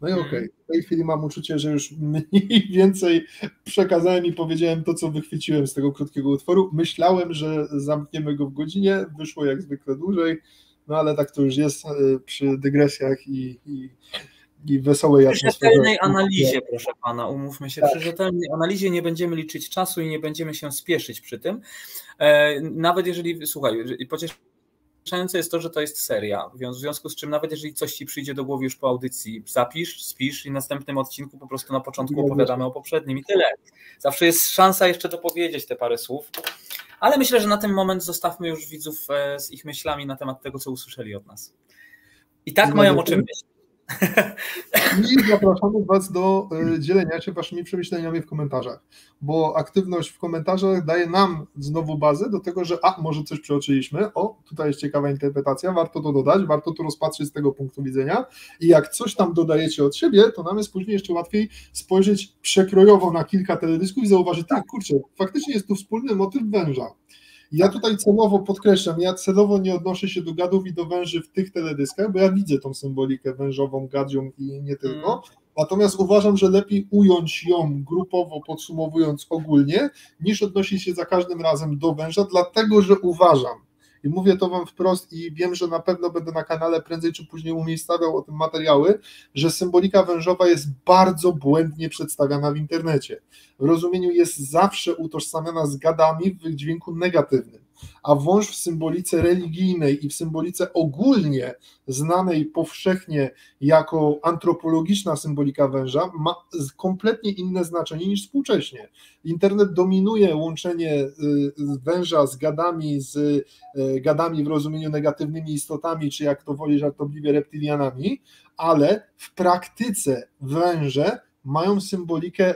No i okej, okay. w tej chwili mam uczucie, że już mniej [laughs] więcej przekazałem i powiedziałem to, co wychwyciłem z tego krótkiego utworu. Myślałem, że zamkniemy go w godzinie, wyszło jak zwykle dłużej, no ale tak to już jest e, przy dygresjach i, i, i wesołej atmosferze. Przy rzetelnej analizie, proszę pana, umówmy się, tak. przy rzetelnej analizie nie będziemy liczyć czasu i nie będziemy się spieszyć przy tym. E, nawet jeżeli, słuchaj, pociesz Wystarczające jest to, że to jest seria, w związku z czym nawet jeżeli coś ci przyjdzie do głowy już po audycji, zapisz, spisz i w następnym odcinku po prostu na początku opowiadamy o poprzednim i tyle. Zawsze jest szansa jeszcze dopowiedzieć te parę słów, ale myślę, że na ten moment zostawmy już widzów e, z ich myślami na temat tego, co usłyszeli od nas. I tak mają o czym myśleć. [laughs] I zapraszamy Was do e, dzielenia się Waszymi przemyśleniami w komentarzach, bo aktywność w komentarzach daje nam znowu bazę do tego, że a, może coś przeoczyliśmy, o, tutaj jest ciekawa interpretacja, warto to dodać, warto to rozpatrzeć z tego punktu widzenia. I jak coś tam dodajecie od siebie, to nam jest później jeszcze łatwiej spojrzeć przekrojowo na kilka teledysków i zauważyć, tak, kurczę, faktycznie jest tu wspólny motyw węża. Ja tutaj celowo podkreślam, ja celowo nie odnoszę się do gadów i do węży w tych teledyskach, bo ja widzę tą symbolikę wężową, gadzią i nie tylko. Mm. Natomiast uważam, że lepiej ująć ją grupowo, podsumowując ogólnie, niż odnosić się za każdym razem do węża, dlatego że uważam, i mówię to Wam wprost i wiem, że na pewno będę na kanale prędzej czy później umiejscawiał o tym materiały, że symbolika wężowa jest bardzo błędnie przedstawiana w internecie. W rozumieniu jest zawsze utożsamiana z gadami w dźwięku negatywnym a wąż w symbolice religijnej i w symbolice ogólnie znanej powszechnie jako antropologiczna symbolika węża ma kompletnie inne znaczenie niż współcześnie. Internet dominuje łączenie y, węża z gadami, z y, gadami w rozumieniu negatywnymi istotami, czy jak to woli żartobliwie reptilianami, ale w praktyce węże mają symbolikę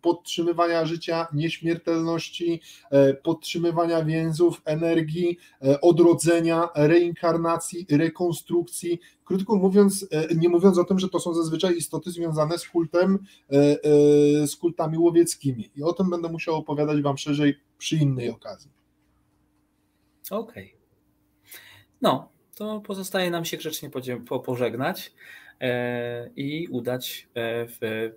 podtrzymywania życia, nieśmiertelności, e, podtrzymywania więzów, energii, e, odrodzenia, reinkarnacji, rekonstrukcji. Krótko mówiąc, e, nie mówiąc o tym, że to są zazwyczaj istoty związane z kultem, z kultami łowieckimi. I o tym będę musiał opowiadać Wam szerzej przy innej okazji. Okej. Okay. No, to pozostaje nam się grzecznie pożegnać i udać w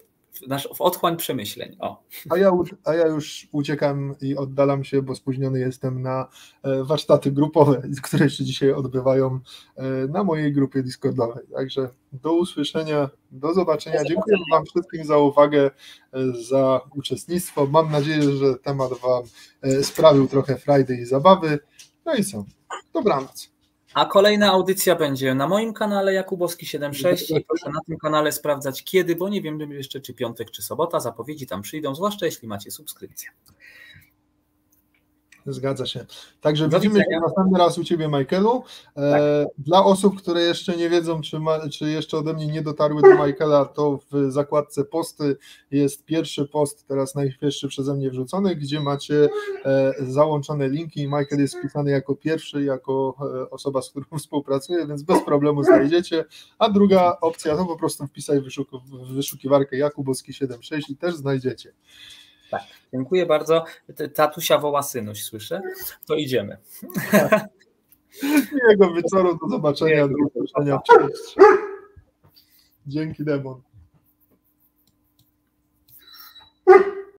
nasz, w otchłań przemyśleń. O. A, ja, a ja już uciekam i oddalam się, bo spóźniony jestem na e, warsztaty grupowe, które się dzisiaj odbywają e, na mojej grupie Discordowej. Także do usłyszenia, do zobaczenia. Dziękuję Wam wszystkim za uwagę, e, za uczestnictwo. Mam nadzieję, że temat Wam sprawił trochę frajdy i zabawy. No i co? Dobranoc. A kolejna audycja będzie na moim kanale Jakubowski76 i proszę na tym kanale sprawdzać kiedy, bo nie wiem jeszcze czy piątek czy sobota, zapowiedzi tam przyjdą, zwłaszcza jeśli macie subskrypcję. Zgadza się. Także Do widzimy się następny raz u Ciebie, Michaelu. E, tak. Dla osób, które jeszcze nie wiedzą, czy, ma, czy jeszcze ode mnie nie dotarły do Michaela, to w zakładce posty jest pierwszy post, teraz najświeższy przeze mnie wrzucony, gdzie macie e, załączone linki. Michael jest wpisany jako pierwszy, jako e, osoba, z którą [laughs] współpracuję, więc bez problemu znajdziecie. A druga opcja, to po prostu wpisaj w wyszukiwarkę Jakubowski76 i też znajdziecie. Tak. Dziękuję bardzo. Tatusia woła synuś, słyszę? To idziemy. [laughs] Jego wieczoru, do zobaczenia, do usłyszenia. Dzięki, Demon.